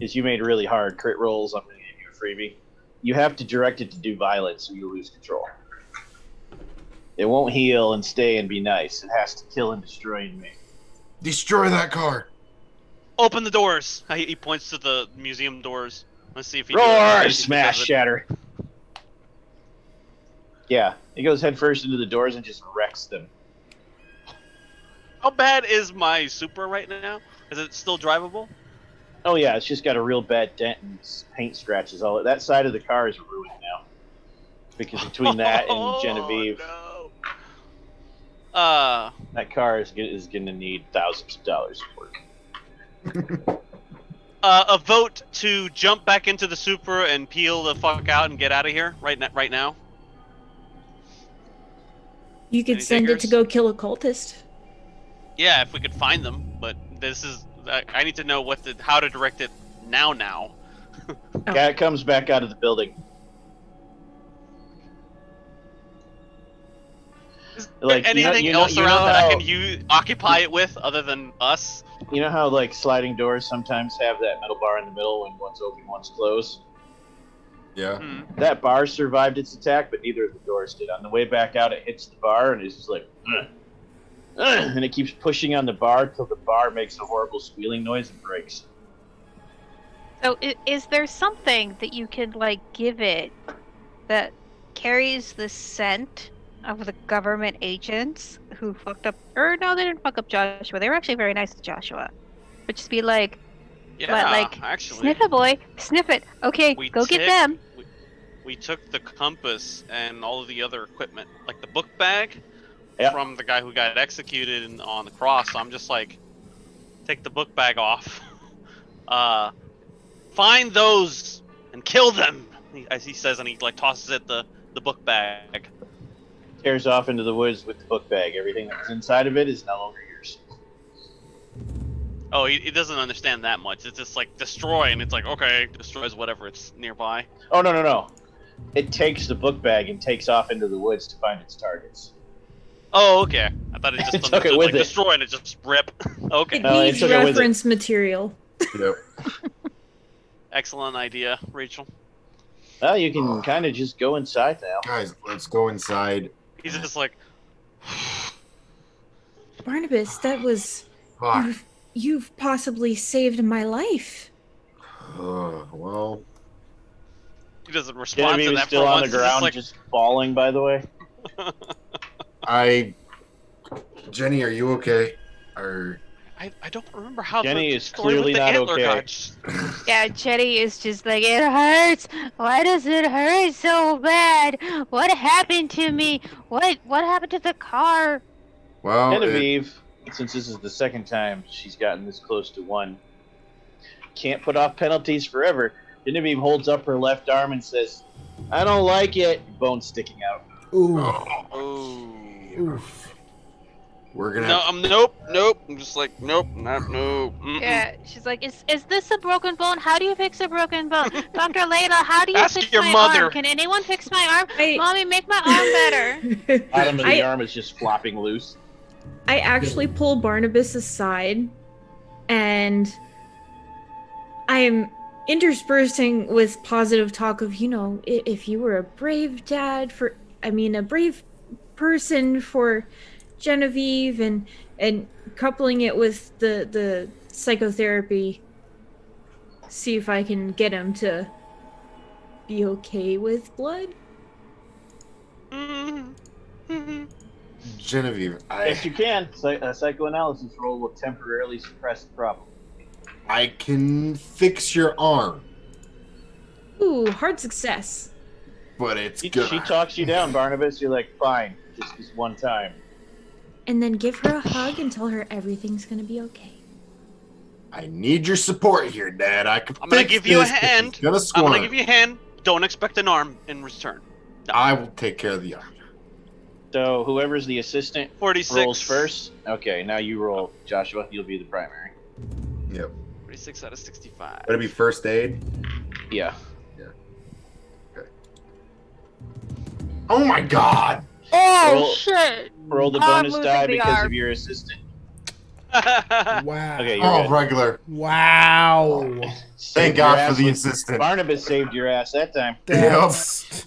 is you made really hard crit rolls. I'm going to give you a freebie. You have to direct it to do violence, or you lose control. It won't heal and stay and be nice. It has to kill and destroy and make. Destroy that car. Open the doors. He he points to the museum doors. Let's see if he do Roar! see Smash! does. Shatter! Yeah, he goes headfirst into the doors and just wrecks them. How bad is my Supra right now? Is it still drivable? Oh yeah, it's just got a real bad dent and paint scratches. All that side of the car is ruined now. Because between that and Oh, Genevieve, no. Uh, that car is, is going to need thousands of dollars of work. uh, a vote to jump back into the Supra and peel the fuck out and get out of here right now. Right now. You could Any send it to go kill a cultist. Yeah, if we could find them, but this is. I, I need to know what the how to direct it now. Now. Oh. Cat comes back out of the building. Like, there you know- anything you know- else you know around that I can use occupy it with other than us? You know how like sliding doors sometimes have that metal bar in the middle when one's open, one's closed. Yeah. Hmm. That bar survived its attack, but neither of the doors did. On the way back out, it hits the bar and it's just like, "Ugh, ugh," and it keeps pushing on the bar till the bar makes a horrible squealing noise and breaks. So, is there something that you can like give it that carries the scent of the government agents who fucked up. Or no, they didn't fuck up Joshua. They were actually very nice to Joshua. But just be like, Yeah, but like, actually, sniff it, boy, sniff it. Okay, We go get them. we, we took the compass and all of the other equipment, like the book bag, Yeah. from the guy who got executed on the cross. So I'm just like, take the book bag off, uh, find those and kill them, as he says, and he like tosses it the the book bag. Tears off into the woods with the book bag. Everything that's inside of it is no longer yours. Oh, he, he doesn't understand that much. It's just like destroy, and it's like okay, destroys whatever it's nearby. Oh no no no! It takes the book bag and takes off into the woods to find its targets. Oh, okay. I thought it just Took it understood, with like it. destroy, and it just rip. okay, It No, it needs took it it. reference material. Yep. excellent idea, Rachel. Well, you can kind of just go inside now. Guys, let's go inside. He's just like. Barnabas, that was you've, you've possibly saved my life. Uh, well, He doesn't respond Genevieve to is that still for on once. the He's just ground, like, just falling. By the way, I. Jenny, are you okay? Or I, I don't remember how Jenny the is story with clearly the not antler okay. got Yeah, Jenny is just like, it hurts. Why does it hurt so bad? What happened to me? What what happened to the car? well, it- Genevieve, since this is the second time she's gotten this close to one, can't put off penalties forever. Genevieve holds up her left arm and says, "I don't like it." Bone sticking out. Ooh. Oh. Oof. We're gonna. No, I'm nope, nope. I'm just like nope, not no. mm-mm. Yeah, she's like, is is this a broken bone? How do you fix a broken bone? Dr. Layla, how do you Ask fix your my mother. arm? Can anyone fix my arm? I, Mommy, make my arm better. Bottom of the I, arm is just flopping loose. I actually pull Barnabas aside and I am interspersing with positive talk of, you know, if you were a brave dad for, I mean, a brave person for Genevieve and, and coupling it with the, the psychotherapy, see if I can get him to be okay with blood. Mhm. Mhm. Genevieve, Yes, I you can. Psy- a psychoanalysis role will temporarily suppress the problem. I can fix your arm, Ooh, hard success. but it's She, good. she talks you down, Barnabas. You're like, "Fine, just this one time." And then give her a hug and tell her everything's gonna be okay. I need your support here, Dad. I can. I'm gonna give you a this, but he's hand. Gonna I'm gonna give you a hand. Don't expect an arm in return. I will take care of the arm. So whoever's the assistant Forty-six rolls first. Okay, now you roll, Joshua. You'll be the primary. Yep. Forty-six out of sixty-five. Would it be first aid? Yeah. Yeah. Okay. Oh my God! Oh Roll- shit! Roll the bonus losing die because arm. of your assistant. Wow. Okay, you're Oh, good. regular. Wow. Thank God for the assistant. Barnabas saved your ass that time. That's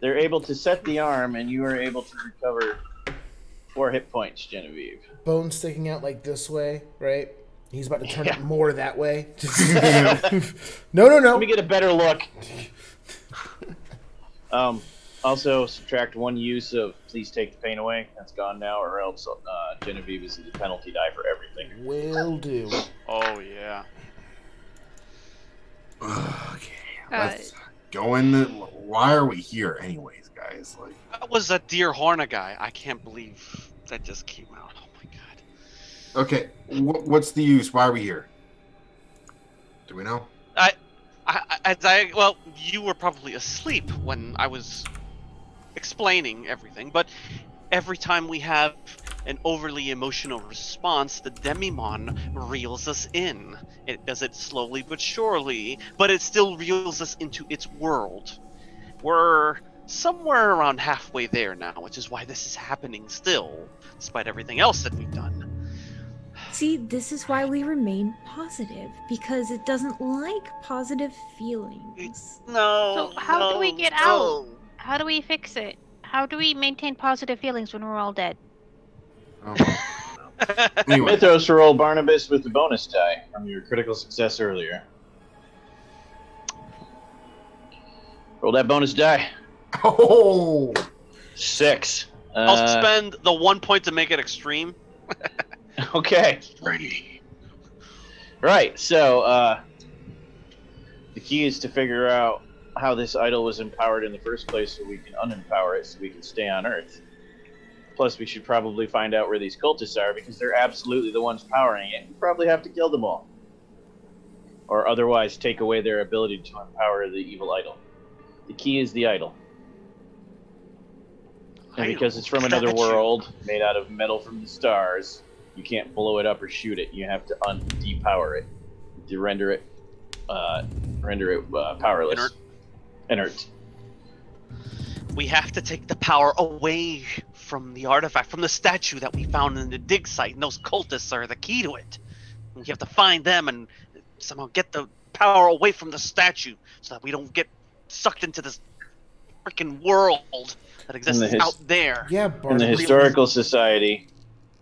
They're able to set the arm, and you are able to recover four hit points, Genevieve. bone sticking out like this way, right? He's about to turn Yeah. it more that way. no, no, no. Let me get a better look. Um, also, subtract one use of please take the pain away. That's gone now, or else uh, Genevieve is the penalty die for everything. Will do. oh yeah. okay. Uh, Let's go in the. Why are we here, anyways, guys? Like, That was a deer Horna guy. I can't believe that just came out. Oh my god. okay, wh- what's the use? Why are we here? Do we know? I, I, as I, well, you were probably asleep when I was explaining everything, but every time we have an overly emotional response, the Demimonde reels us in. It does it slowly but surely, but it still reels us into its world. We're somewhere around halfway there now, which is why this is happening still, despite everything else that we've done. See, this is why we remain positive because it doesn't like positive feelings. No. So how do we get no. How do we fix it? How do we maintain positive feelings when we're all dead? Oh. anyway, Mythos roll Barnabas with the bonus die from your critical success earlier. Roll that bonus die. oh, Six. I'll Uh, spend the one point to make it extreme. Okay. Right. So uh, the key is to figure out how this idol was empowered in the first place, so we can unempower it, so we can stay on Earth. Plus, we should probably find out where these cultists are because they're absolutely the ones powering it. We probably have to kill them all, or otherwise take away their ability to empower the evil idol. The key is the idol. And because it's from another Statue. world, made out of metal from the stars, you can't blow it up or shoot it. You have to un depower it to render it, uh, render it uh, powerless, Inert. Inert. We have to take the power away from the artifact, from the statue that we found in the dig site, and those cultists are the key to it. We have to find them and somehow get the power away from the statue so that we don't get sucked into this freaking world that exists his- out there. Yeah, In the Barnabas. historical society,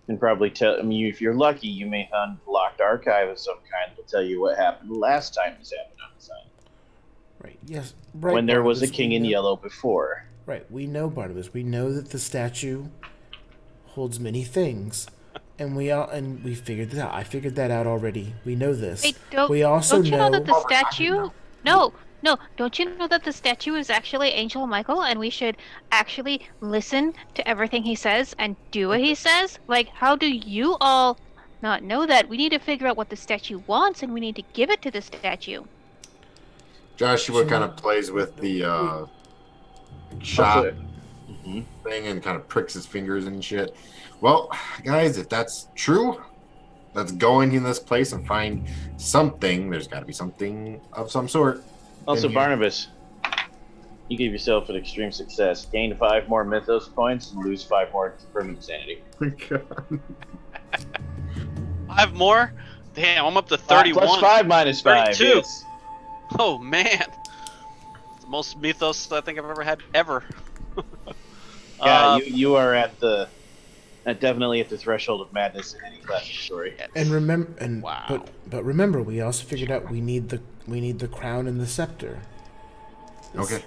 can probably tell. I mean, if you're lucky, you may find a locked archive of some kind that'll tell you what happened last time this happened on this island. Right. Yes. Right. when there was a king in know- yellow before. Right. We know Barnabas. We know that the statue holds many things, and we all and we figured that out. I figured that out already. We know this. Wait, don't, we also don't you know, know. that the statue? No, no. Don't you know that the statue is actually Angel Michael, and we should actually listen to everything he says and do what he says? Like, how do you all not know that? We need to figure out what the statue wants, and we need to give it to the statue. Joshua kind of plays with the uh, shot Mhm. thing and kind of pricks his fingers and shit. Well, guys, if that's true, let's go into this place and find something. There's got to be something of some sort. Also. Barnabas, you gave yourself an extreme success. Gain five more mythos points and lose five more permanent sanity. Five more? Damn, I'm up to Five 31. plus five minus five. 32. yes. Oh man, It's the most mythos I think I've ever had ever. Yeah, Uh, you, you are at the uh, definitely at the threshold of madness in any classic story. And remember, and Wow. but but remember, we also figured out we need the we need the crown and the scepter. Okay.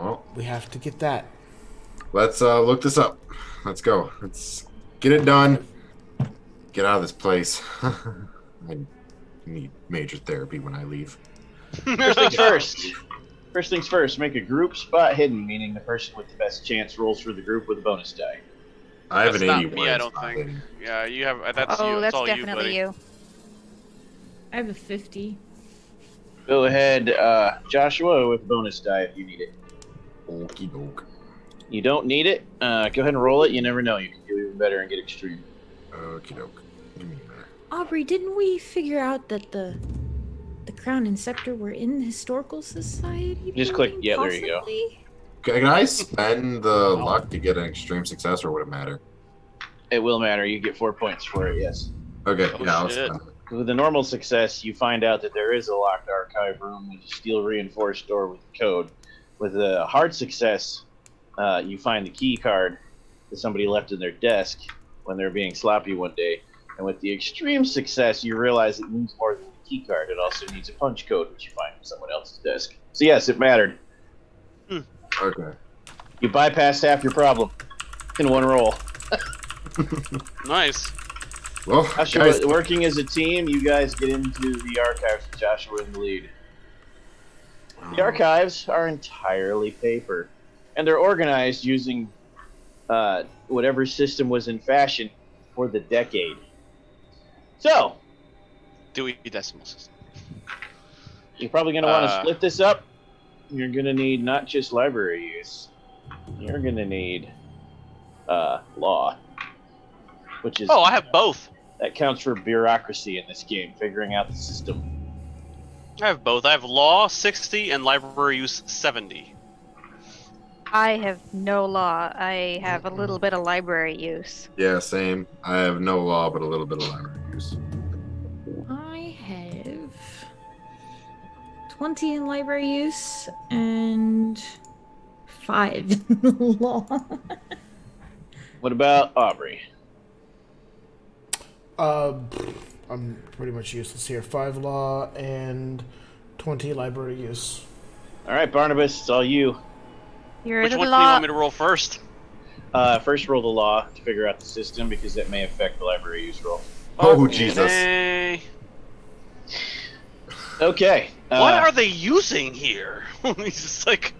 Well, We have to get that. let's uh, look this up. Let's go. Let's get it done. Get out of this place. I need major therapy when I leave. First things first. First things first. Make a group spot hidden, meaning the person with the best chance rolls for the group with a bonus die. I have That's an not 81. me, I don't think. hidden. Yeah, you have. uh, That's oh, you. that's all you, definitely buddy. you. I have a 50. Go ahead, uh, Joshua, with bonus die if you need it. Okie doke. You don't need it. Uh, go ahead and roll it. You never know. You can do even better and get extreme. Okie doke. Give me that. Aubrey, didn't we figure out that the the crown and scepter were in the historical society? Just click- building, yeah, there you go. possibly? Can I spend the luck to get an extreme success, or would it matter? It will matter. You get four points for it. Yes. Okay, Oh, yeah, I'll spend it. With a normal success, you find out that there is a locked archive room with a steel reinforced door with a code. With a hard success, uh, you find the key card that somebody left in their desk when they're being sloppy one day. And with the extreme success, you realize it means more than the key card. It also needs a punch code, which you find on someone else's desk. So yes, it mattered. Okay. You bypassed half your problem in one roll. Nice. Well, Joshua, guys, working as a team, you guys get into the archives with Joshua in the lead. The archives are entirely paper, and they're organized using uh, whatever system was in fashion for the decade. So, Dewey Decimal System. you're probably going to want to Uh. split this up. You're going to need not just library use, you're going to need uh, law, which is Oh, I have both. that counts for bureaucracy in this game, figuring out the system. I have both. I have law 60 and library use 70. I have no law. I have a little bit of library use. yeah, same. I have no law, but a little bit of library use. 20 in library use and 5 in law. What about Aubrey? Uh, I'm pretty much useless here. Five law and twenty library use. All right, Barnabas, it's all you. You're Which the one do you want me to roll first? Uh, first, roll the law to figure out the system because that may affect the library use roll. Oh, Jesus. Hey. Okay. Uh, What are they using here? He's just like,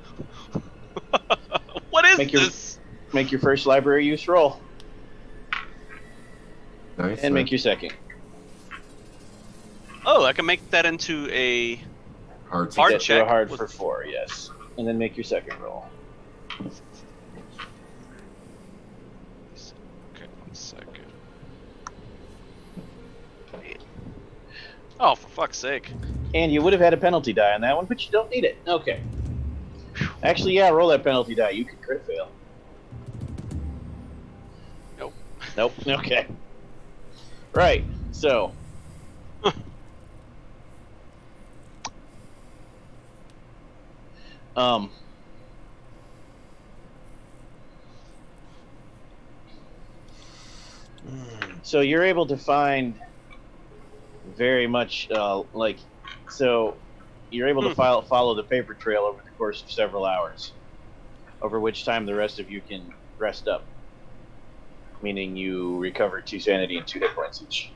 what is Make your- this? Make your first library use roll Nice. and make your second. Oh, I can make that into a. hard. Hard Get a check hard with- for four, yes. And then make your second roll. Okay, one second. Oh, for fuck's sake! And you would have had a penalty die on that one, but you don't need it. Okay. Actually, yeah, roll that penalty die. You could crit fail. Nope. Nope. Okay. Right. So. um. So you're able to find very much uh, like so you're able to Hmm. file, follow the paper trail over the course of several hours over which time the rest of you can rest up meaning you recover two sanity and two hit points each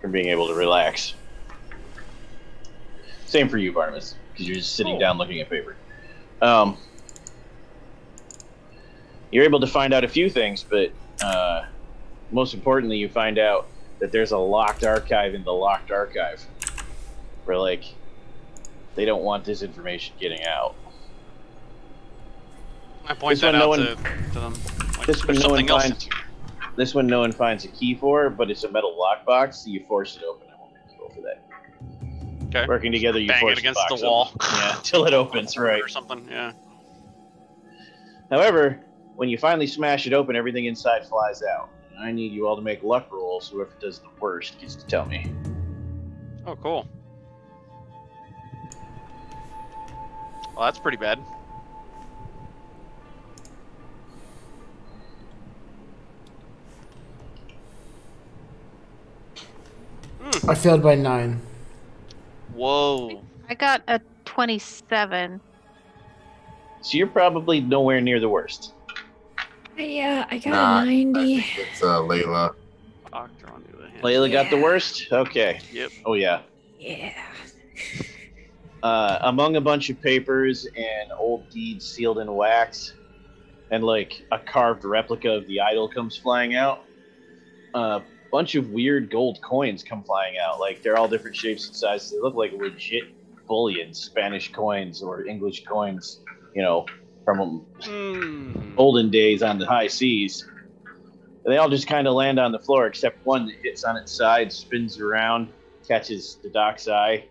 from being able to relax same for you barnabas because you're just sitting Cool. down looking at paper um, you're able to find out a few things but uh, most importantly you find out that there's a locked archive in the locked archive where like they don't want this information getting out I point This that one, no out one- to, to them. Like, this one no one finds this one no one finds a key for but it's a metal lockbox so you force it open i won't make you roll for that Okay. working together you Bang force it against box the wall. open. yeah till it opens right Or something. Yeah. however when you finally smash it open everything inside flies out i need you all to make luck rolls whoever does the worst gets to tell me Oh, cool. Well, that's pretty bad. I failed by nine. Whoa. I got a 27. so you're probably nowhere near the worst Yeah, I got Nah, a 90. I think it's uh, Layla. Doctor on the other hand. layla got the worst okay Yep. oh yeah Yeah. uh, among a bunch of papers and old deeds sealed in wax, and like a carved replica of the idol comes flying out. A bunch of weird gold coins come flying out. Like they're all different shapes and sizes. They look like legit bullion, Spanish coins or English coins. You know, from Hmm. olden days on the high seas. They all just kind of land on the floor, except one that hits on its side, spins around, catches the dock's eye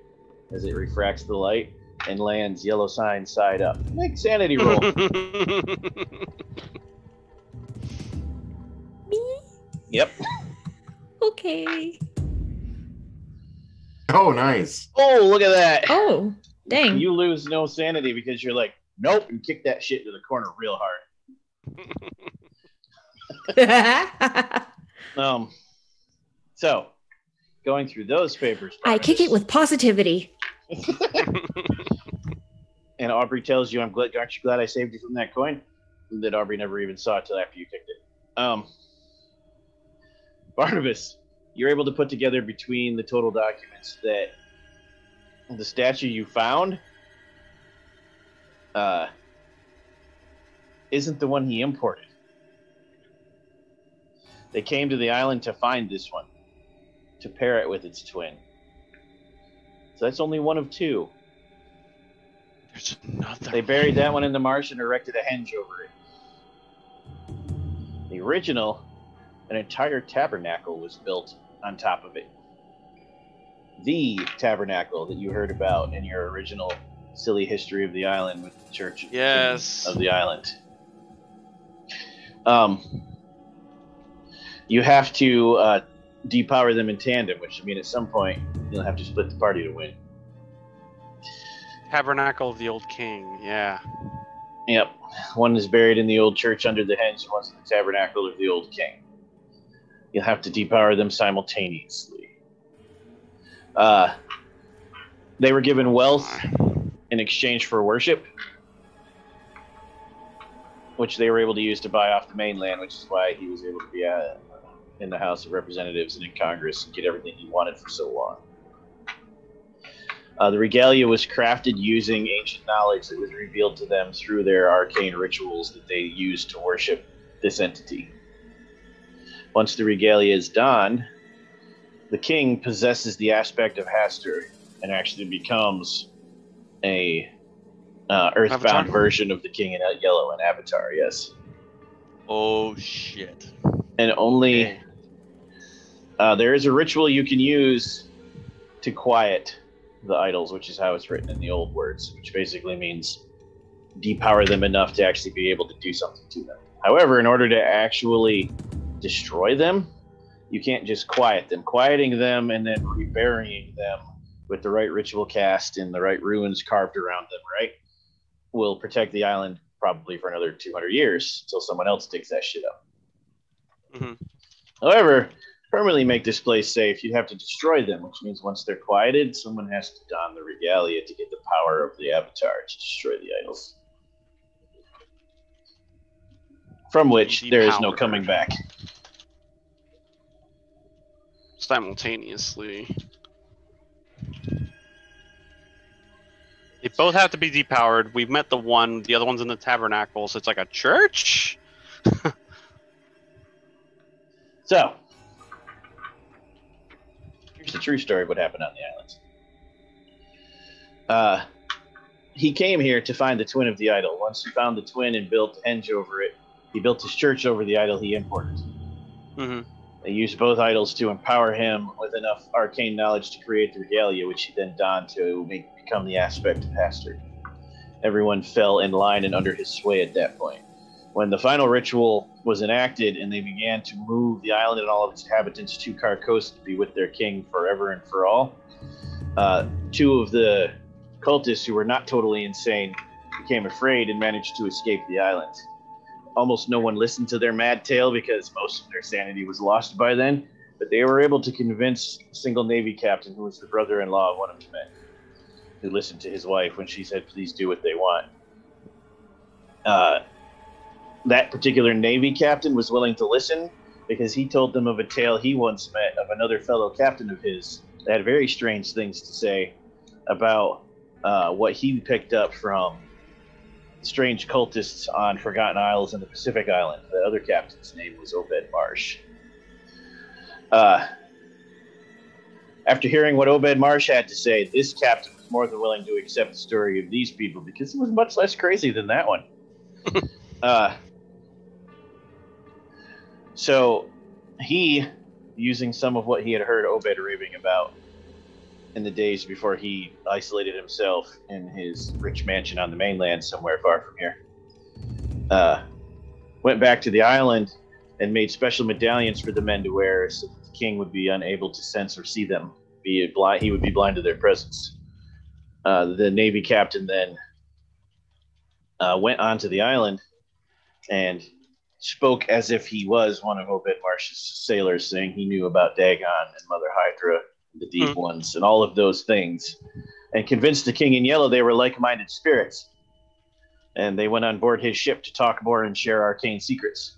as it refracts the light, and lands yellow sign side up. Make sanity roll. Me? yep. Okay. Oh, nice. Oh, look at that. Oh, dang. You lose no sanity because you're like, nope, and kick that shit to the corner real hard. Um. So, going through those papers. I kick it with positivity. And Aubrey tells you, "I'm glad. Aren't you glad I saved you from that coin?" That Aubrey never even saw till after you kicked it. Um, Barnabas, you're able to put together between the total documents that the statue you found uh, isn't the one he imported. They came to the island to find this one, to pair it with its twin. So that's only one of two. There's another. They buried that one in the marsh and erected a henge over it. The original, an entire tabernacle was built on top of it. The tabernacle that you heard about in your original silly history of the island with the church of the Yes. Of the island. Um, you have to uh, depower them in tandem, which I mean, at some point you'll have to split the party to win. Tabernacle of the Old King. Yeah. Yep. One is buried in the old church under the henge, and one's in the tabernacle of the old king. You'll have to depower them simultaneously. Uh, they were given wealth in exchange for worship. which they were able to use to buy off the mainland, which is why he was able to be uh, in the House of Representatives and in Congress and get everything he wanted for so long. Uh, the regalia was crafted using ancient knowledge that was revealed to them through their arcane rituals that they used to worship this entity. Once the regalia is done, the king possesses the aspect of Hastur and actually becomes a uh, earthbound Avatar? version of the king in yellow, and avatar. Yes, Oh shit. and only Okay. uh, there is a ritual you can use to quiet the idols, which is how it's written in the old words, which basically means depower them enough to actually be able to do something to them. However, in order to actually destroy them, you can't just quiet them. Quieting them and then reburying them with the right ritual cast and the right runes carved around them, right, will protect the island probably for another 200 years until someone else digs that shit up. Mhm. However, permanently make this place safe, you'd have to destroy them, which means once they're quieted, someone has to don the regalia to get the power of the avatar to destroy the idols. From which there is no coming back. Simultaneously. They both have to be depowered. We've met the one. The other one's in the tabernacle, so it's like a church. So, here's the true story of what happened on the islands. Uh, he came here to find the twin of the idol. Once he found the twin and built henge over it, he built his church over the idol he imported. hmm They used both idols to empower him with enough arcane knowledge to create the regalia, which he then donned to make become the aspect of Hastur. Everyone fell in line and under his sway at that point. When the final ritual was enacted and they began to move the island and all of its inhabitants to Carcosa to be with their king forever and for all, uh, two of the cultists who were not totally insane became afraid and managed to escape the island almost no one listened to their mad tale because most of their sanity was lost by then. But they were able to convince a single Navy captain, who was the brother in law of one of the men, who listened to his wife when she said, Please do what they want. Uh, that particular Navy captain was willing to listen because he told them of a tale he once met of another fellow captain of his that had very strange things to say about uh, what he picked up from strange cultists on Forgotten Isles in the Pacific Island. The other captain's name was Obed Marsh. Uh, after hearing what Obed Marsh had to say, this captain was more than willing to accept the story of these people because it was much less crazy than that one. uh, so he, using some of what he had heard Obed raving about in the days before he isolated himself in his rich mansion on the mainland somewhere far from here. Uh, went back to the island and made special medallions for the men to wear so that the king would be unable to sense or see them. Be blind, he would be blind to their presence. Uh, the navy captain then uh, went onto the island and spoke as if he was one of Obed Marsh's sailors, saying he knew about Dagon and Mother Hydra the deep Hmm. ones and all of those things and convinced the king in yellow they were like-minded spirits and they went on board his ship to talk more and share arcane secrets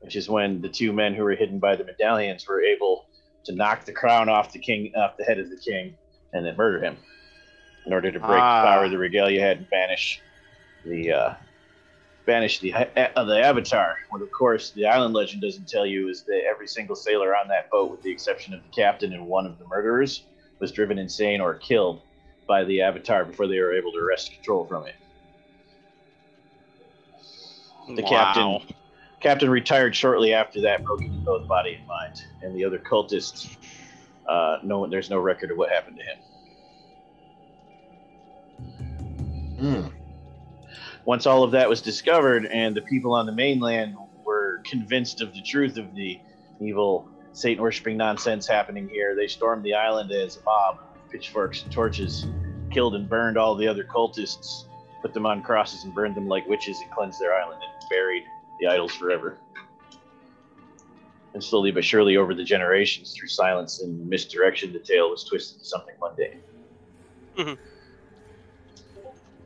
which is when the two men who were hidden by the medallions were able to knock the crown off the king off the head of the king and then murder him in order to break Ah. the power of the regalia had and banish the uh, banish the uh, the avatar. What of course the island legend doesn't tell you is that every single sailor on that boat, with the exception of the captain and one of the murderers, was driven insane or killed by the avatar before they were able to wrest control from it. The wow. captain captain retired shortly after that, broken in both body and mind, and the other cultists. Uh, no, there's no record of what happened to him. Hmm. Once all of that was discovered and the people on the mainland were convinced of the truth of the evil Satan worshipping nonsense happening here, they stormed the island as a mob, pitchforks and torches, killed and burned all the other cultists, put them on crosses and burned them like witches and cleansed their island and buried the idols forever. And slowly but surely over the generations, through silence and misdirection, the tale was twisted to something mundane. Mm-hmm.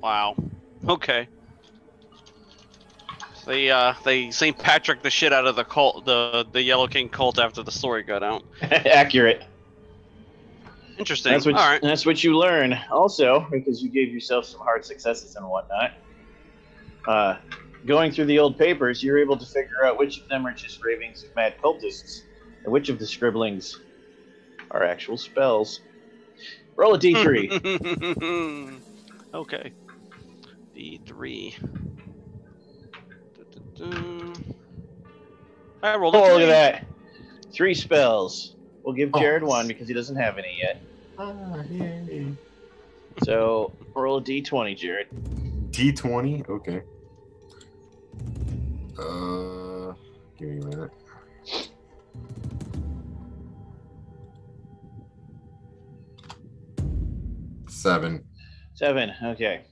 Wow. Okay. They uh they St. Patrick the shit out of the cult the the Yellow King cult after the story got out. Accurate. Interesting. That's what. All right. That's what you learn. Also, because you gave yourself some hard successes and whatnot. Uh, going through the old papers, you're able to figure out which of them are just ravings of mad cultists, and which of the scribblings are actual spells. Roll a d3. okay. D three. I rolled a oh, look at that. Three spells. We'll give Oh. Jared one because he doesn't have any yet. Ah, yay. So roll a d20, Jared. D20? Okay. Uh, give me a minute. Seven. Seven. Okay.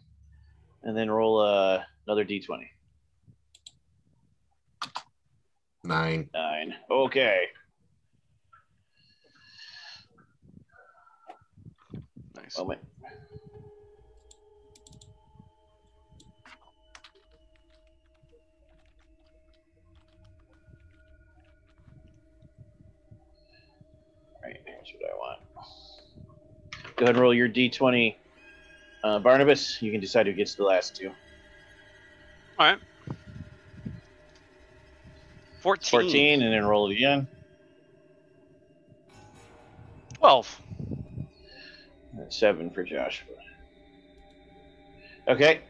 And then roll uh, another d20. Nine. Nine. Okay. Nice. Moment. Right, here's what I want. Go ahead and roll your d20. Uh, Barnabas, you can decide who gets the last two. All right. 14. 14, and then roll it again. 12. And seven for Joshua. Okay.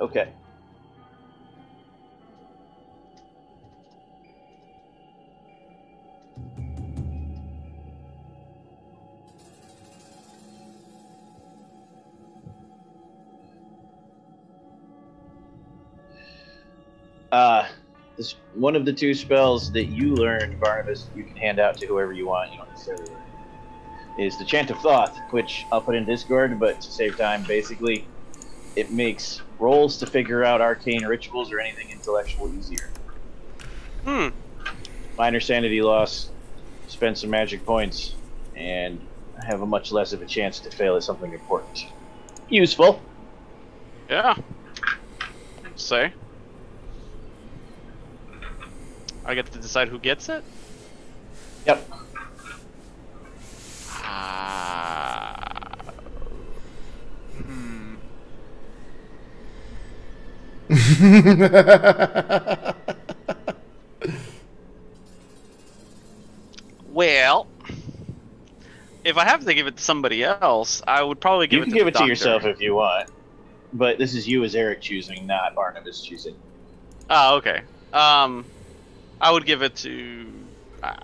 Okay. Uh, this one of the two spells that you learned, Barnabas, you can hand out to whoever you want. You don't necessarily learn. Is the Chant of Thoth, which I'll put in Discord, but to save time, basically, it makes rolls to figure out arcane rituals or anything intellectual easier. Hmm. Minor sanity loss, spend some magic points, and have a much less of a chance to fail at something important. Useful. Yeah. Say. I get to decide who gets it? Yep. Ah. Hmm. Well, if I have to give it to somebody else, I would probably give it. You it can to give the it to yourself if you want, but this is you as Eric choosing, not Barnabas choosing. Oh, okay. Um, I would give it to uh,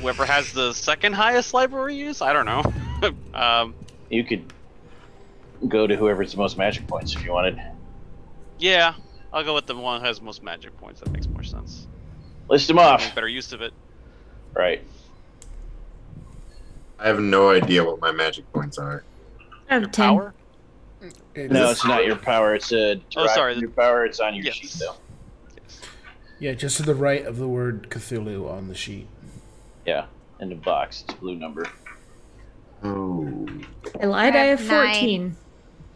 whoever has the second highest library use. I don't know. um, You could go to whoever's the most magic points if you wanted. yeah, I'll go with the one who has most magic points. That makes more sense. List them off. Better use of it. Right. I have no idea what my magic points are. I have Your 10. power? No, it's not your power. It's a Oh, sorry, Your power. It's on your Yes. sheet though. Yes. Yeah, just to the right of the word Cthulhu on the sheet. Yeah, in the box. It's a blue number. Oh. I lied, I I have have nine. 14.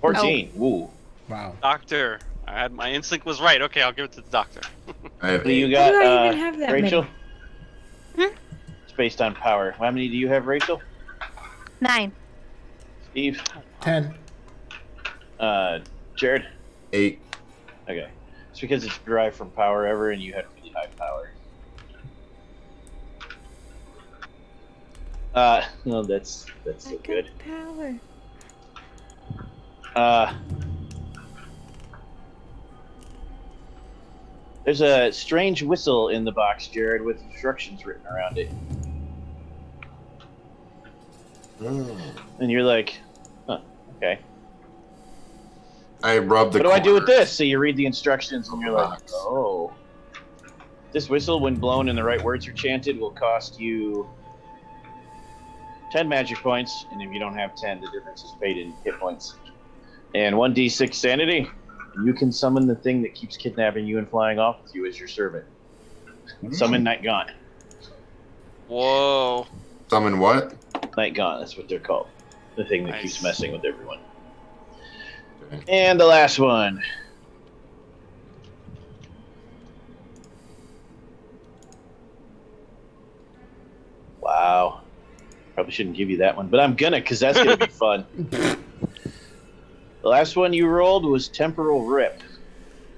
Fourteen. Woo. Wow. Doctor. I had my instinct was right. Okay, I'll give it to the doctor. I have What you got, do I uh, even have that Rachel? Hmm? It's based on power. How many do you have, Rachel? Nine. Steve? Ten. Uh, Jared? eight. Okay. It's because it's derived from power ever, and you had really high power. Uh, no, that's that's I so got good. power. Uh, there's a strange whistle in the box, Jared, with instructions written around it, Oh. and you're like, huh, okay. I rub the what do I do with this? So you read the instructions, and you're like, oh. This whistle, when blown and the right words are chanted, will cost you 10 magic points, and if you don't have 10, the difference is paid in hit points. And 1d6 sanity. You can summon the thing that keeps kidnapping you and flying off with you as your servant. Hmm. Summon Night Gaunt. Whoa. Summon what? Night Gaunt, that's what they're called. The thing that keeps messing with everyone. Okay. And the last one. Wow. Probably shouldn't give you that one, but I'm gonna because that's gonna be fun. The last one you rolled was Temporal Rip.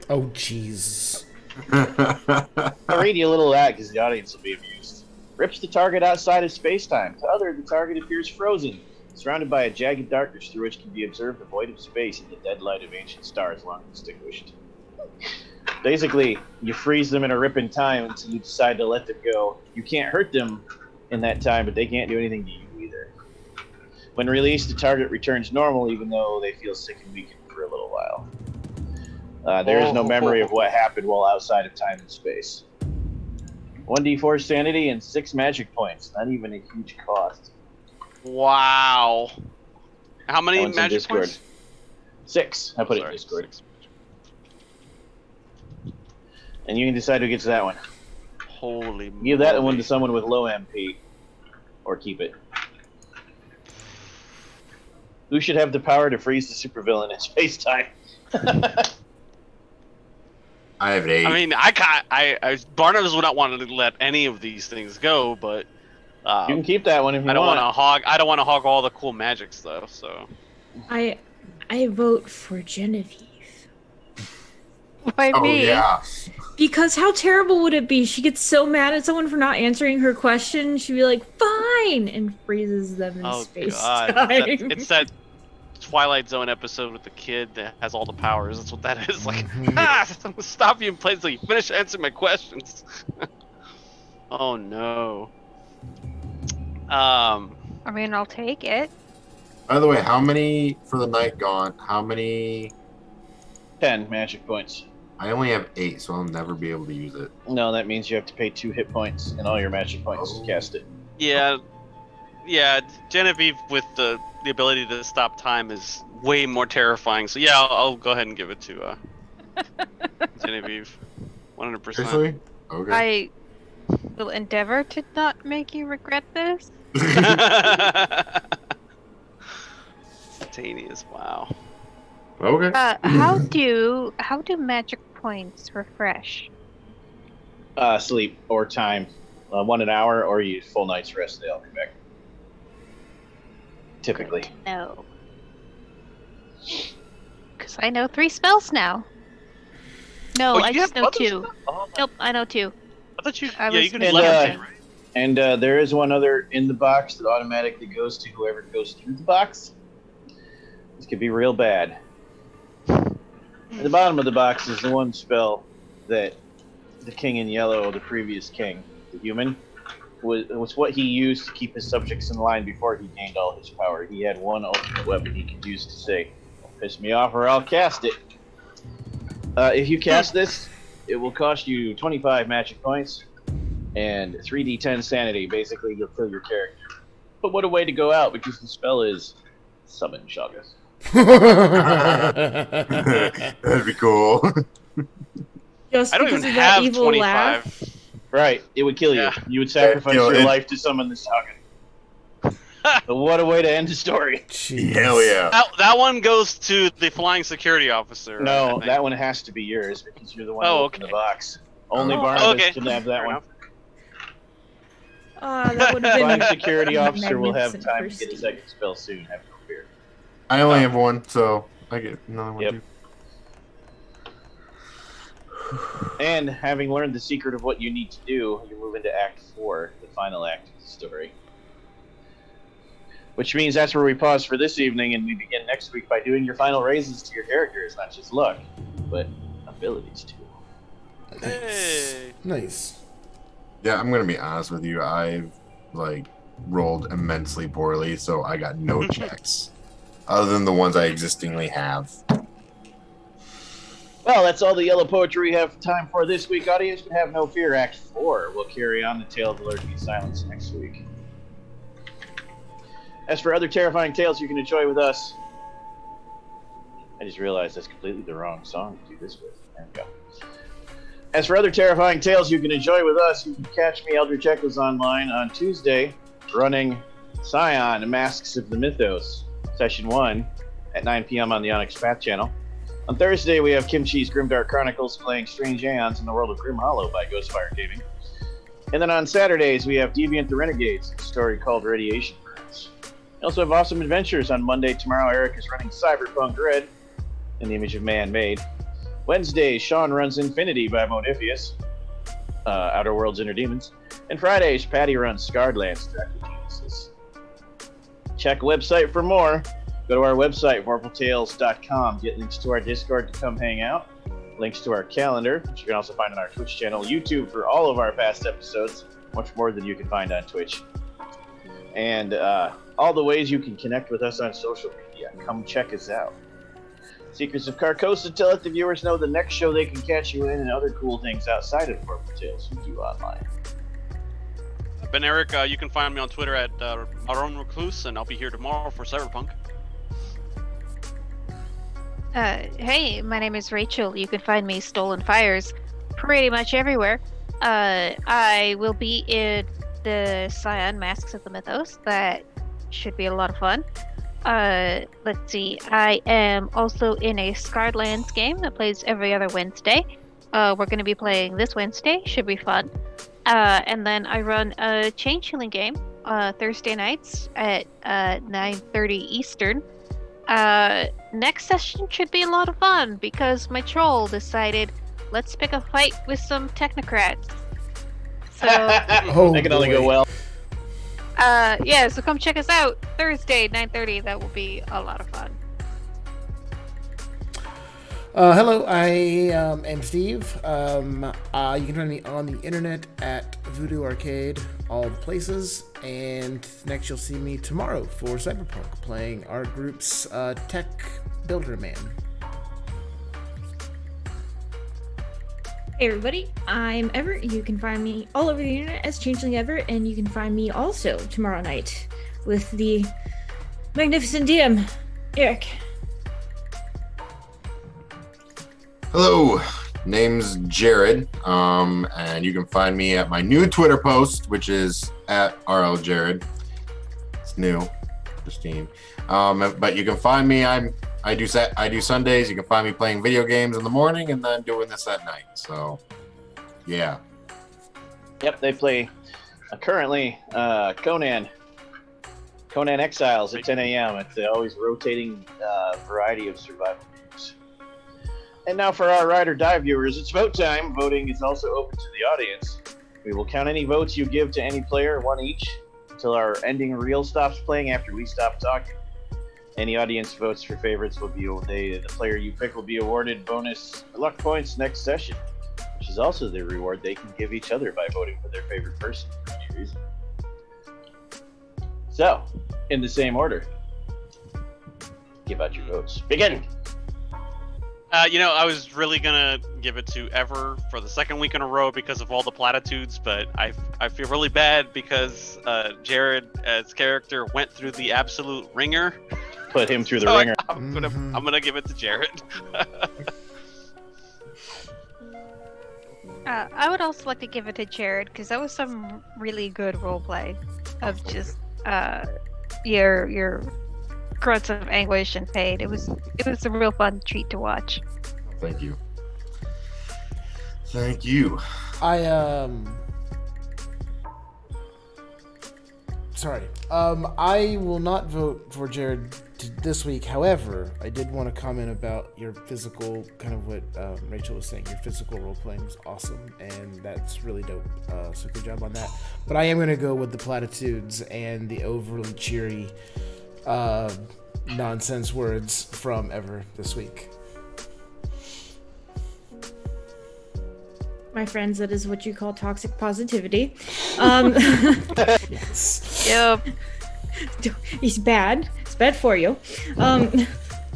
Oh, jeez. I'll read you a little of that because the audience will be amused. Rips the target outside of space-time. To other, the target appears frozen, surrounded by a jagged darkness through which can be observed the void of space and the dead light of ancient stars long extinguished. Basically, you freeze them in a rip in time until you decide to let them go. You can't hurt them in that time, but they can't do anything to you either. When released, the target returns normal, even though they feel sick and weakened for a little while. Uh, there is no memory of what happened while outside of time and space. 1d4 sanity and 6 magic points. Not even a huge cost. Wow. How many That one's in magic Discord. points? 6. I put it in Discord. And you can decide who gets that one. Holy Give that one to someone with low MP. Or keep it. Who should have the power to freeze the supervillain in space time? I have an eight. I mean, I can't. I, I Barnabas would not want to let any of these things go, but uh, you can keep that one if you I don't want. want to hog. I don't want to hog all the cool magics though. So I I vote for Genevieve. Why oh me? yeah. Because how terrible would it be? She gets so mad at someone for not answering her question. She'd be like, "Fine," and freezes them in oh space god, time. That- it's that Twilight Zone episode with the kid that has all the powers. That's what that is. Like, Mhm. ah, I'm gonna stop you in place until you finish answering my questions. oh no. Um, I mean, I'll take it. By the way, how many for the night gaunt? How many? 10 magic points. I only have eight, so I'll never be able to use it. No, that means you have to pay 2 hit points and all your magic points Oh. to cast it. yeah, yeah. Genevieve with the the ability to stop time is way more terrifying. So yeah, I'll, I'll go ahead and give it to uh, Genevieve. One hundred percent. Okay. I will endeavor to not make you regret this. Spontaneous. Wow. okay. Uh, how do how do magic points refresh? Uh, sleep or time. Uh, one an hour or you full night's rest, they all come back. Typically. No. Because I know three spells now. No, Oh, I just know other two. Oh, Nope, I know two. I thought you. I yeah, was you can And, let uh, right? And uh, there is one other in the box that automatically goes to whoever goes through the box. This could be real bad. At the bottom of the box is the one spell that the king in yellow, the previous king, the human, was, was what he used to keep his subjects in line before he gained all his power. He had one ultimate weapon he could use to say, piss me off or I'll cast it. Uh, if you cast this, it will cost you 25 magic points and 3d10 sanity. Basically, you'll kill your character. But what a way to go out because the spell is Summon Shoggoth. That'd be cool. Just I don't because even of that have evil twenty-five. laugh. Right, it would kill you. Yeah. You would sacrifice you know, your it- life to summon this Shoggoth. but what a way to end the story. Jeez. Hell yeah. That, that one goes to the flying security officer. No, think. that one has to be yours because you're the one Oh, who opened okay. the box. Only Oh, Barnabas okay. can have that Fair one. enough. Ah, that would have been. Flying security officer will have time for to get a second spell soon. Have no fear. I only have one, so I get another one Yep. too. And having learned the secret of what you need to do, you move into Act 4, the final act of the story. Which means that's where we pause for this evening, and we begin next week by doing your final raises to your characters. Not just luck, but abilities too. Hey. Nice. Yeah, I'm gonna be honest with you. I've like rolled immensely poorly, so I got no checks other than the ones I existingly have. Well, that's all the yellow poetry we have time for this week, audience. But have no fear, Act 4 will carry on the tale of the lurking silence next week. As for other terrifying tales you can enjoy with us, I just realized that's completely the wrong song to do this with. There we go. As for other terrifying tales you can enjoy with us, you can catch me, Eldritch Echoes, online on Tuesday, running Scion, Masks of the Mythos, Session 1 at 9 p.m. on the Onyx Path channel. On Thursday, we have Kimchi's Grimdark Chronicles playing Strange Aeons in the World of Grim Hollow by Ghostfire Gaming. And then on Saturdays, we have Deviant the Renegades, a story called Radiation Burns. We also have Awesome Adventures on Monday. Tomorrow, Eric is running Cyberpunk Red in the Image of Man made. Wednesday, Sean runs Infinity by Modiphius, uh, Outer Worlds Inner Demons. And Fridays, Patty runs Scarred Lands Genesis. Check website for more. Go to our website, vorpaltales.com. Get links to our Discord to come hang out, links to our calendar, which you can also find on our Twitch channel, YouTube for all of our past episodes, much more than you can find on Twitch. And uh, all the ways you can connect with us on social media. Come check us out. Secrets of Carcosa to let the viewers know the next show they can catch you in and other cool things outside of Vorpal Tales we do online. I've been Eric. Uh, you can find me on Twitter at uh, Marron Recluse, and I'll be here tomorrow for Cyberpunk. Uh, hey, my name is Rachel. You can find me Stolen Fires pretty much everywhere. Uh, I will be in the Scion Masks of the Mythos. That should be a lot of fun. Uh, let's see. I am also in a Scarred Lands game that plays every other Wednesday. Uh, we're going to be playing this Wednesday. Should be fun. Uh, and then I run a Changeling game uh, Thursday nights at uh, 9:30 Eastern. Uh, next session should be a lot of fun because my troll decided let's pick a fight with some technocrats. So Oh, that can only go well. Uh, yeah, so come check us out Thursday 9:30. That will be a lot of fun. Uh, hello, I um, am Steve. Um, uh, you can find me on the internet at Voodoo Arcade, all the places. And next, you'll see me tomorrow for Cyberpunk, playing our group's uh, Tech Builder Man. Hey everybody, I'm Ever. You can find me all over the internet as Changeling Ever, and you can find me also tomorrow night with the magnificent DM, Eric. Hello, name's Jared, um, and you can find me at my new Twitter post, which is at rljared. It's new, Christine. Um, but you can find me. I'm I do set I do Sundays. You can find me playing video games in the morning and then doing this at night. So, yeah. Yep, they play uh, currently uh, Conan. Conan Exiles at 10 a.m. It's always rotating uh, variety of survival games. And now for our ride or die viewers, it's vote time. Voting is also open to the audience. We will count any votes you give to any player, one each, until our ending reel stops playing after we stop talking. Any audience votes for favorites will be they, the player you pick will be awarded bonus luck points next session which is also the reward they can give each other by voting for their favorite person for any reason. So, in the same order, give out your votes. Begin! Uh, you know, I was really gonna give it to Ever for the second week in a row because of all the platitudes, but I I feel really bad because uh, Jared as character went through the absolute ringer. Put him through the So I- ringer. I'm gonna Mhm. I'm gonna give it to Jared. Uh, I would also like to give it to Jared because that was some really good roleplay of just uh, your your grunts of anguish and pain. It was it was a real fun treat to watch. Thank you. Thank you. I um sorry. Um I will not vote for Jared t- this week. However, I did want to comment about your physical kind of what um, Rachel was saying. Your physical role playing was awesome and that's really dope. Uh, so good job on that. But I am going to go with the platitudes and the overly cheery uh, nonsense words from Ever this week. My friends, that is what you call toxic positivity. Um, Yes. Yep. he's bad. It's bad for you. Um,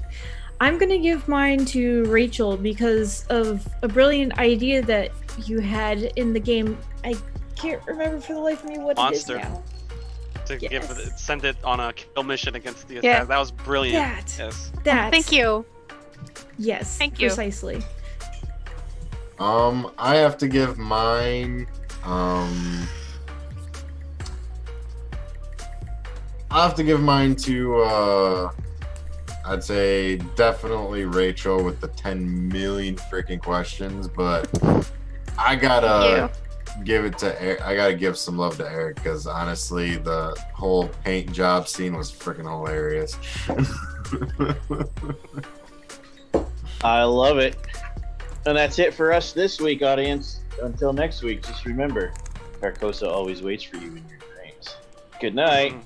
I'm gonna give mine to Rachel because of a brilliant idea that you had in the game. I can't remember for the life of me what Monster. it is now. to give it, send it on a kill mission against the Yeah. attack. That was brilliant. That. Yes. That. Thank you. Yes. Thank you. Precisely. Um, I have to give mine. Um, I'll have to give mine to uh I'd say definitely Rachel with the 10 million freaking questions, but I gotta give it to Eric. I gotta give some love to Eric because honestly, the whole paint job scene was freaking hilarious. I love it. And that's it for us this week, audience. Until next week, just remember, Carcosa always waits for you in your dreams. Good night. Mm.